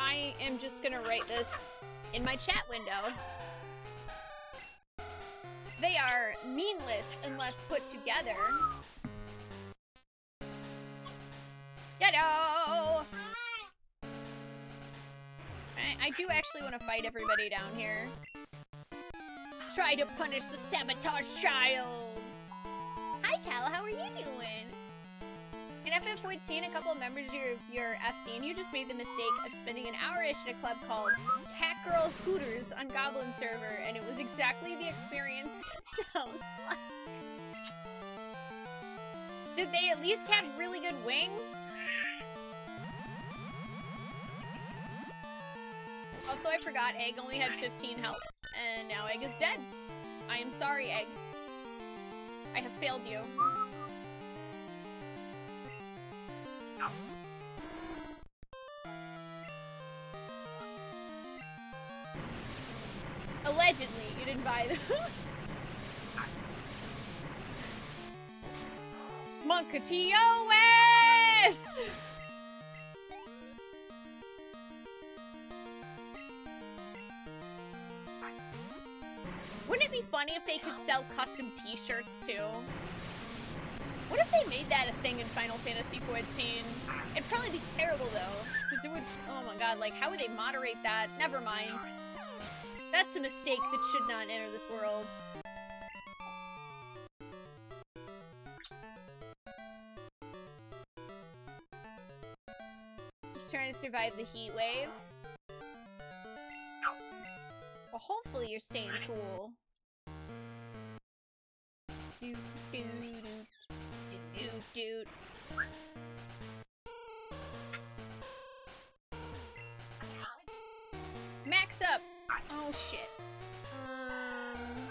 I am just gonna write this in my chat window. They are meaningless unless put together. Yado! I, I do actually want to fight everybody down here. Try to punish the sabotage child! Hi, Cal, how are you doing? In FF14, a couple of members of your, your FC and you just made the mistake of spending an hour-ish at a club called Catgirl Hooters on Goblin server, and it was exactly the experience it sounds like. Did they at least have really good wings? Also, I forgot Egg only had 15 health, and now Egg is dead. I am sorry, Egg. I have failed you. Allegedly, you didn't buy them. Monkatios! Wouldn't it be funny if they could sell custom t-shirts too? What if they made that a thing in Final Fantasy XIV? It'd probably be terrible though, because it would, oh my god, like how would they moderate that? Never mind. That's a mistake that should not enter this world. Just trying to survive the heat wave. Well, hopefully you're staying cool. Max up! Oh shit. Um...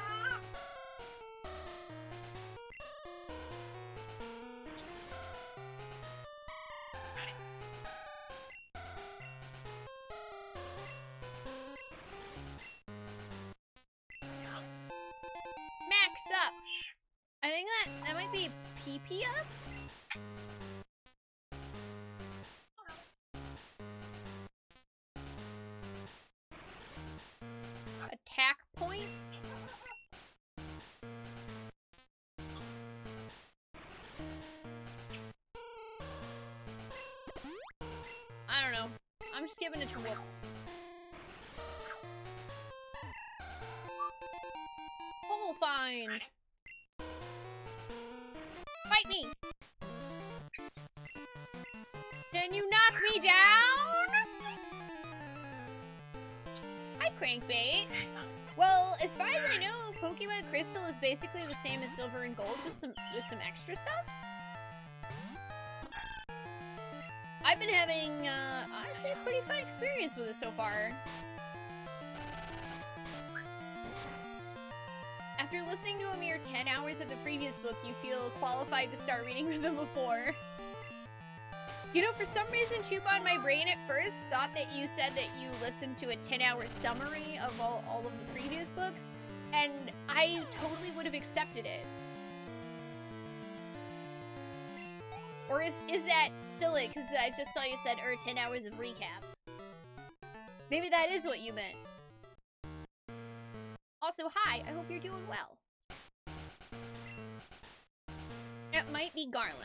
Max up! I think that that might be PP up? Just giving it to Whoops. Oh, Hole find! Fight me! Can you knock me down? Hi, Crankbait. Well, as far as I know, Pokemon Crystal is basically the same as Silver and Gold, just some with some extra stuff. Honestly, a pretty fun experience with it so far. After listening to a mere 10 hours of the previous book, you feel qualified to start reading them before. You know, for some reason, Chupa on my brain at first thought that you said that you listened to a 10-hour summary of all, all of the previous books, and I totally would have accepted it. Or is, is that still it? Because I just saw you said, er, 10 hours of recap. Maybe that is what you meant. Also, hi, I hope you're doing well. It might be Garland.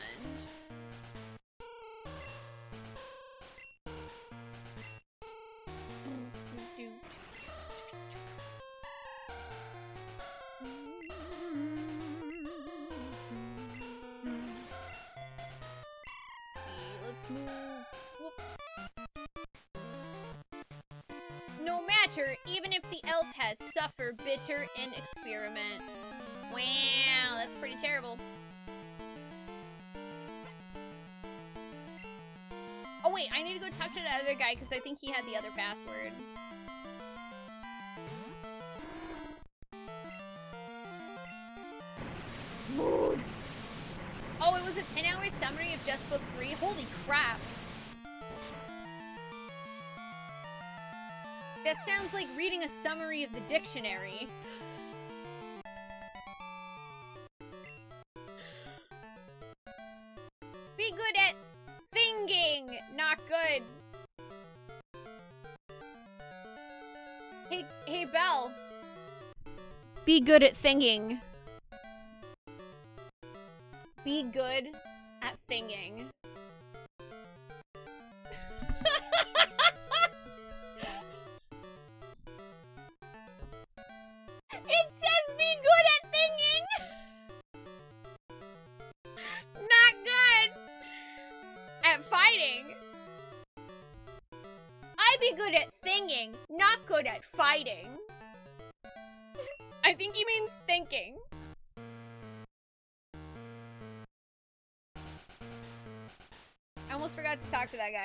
Suffered bitter in experiment. Wow, that's pretty terrible. Oh wait, I need to go talk to the other guy because I think he had the other password. Oh, it was a 10 hour summary of just book three? Holy crap. That sounds like reading a summary of the dictionary. Be good at thinking, not good. Hey, hey, Belle. Be good at thinking. Be good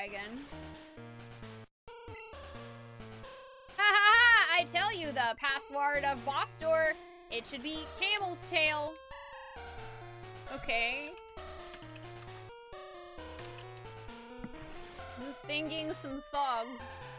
again. Ha ha ha! I tell you the password of boss door. It should be camel's tail. Okay. Just thinking some thugs.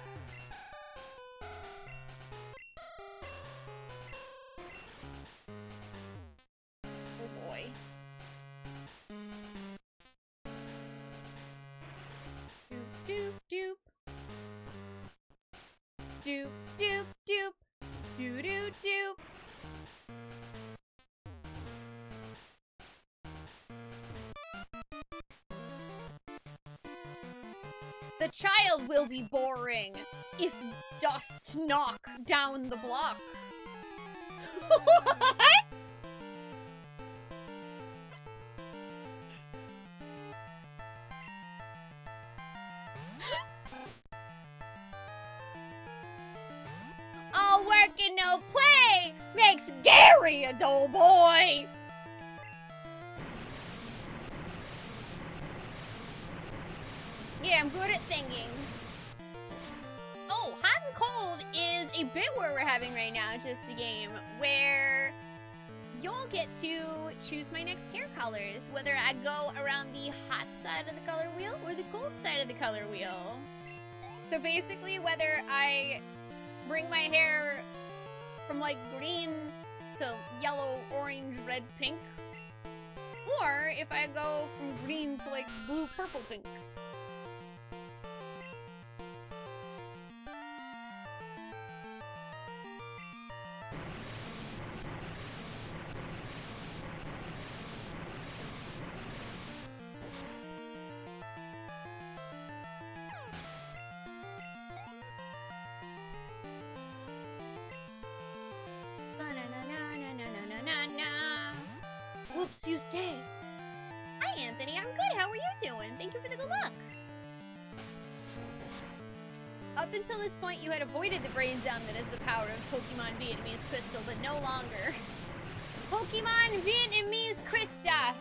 The child will be boring if dust knock down the block. what? Having right now, just a game where y'all get to choose my next hair colors, whether I go around the hot side of the color wheel or the cold side of the color wheel. So basically, whether I bring my hair from like green to yellow, orange, red, pink, or if I go from green to like blue, purple, pink. Whoops, you stay. Hi, Anthony. I'm good. How are you doing? Thank you for the good luck. Up until this point, you had avoided the brain dump that is the power of Pokemon Vietnamese Crystal, but no longer. Pokemon Vietnamese Krista.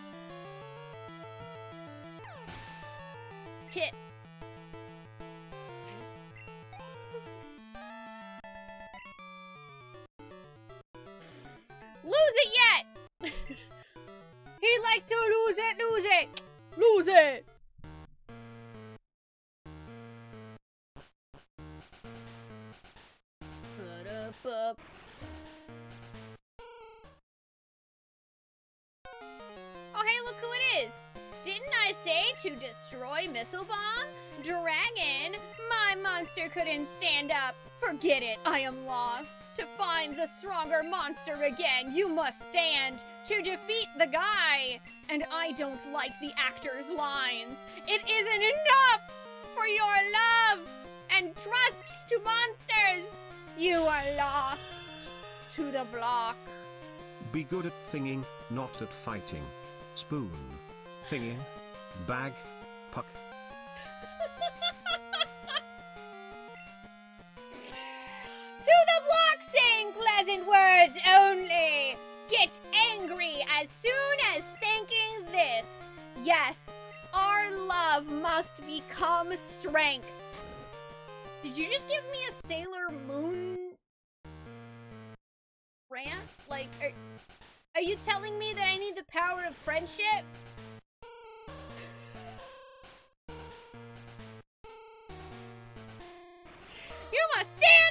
Destroy Missile Bomb? Dragon, my monster couldn't stand up. Forget it, I am lost. To find the stronger monster again, you must stand to defeat the guy. And I don't like the actor's lines. It isn't enough for your love and trust to monsters. You are lost to the block. Be good at thinging, not at fighting. Spoon. Thinging. Bag puck. to the block saying pleasant words only! Get angry as soon as thinking this! Yes, our love must become strength! Did you just give me a Sailor Moon rant? Like, are, are you telling me that I need the power of friendship?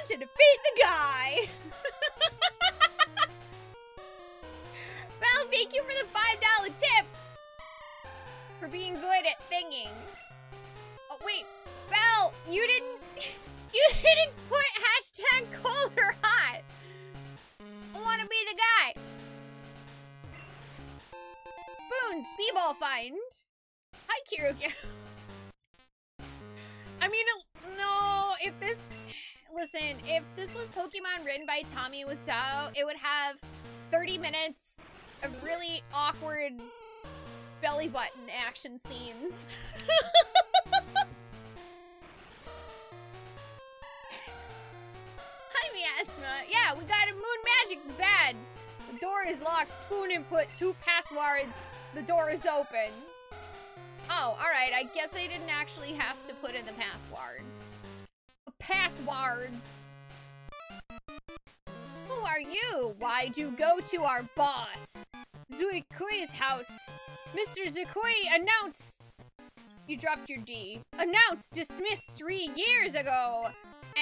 To defeat the guy! Val, thank you for the $5 tip! For being good at thinging. Oh, wait. Val, you didn't... You didn't put hashtag cold or hot! I wanna be the guy! Spoon, speedball find. Hi, Kiruki. I mean, no, if this... Listen, if this was Pokemon written by Tommy Wiseau, it would have 30 minutes of really awkward belly button action scenes. Hi, Miasma. Yeah, we got a moon magic bad. The door is locked. Spoon input two passwords. The door is open. Oh, alright. I guess I didn't actually have to put in the passwords. Passwords. Who are you? Why'd you go to our boss? Zuikui's house. Mr. Zukui announced. You dropped your D. Announced dismissed three years ago.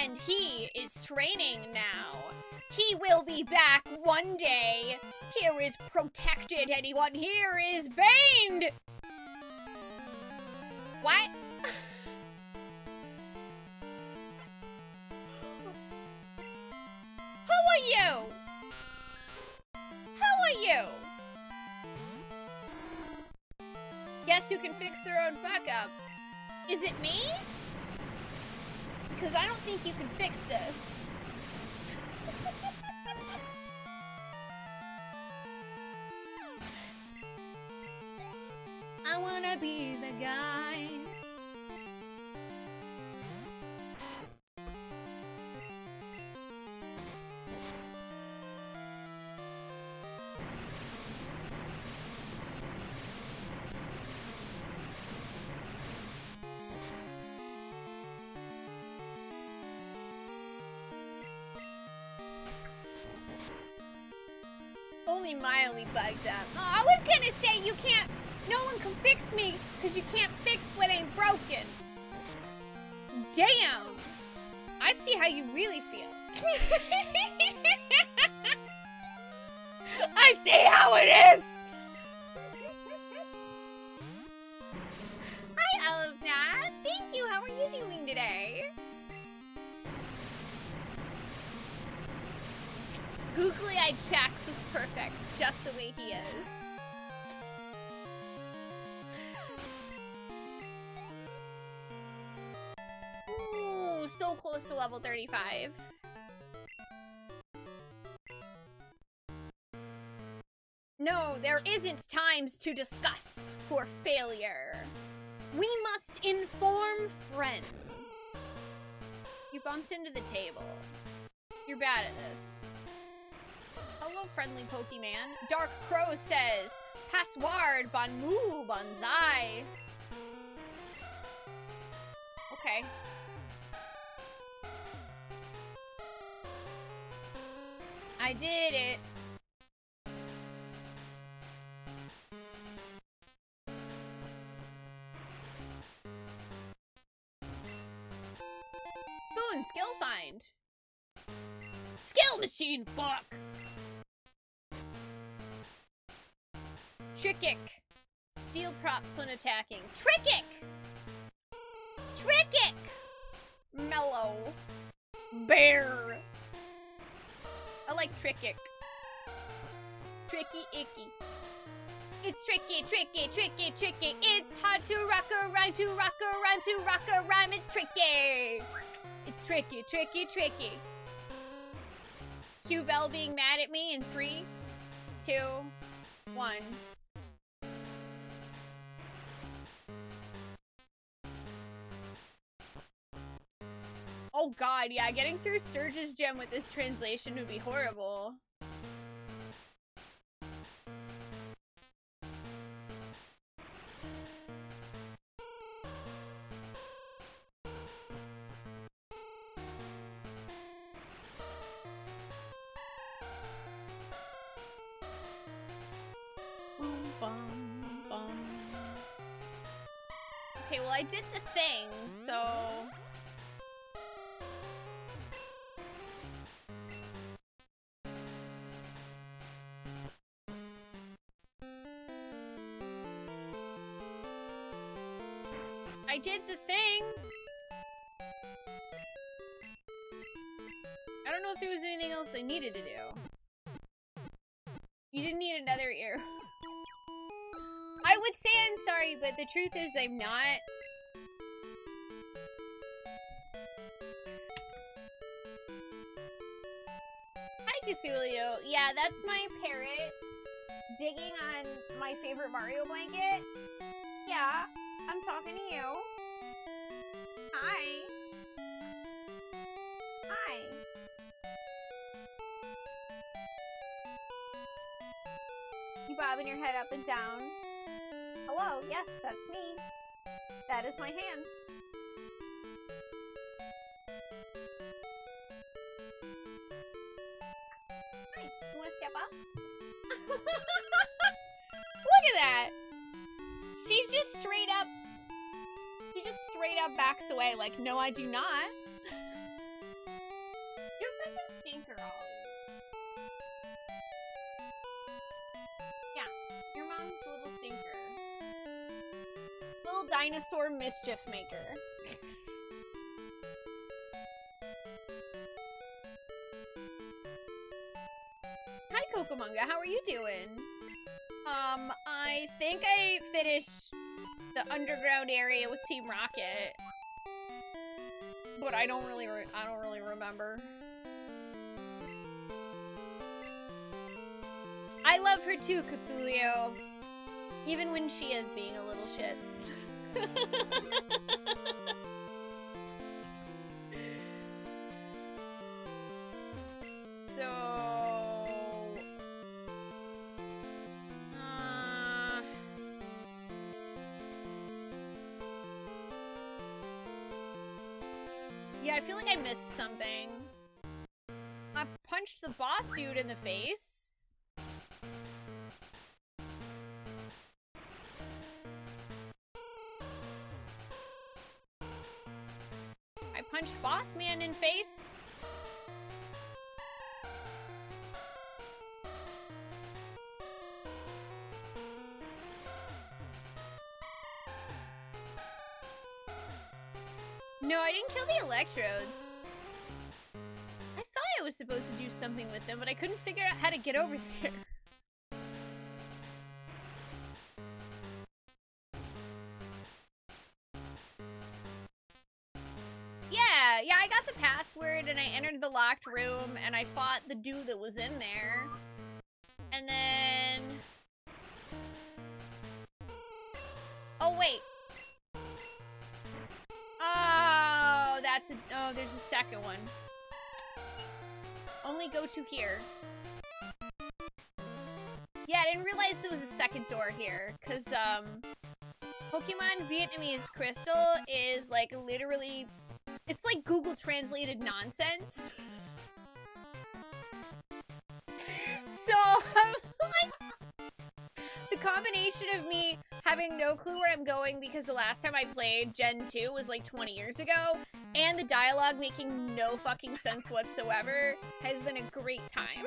And he is training now. He will be back one day. Here is protected. Anyone here is baned. What? Who can fix their own fuck up? Is it me? Because I don't think you can fix this. I wanna be the guy. Only mildly bugged up. Oh, I was gonna say you can't. No one can fix me because you can't fix what ain't broken. Damn. I see how you really feel. I see how it is. Level 35. No, there isn't times to discuss for failure. We must inform friends. You bumped into the table. You're bad at this. Hello, friendly Pokemon. Dark Crow says, Password, Banmu, Banzai. Okay. I did it. Spoon, skill find. Skill machine, fuck! Trickick. Steel props when attacking. Trickick! Trickick! Mellow. Bear. Like Trickick. Tricky icky. It's tricky, tricky, tricky, tricky. It's hard to rock a rhyme, to rock a rhyme, to rock a rhyme. It's tricky. It's tricky, tricky, tricky. Q Bell being mad at me in three, two, one. God, yeah, getting through Surge's gem with this translation would be horrible. Did the thing! I don't know if there was anything else I needed to do. You didn't need another ear. I would say I'm sorry, but the truth is I'm not. Hi, Cthulhu. Yeah, that's my parrot digging on my favorite Mario blanket. Yeah, I'm talking to you. Head up and down. Hello, yes, that's me. That is my hand. Hi, you wanna step up? Look at that! She just straight up, she just straight up backs away like, no I do not. Dinosaur mischief maker. Hi, Kokomunga. How are you doing? Um, I think I finished the underground area with Team Rocket, but I don't really, re I don't really remember. I love her too, Cthulhu. Even when she is being a little shit. so... Uh, yeah, I feel like I missed something. I punched the boss dude in the face. Didn't kill the electrodes. I thought I was supposed to do something with them, but I couldn't figure out how to get over there. Yeah, yeah, I got the password and I entered the locked room and I fought the dude that was in there. Second one. Only go to here. Yeah, I didn't realize there was a second door here. Because, um... Pokemon Vietnamese Crystal is, like, literally it's like Google translated nonsense. So, like, the combination of me having no clue where I'm going because the last time I played Gen 2 was like 20 years ago, and the dialogue making no fucking sense whatsoever has been a great time.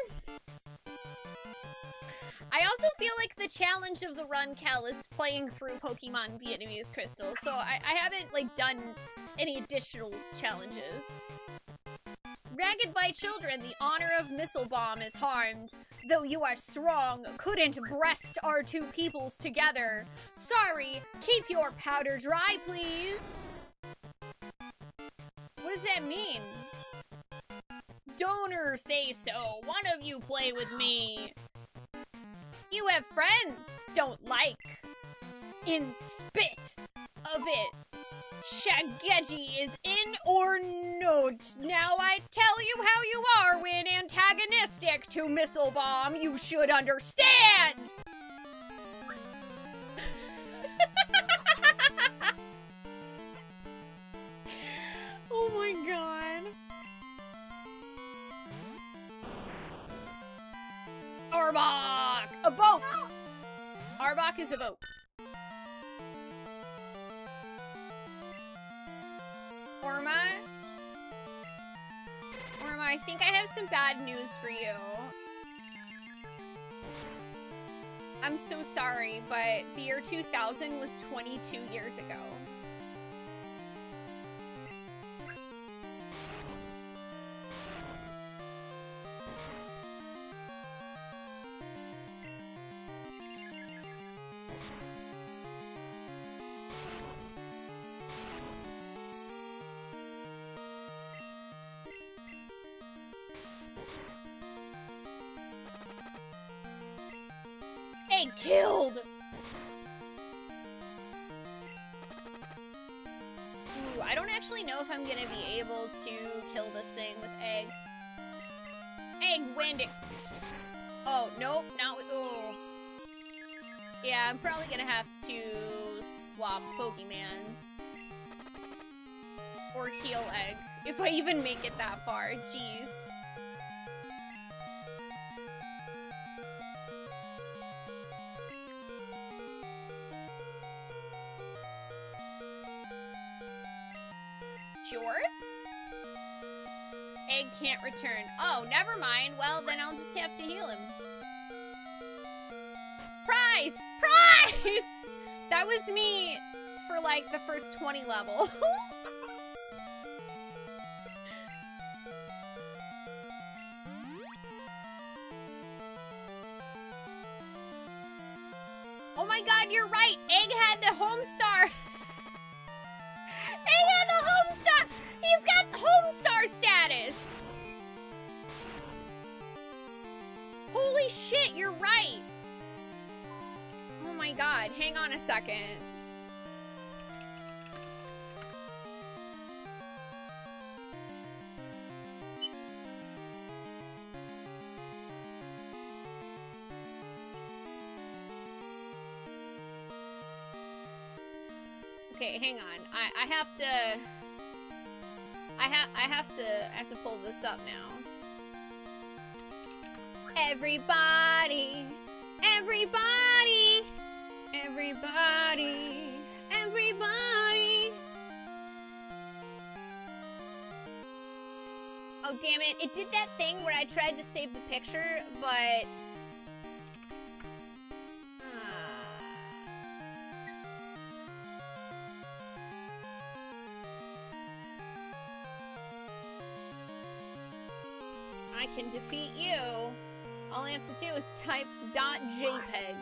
I also feel like the challenge of the run, Kel, is playing through Pokemon Vietnamese Crystal, so I, I haven't, like, done any additional challenges. Ragged by children, the honor of Missile Bomb is harmed. Though you are strong, couldn't breast our two peoples together. Sorry, keep your powder dry, please. What mean? Donor er say so. One of you play with me. You have friends, don't like. In spit of it. Shageji is in or not. Now I tell you how you are when antagonistic to Missile Bomb. You should understand. is a vote. Orma? Orma, I think I have some bad news for you. I'm so sorry, but the year 2000 was 22 years ago. Even make it that far, jeez. Jorts? Egg can't return. Oh, never mind. Well, then I'll just have to heal him. Price! Prize! That was me for like the first 20 levels. Hang on. I I have to I have I have to I have to pull this up now. Everybody, everybody, everybody, everybody. Oh damn it! It did that thing where I tried to save the picture, but you. All I have to do is type .jpeg.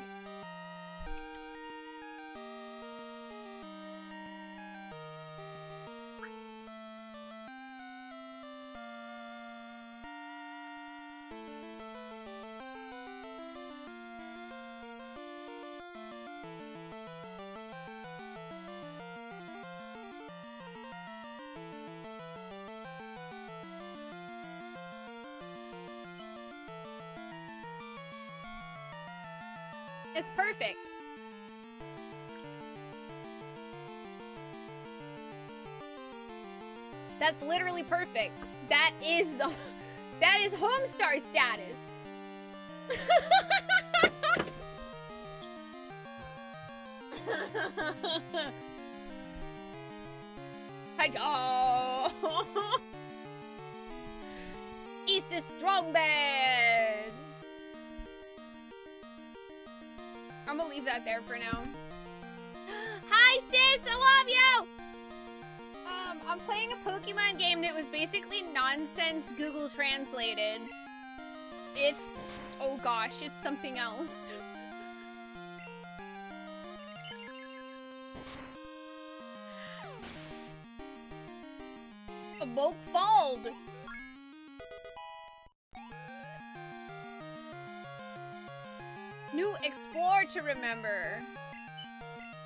It's perfect. That's literally perfect. That is the that is Homestar status. Hi, It's a strong band. Leave that there for now. Hi, sis! I love you! Um, I'm playing a Pokemon game that was basically nonsense Google translated. It's... Oh gosh, it's something else. A Folд. Explore to remember.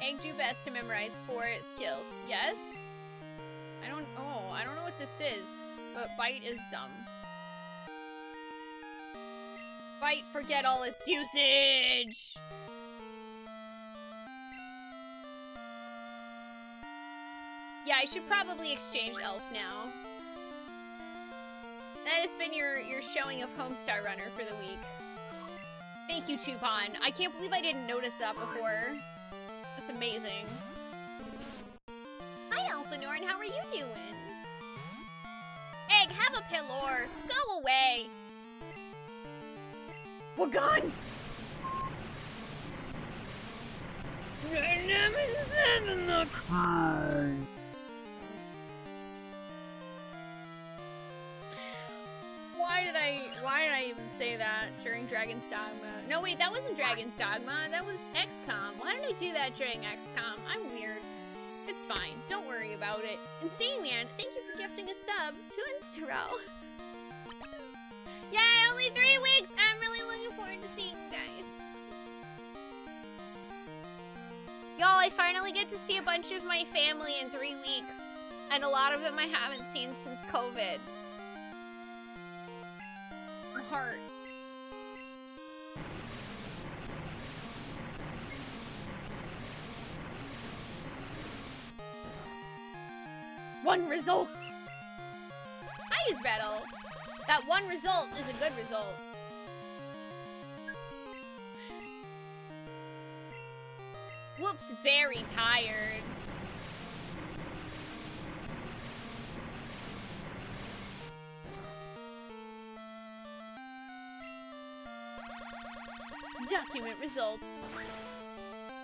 Egg do best to memorize four skills. Yes? I don't oh, I don't know what this is, but bite is dumb. Bite forget all its usage. Yeah, I should probably exchange elf now. That has been your your showing of Homestar Runner for the week. Thank you, Chupon. I can't believe I didn't notice that before. That's amazing. Hi, Alphanorn. How are you doing? Egg, have Lava Pilor, go away. We're gone. Why did I why did I even say that during Dragon's Dogma? No wait, that wasn't Dragon's Dogma, that was XCOM. Why did I do that during XCOM? I'm weird. It's fine. Don't worry about it. Insane Man, thank you for gifting a sub to Instaro. Yay, only three weeks! I'm really looking forward to seeing you guys. Y'all, I finally get to see a bunch of my family in three weeks. And a lot of them I haven't seen since COVID. Heart. One result! Hi, Isrettle! That one result is a good result. Whoops, very tired. Document results.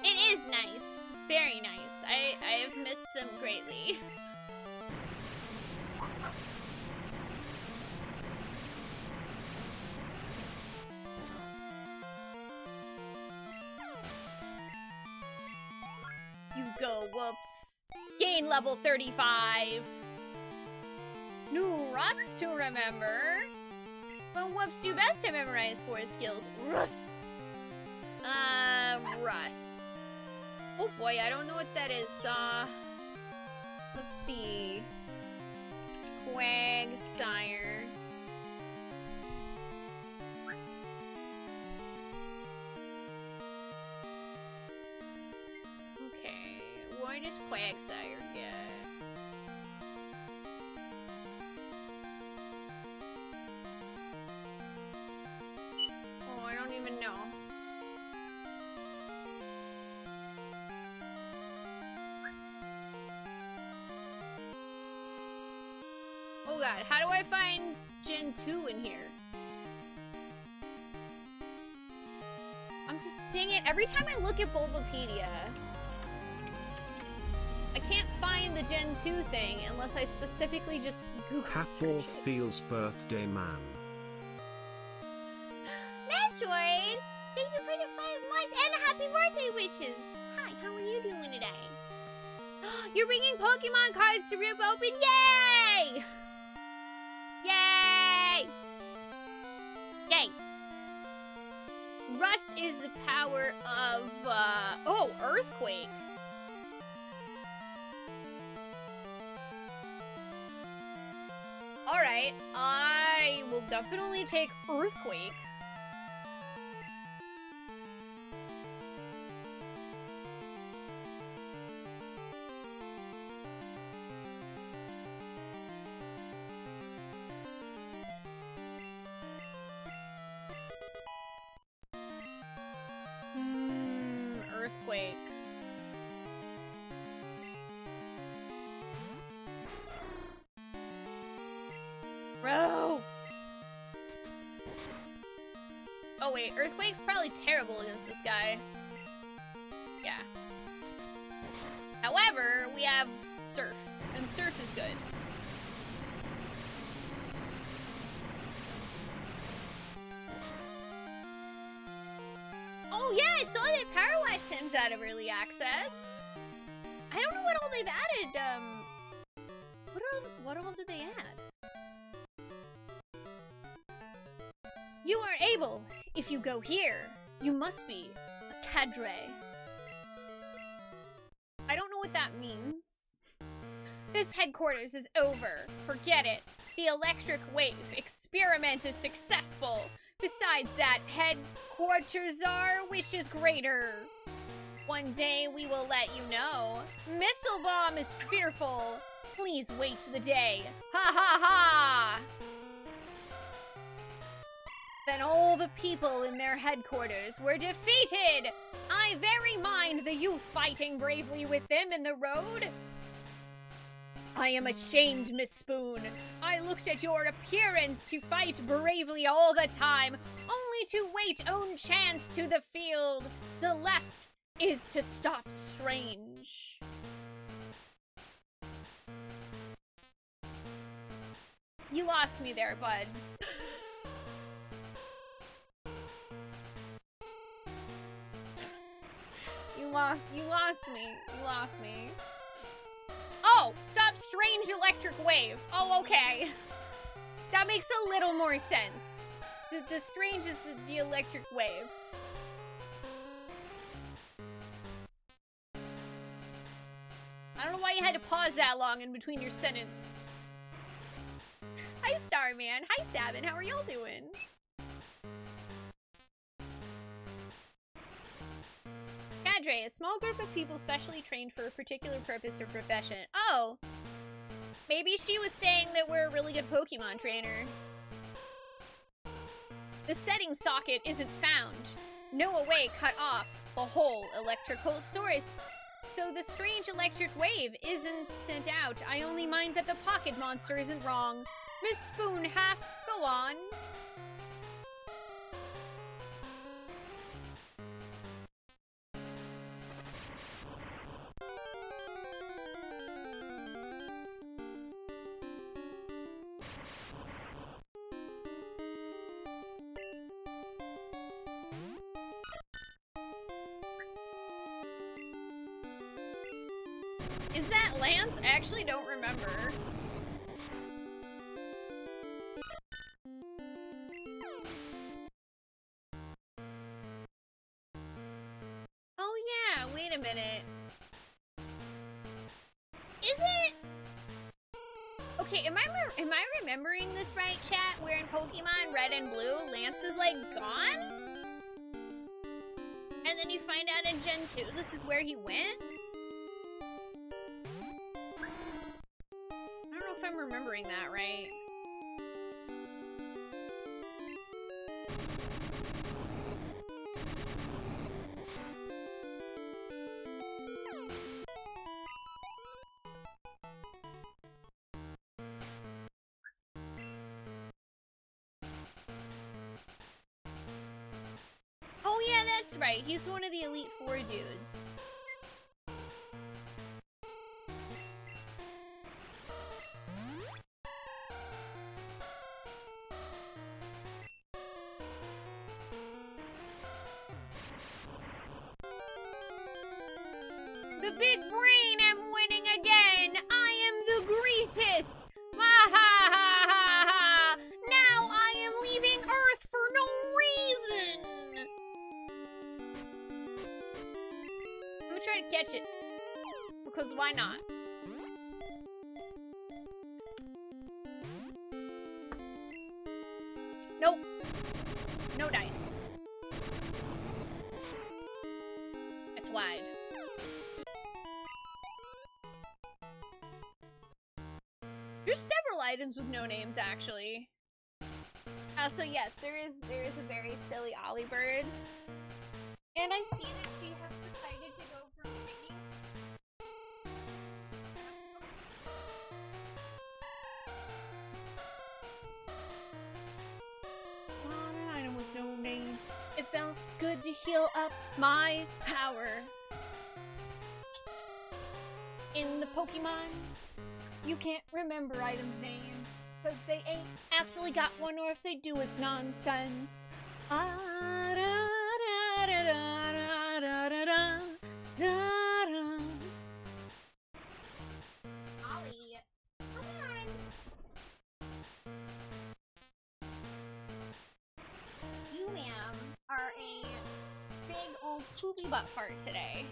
It is nice. It's very nice. I, I have missed them greatly. level 35. New Russ to remember. But whoops, do best to memorize four skills. Russ. Uh, Russ. Oh boy, I don't know what that is. Uh, let's see. Quagsire. Okay, what does Quagsire god, how do I find Gen 2 in here? I'm just, dang it, every time I look at Bulbapedia, I can't find the Gen 2 thing unless I specifically just Google it. feels birthday man. Metroid, thank you for the five months and happy birthday wishes. Hi, how are you doing today? You're bringing Pokemon cards to rip open. Yay! Is the power of, uh, oh, Earthquake. Alright, I will definitely take Earthquake. Earthquake. Bro! Oh wait, Earthquake's probably terrible against this guy. Yeah. However, we have Surf, and Surf is good. Sims out of early access. I don't know what all they've added. Um, what all what all did they add? You are able. If you go here, you must be a cadre. I don't know what that means. This headquarters is over. Forget it. The electric wave experiment is successful. Besides that, headquarters are wishes greater. One day we will let you know. Missile bomb is fearful. Please wait the day. Ha ha ha! Then all the people in their headquarters were defeated. I very mind the youth fighting bravely with them in the road. I am ashamed, Miss Spoon. I looked at your appearance to fight bravely all the time, only to wait own chance to the field. The left is to stop strange. You lost me there, bud. you lost you lost me. You lost me. Oh, stop strange electric wave. Oh, okay. That makes a little more sense. The, the strange is the, the electric wave. You had to pause that long in between your sentence. Hi, Starman. Hi, Sabin. How are y'all doing? Cadre, a small group of people specially trained for a particular purpose or profession. Oh! Maybe she was saying that we're a really good Pokemon trainer. The setting socket isn't found. No away cut off the whole electrical source. So the strange electric wave isn't sent out. I only mind that the pocket monster isn't wrong. Miss Spoon half, go on. Remember. Oh yeah, wait a minute. Is it? Okay, am I am I remembering this right, chat? Where in Pokemon Red and Blue, Lance is like gone, and then you find out in Gen 2 this is where he went. Why not? Nope. No dice. It's wide. There's several items with no names, actually. Uh, so yes, there is there is a very silly Ollie bird, and I see that she has heal up my power. In the Pokemon you can't remember items' names because they ain't actually got one, or if they do, it's nonsense. Ah, fart today.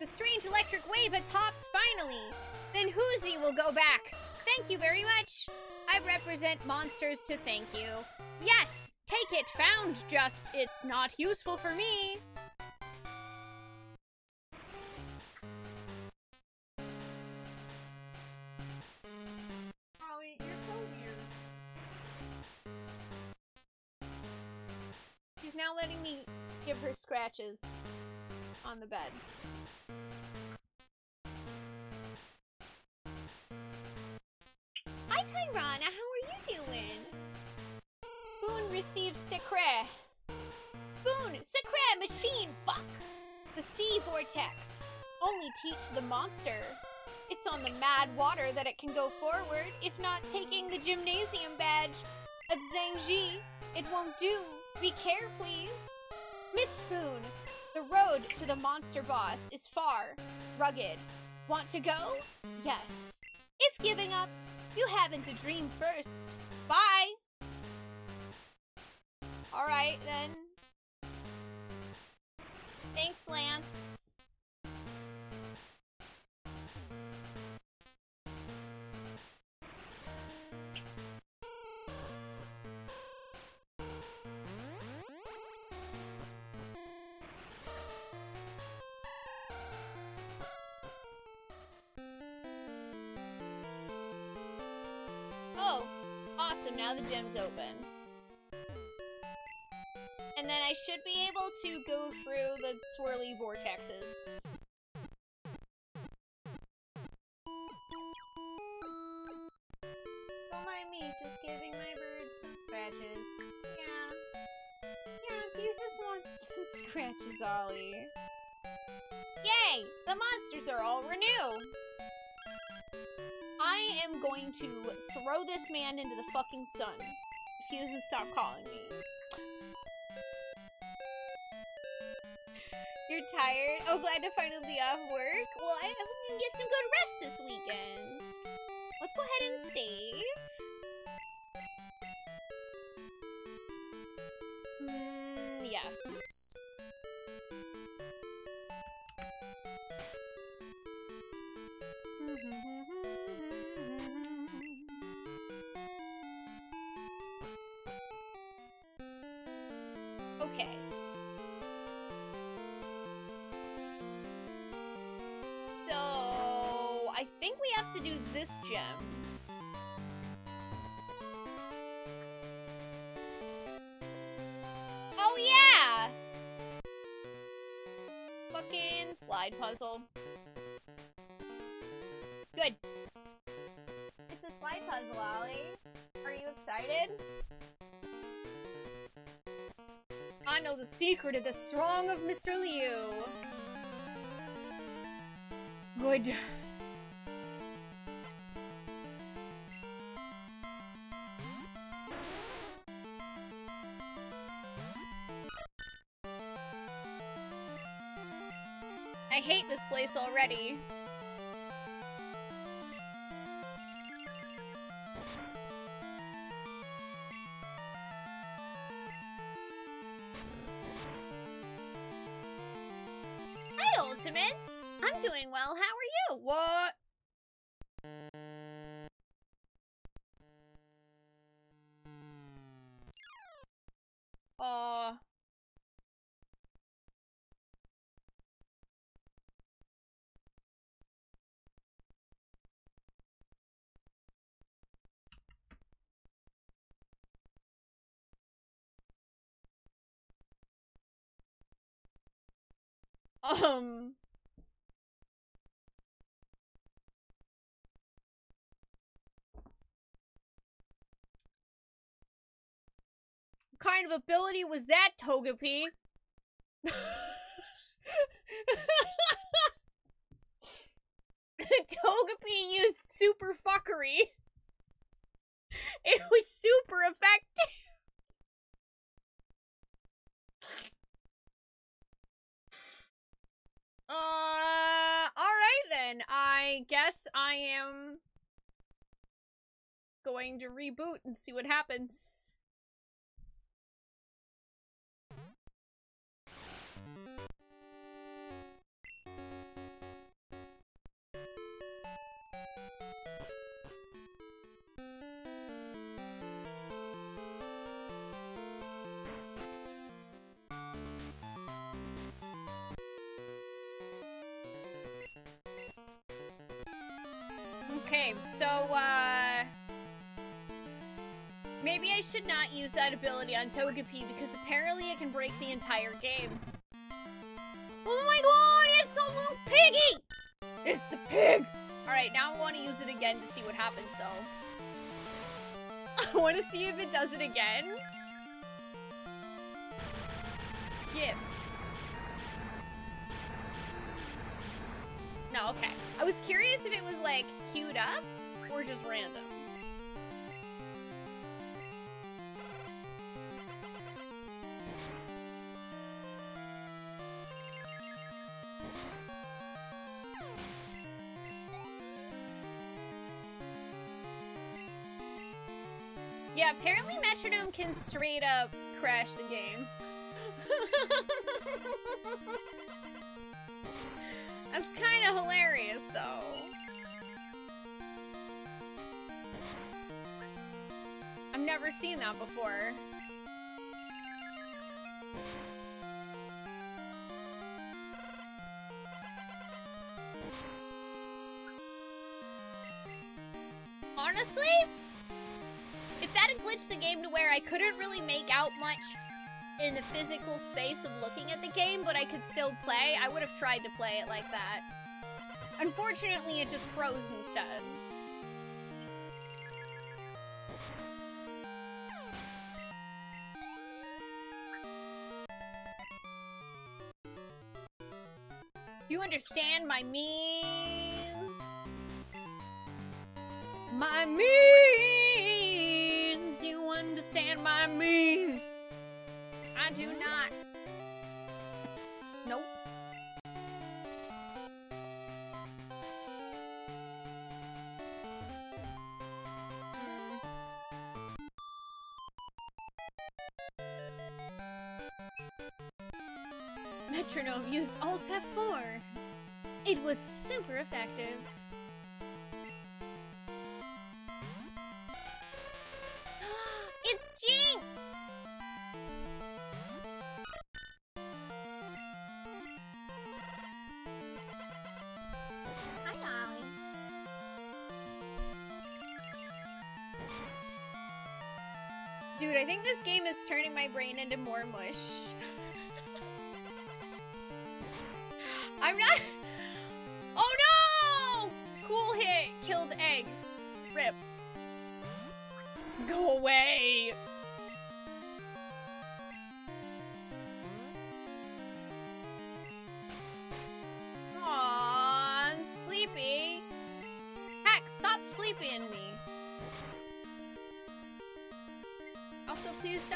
The strange electric wave at tops finally. Then Hoozy will go back. Thank you very much. I represent monsters to thank you. Yes, take it. Found just. It's not useful for me. Her scratches on the bed. Tyrana, how are you doing? Spoon receives secret. Spoon, secret machine, fuck! The sea vortex. Only teach the monster. It's on the mad water that it can go forward, if not taking the gymnasium badge of Zhangji. It won't do. Be care, please. Miss Spoon, the road to the monster boss is far, rugged. Want to go? Yes. If giving up, you haven't to dream first. Bye. All right, then. Thanks, Lance. Awesome. Now the gym's open. And then I should be able to go through the swirly vortexes. Don't mind me, just giving my birds some scratches. Yeah. Yeah, you just want some scratches, Ollie. Yay! The monsters are all going to throw this man into the fucking sun if he doesn't stop calling me. You're tired? Oh, glad to finally be off work. Well, I hope you can get some good rest this weekend. Let's go ahead and save. Slide puzzle. Good. It's a slide puzzle, Ollie. Are you excited? I know the secret of the strong of Mr. Liu. Good. Place already. Um. Kind of ability was that, Togepi? Togepi used super fuckery. It was super effective. Uh, alright then. I guess I am going to reboot and see what happens. So, uh... Maybe I should not use that ability on Togepi because apparently it can break the entire game. Oh my god, it's the little piggy! It's the pig! Alright, now I want to use it again to see what happens, though. I want to see if it does it again. Gift. No, okay. I was curious if it was like queued up or just random. Yeah, apparently Metronome can straight up crash the game. That's kind of hilarious, though. Never seen that before. Honestly, if that had glitched the game to where I couldn't really make out much in the physical space of looking at the game, but I could still play, I would have tried to play it like that. Unfortunately, it just froze instead. Understand my means? My means! You understand my means? I do not. Nope. Mm. Metronome used Alt F4. It was super effective. it's Jynx! Hi, Ollie. Dude, I think this game is turning my brain into more mush. I'm not.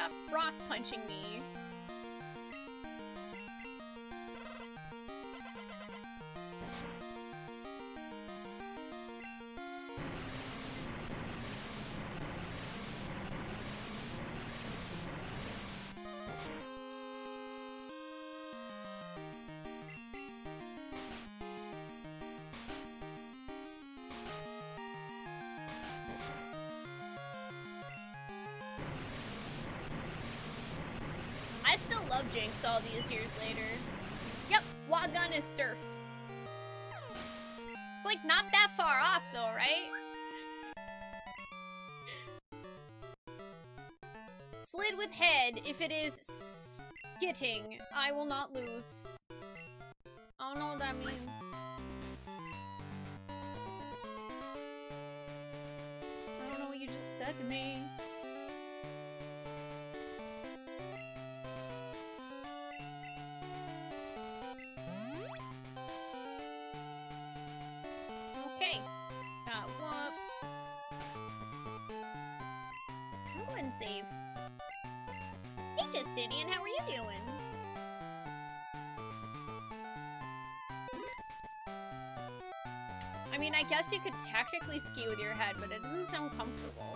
Um, frost punching me. Slid with head if it is skitting. I will not lose. I don't know what that means. I don't know what you just said to me. I mean, I guess you could technically ski with your head, but it doesn't sound comfortable.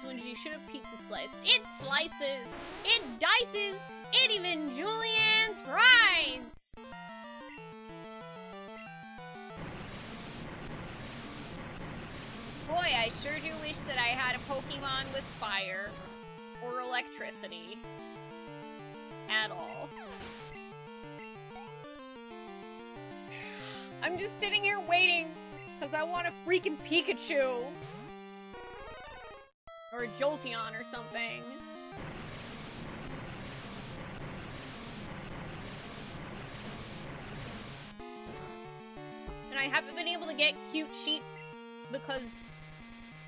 Fries when she should have pizza sliced. It slices, it dices, it even julienne's fries! Boy, I sure do wish that I had a Pokemon with fire or electricity at all. I'm just sitting here waiting because I want a freaking Pikachu. Jolteon or something. And I haven't been able to get cute sheep because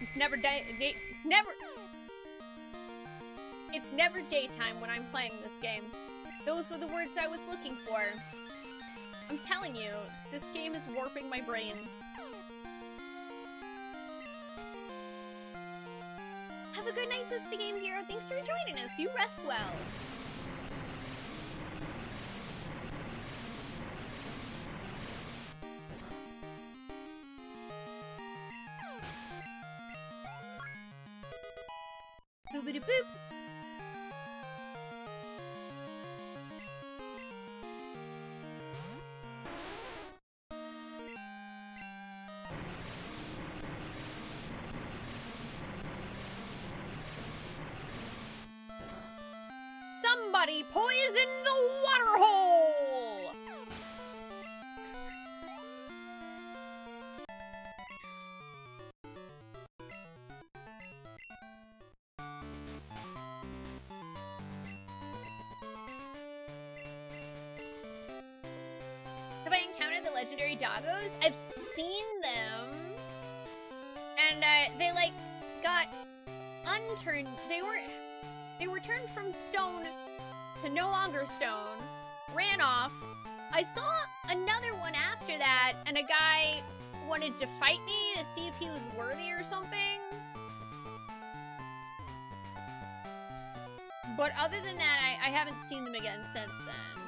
it's never day it's never. It's never daytime when I'm playing this game. Those were the words I was looking for. I'm telling you, this game is warping my brain. Good night, Sister Game Hero. Thanks for joining us. You rest well. I've seen them. And uh, they like got unturned. They were they were turned from stone to no longer stone, ran off. I saw another one after that, and a guy wanted to fight me to see if he was worthy or something. But other than that, I, I haven't seen them again since then.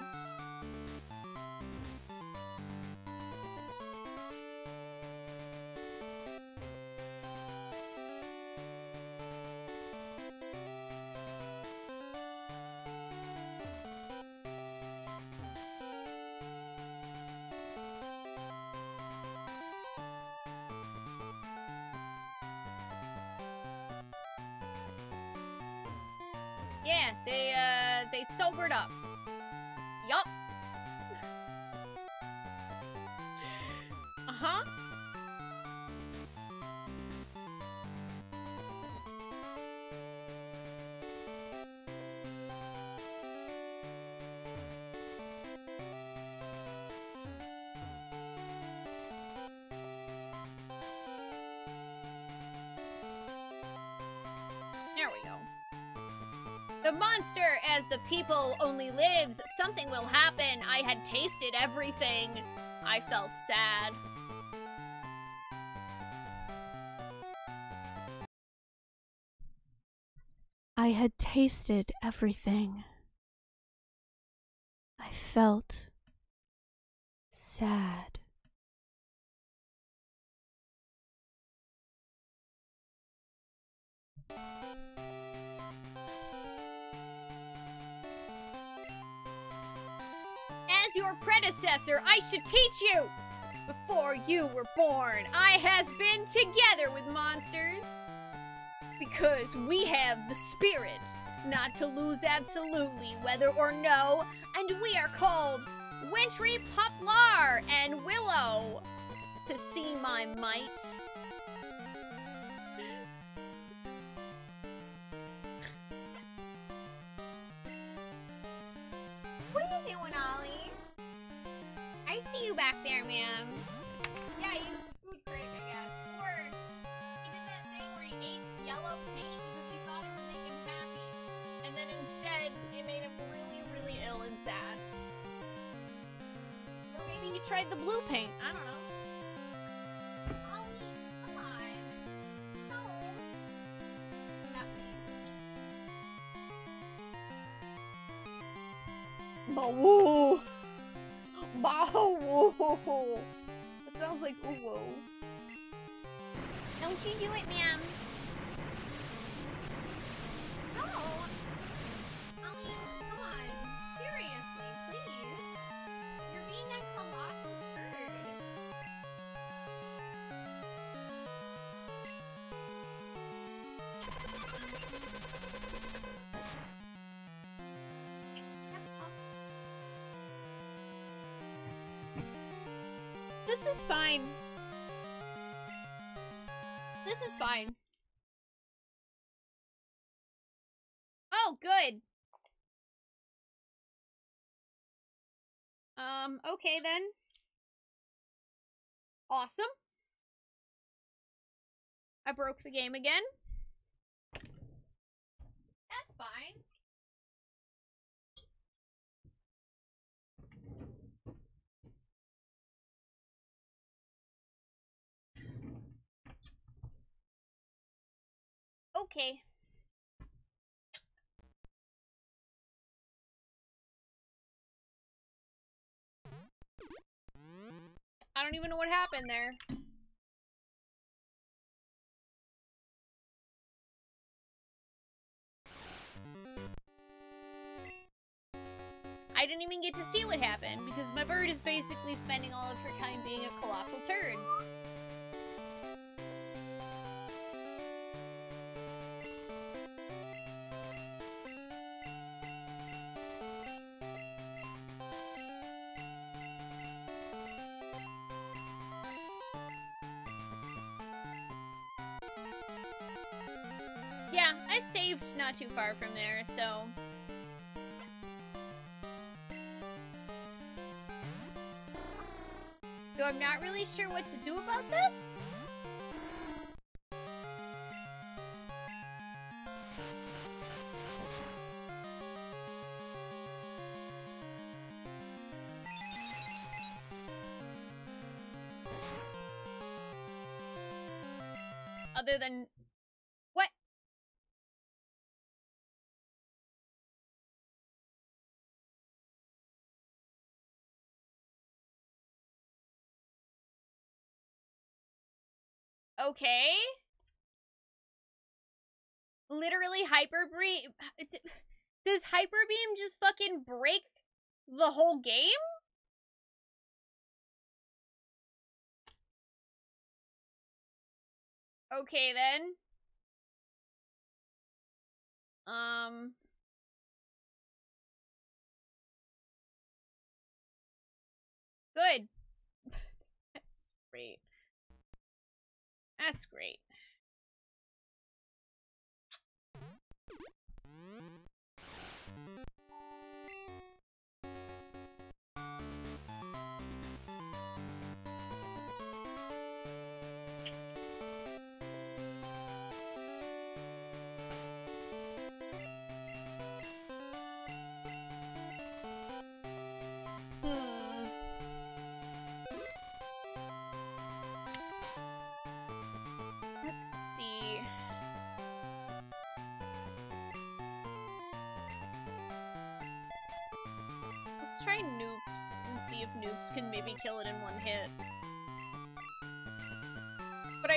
Monster, as the people only lives, something will happen. I had tasted everything. I felt sad. I had tasted everything. I felt Before you were born, I has been together with monsters. Because we have the spirit not to lose absolutely whether or no, and we are called Wintry Poplar and Willow. To see my might. There, ma'am. This is fine. This is fine. Oh, good. Um, okay then. Awesome. I broke the game again. That's fine. Okay. I don't even know what happened there. I didn't even get to see what happened because my bird is basically spending all of her time being a colossal turd. Not too far from there, so. So I'm not really sure what to do about this. Other than Okay. Literally hyper beam. Does hyper beam just fucking break the whole game? Okay then. Um. Good. That's great. That's great.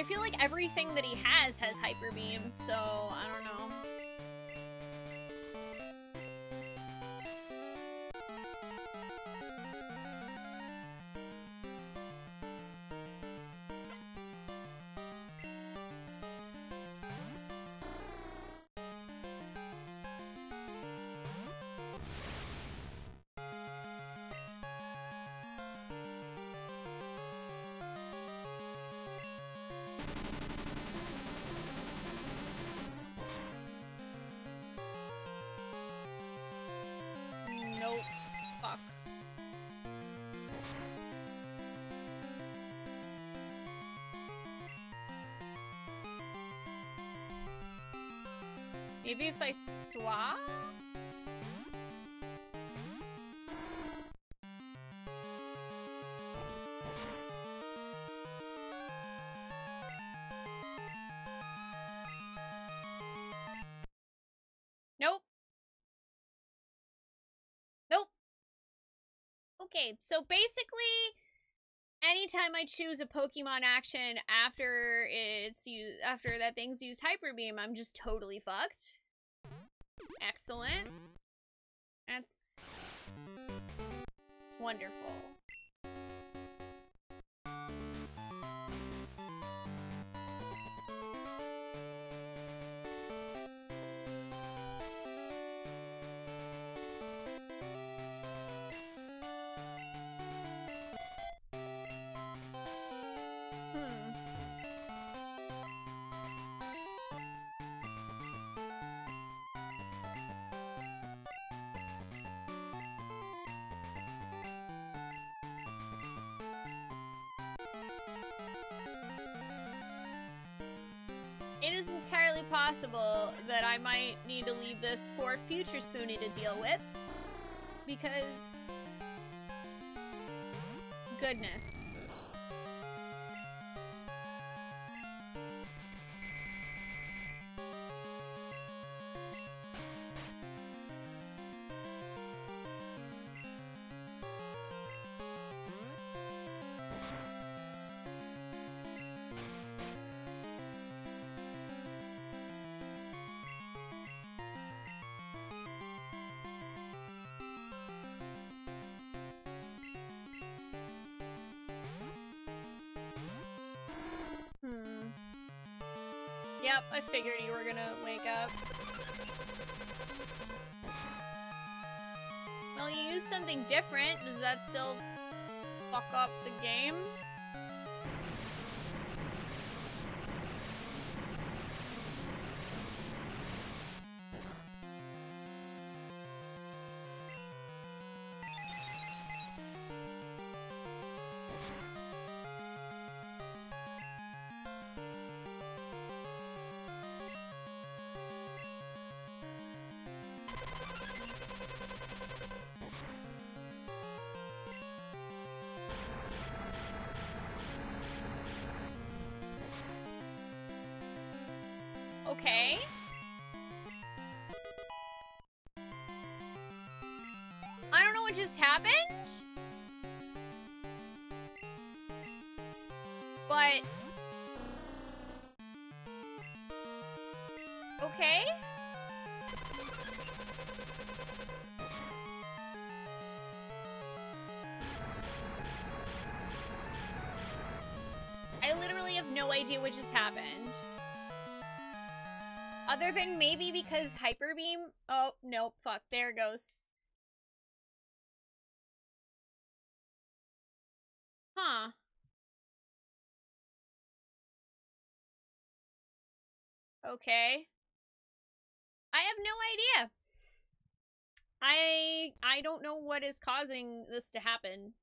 Feel like everything that he has has hyper beam, so I don't know. Maybe if I swap? Nope. Nope. Okay, so basically, anytime I choose a Pokemon action after it's used, after that thing's used Hyper Beam, I'm just totally fucked. Excellent. That's... It's wonderful. Entirely possible that I might need to leave this for future Spoonee to deal with. Because... Goodness. Yep, I figured you were gonna wake up. Well, you use something different. Does that still fuck up the game? Okay. I don't know what just happened. But... Okay. I literally have no idea what just happened. Other than maybe because Hyper Beam. Oh, nope. Fuck. There goes. Huh. Okay. I have no idea. I I don't know what is causing this to happen.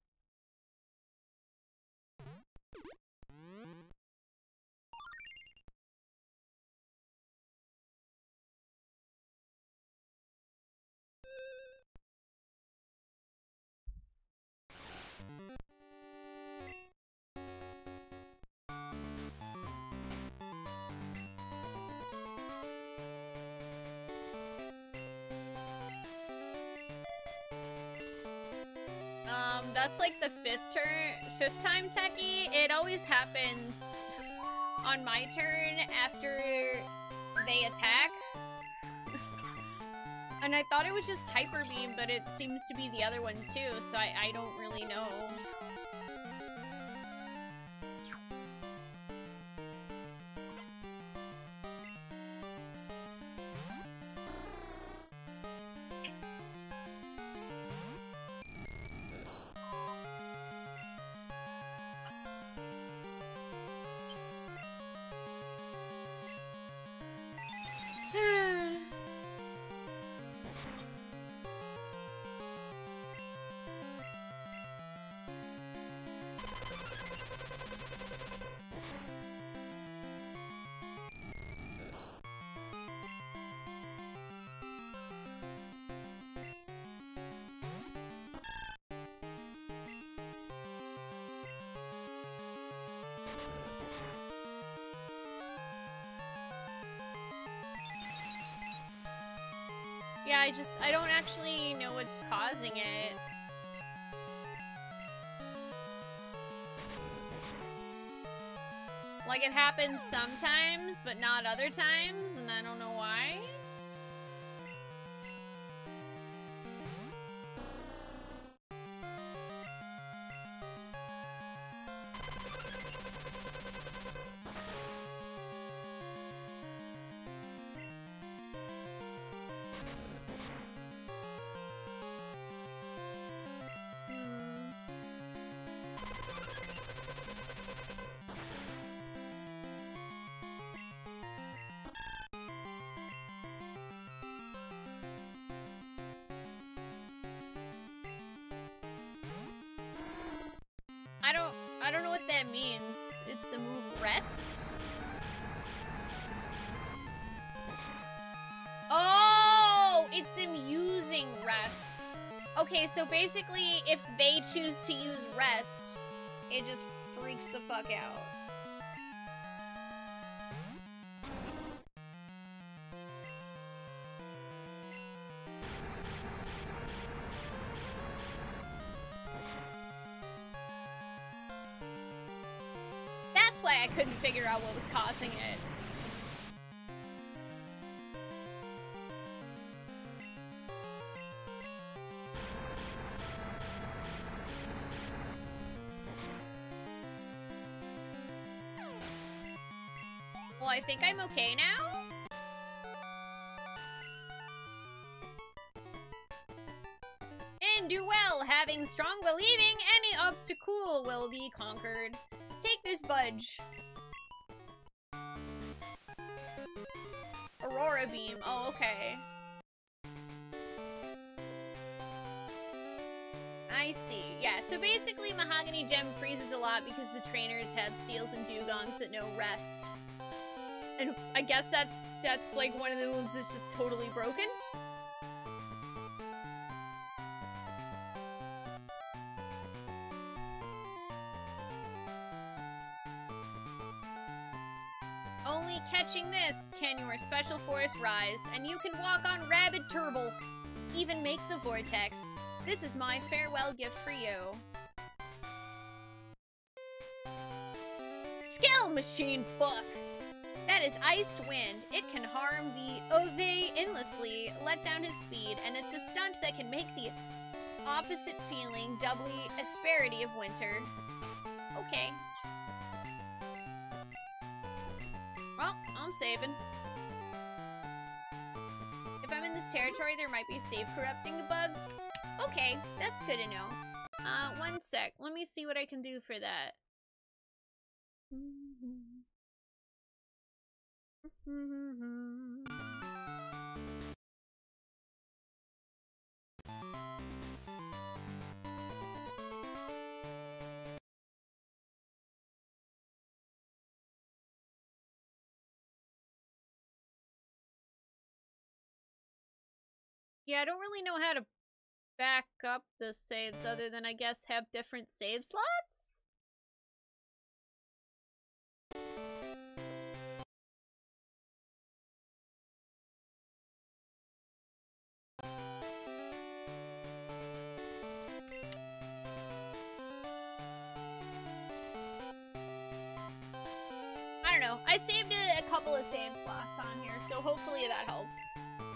That's like the fifth turn, fifth time techie. It always happens on my turn after they attack. and I thought it was just Hyper Beam, but it seems to be the other one too, so I, I don't really know. Yeah, I just, I don't actually know what's causing it. Like, it happens sometimes, but not other times, means. It's the move rest. Oh, it's them using rest. Okay, so basically if they choose to use rest, it just freaks the fuck out. I couldn't figure out what was causing it. Well, I think I'm okay now. And do well, having strong believing any obstacle will be conquered. This budge. Aurora beam. Oh, okay. I see. Yeah, so basically Mahogany Gym freezes a lot because the trainers have steals and Dewgongs that know rest. And I guess that's that's like one of the moves that's just totally broken. Rise, and you can walk on Rabid Turble. Even make the vortex. This is my farewell gift for you. Skill machine fuck! That is Iced Wind. It can harm the Ove endlessly, let down his speed, and it's a stunt that can make the opposite feeling doubly asperity of winter. Okay. Well, I'm saving. Territory, there might be save corrupting bugs. Okay, that's good to know. Uh, one sec. Let me see what I can do for that. Yeah, I don't really know how to back up the saves mm. other than I guess have different save slots? I don't know. I saved a, a couple of save slots on here, so hopefully that helps.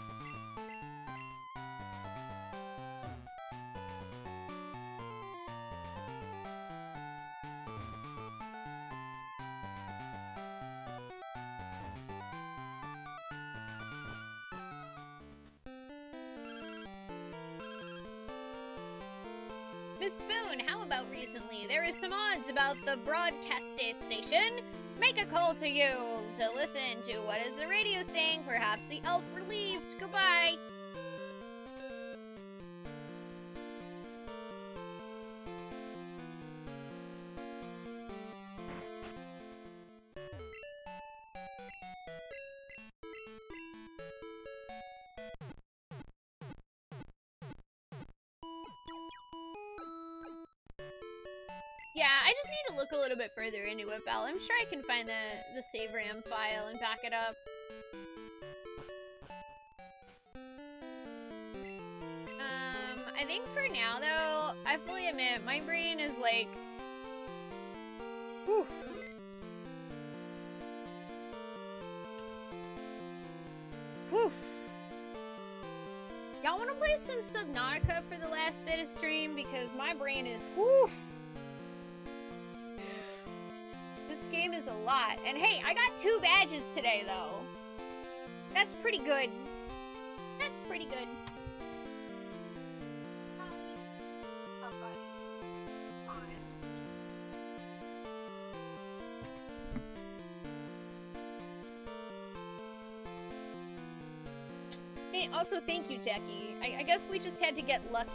Recently? There is some odds about the broadcast station. Make a call to you to listen to what is the radio saying. Perhaps the elf relieved. Goodbye. Bit further into it, Belle. I'm sure I can find the, the save RAM file and back it up. Um, I think for now, though, I fully admit, my brain is like... Whew. Whew. Y'all want to play some Subnautica for the last bit of stream? Because my brain is whew. Lot. And hey, I got two badges today, though. That's pretty good. That's pretty good. Hey, also, thank you, Jackie. I, I guess we just had to get lucky.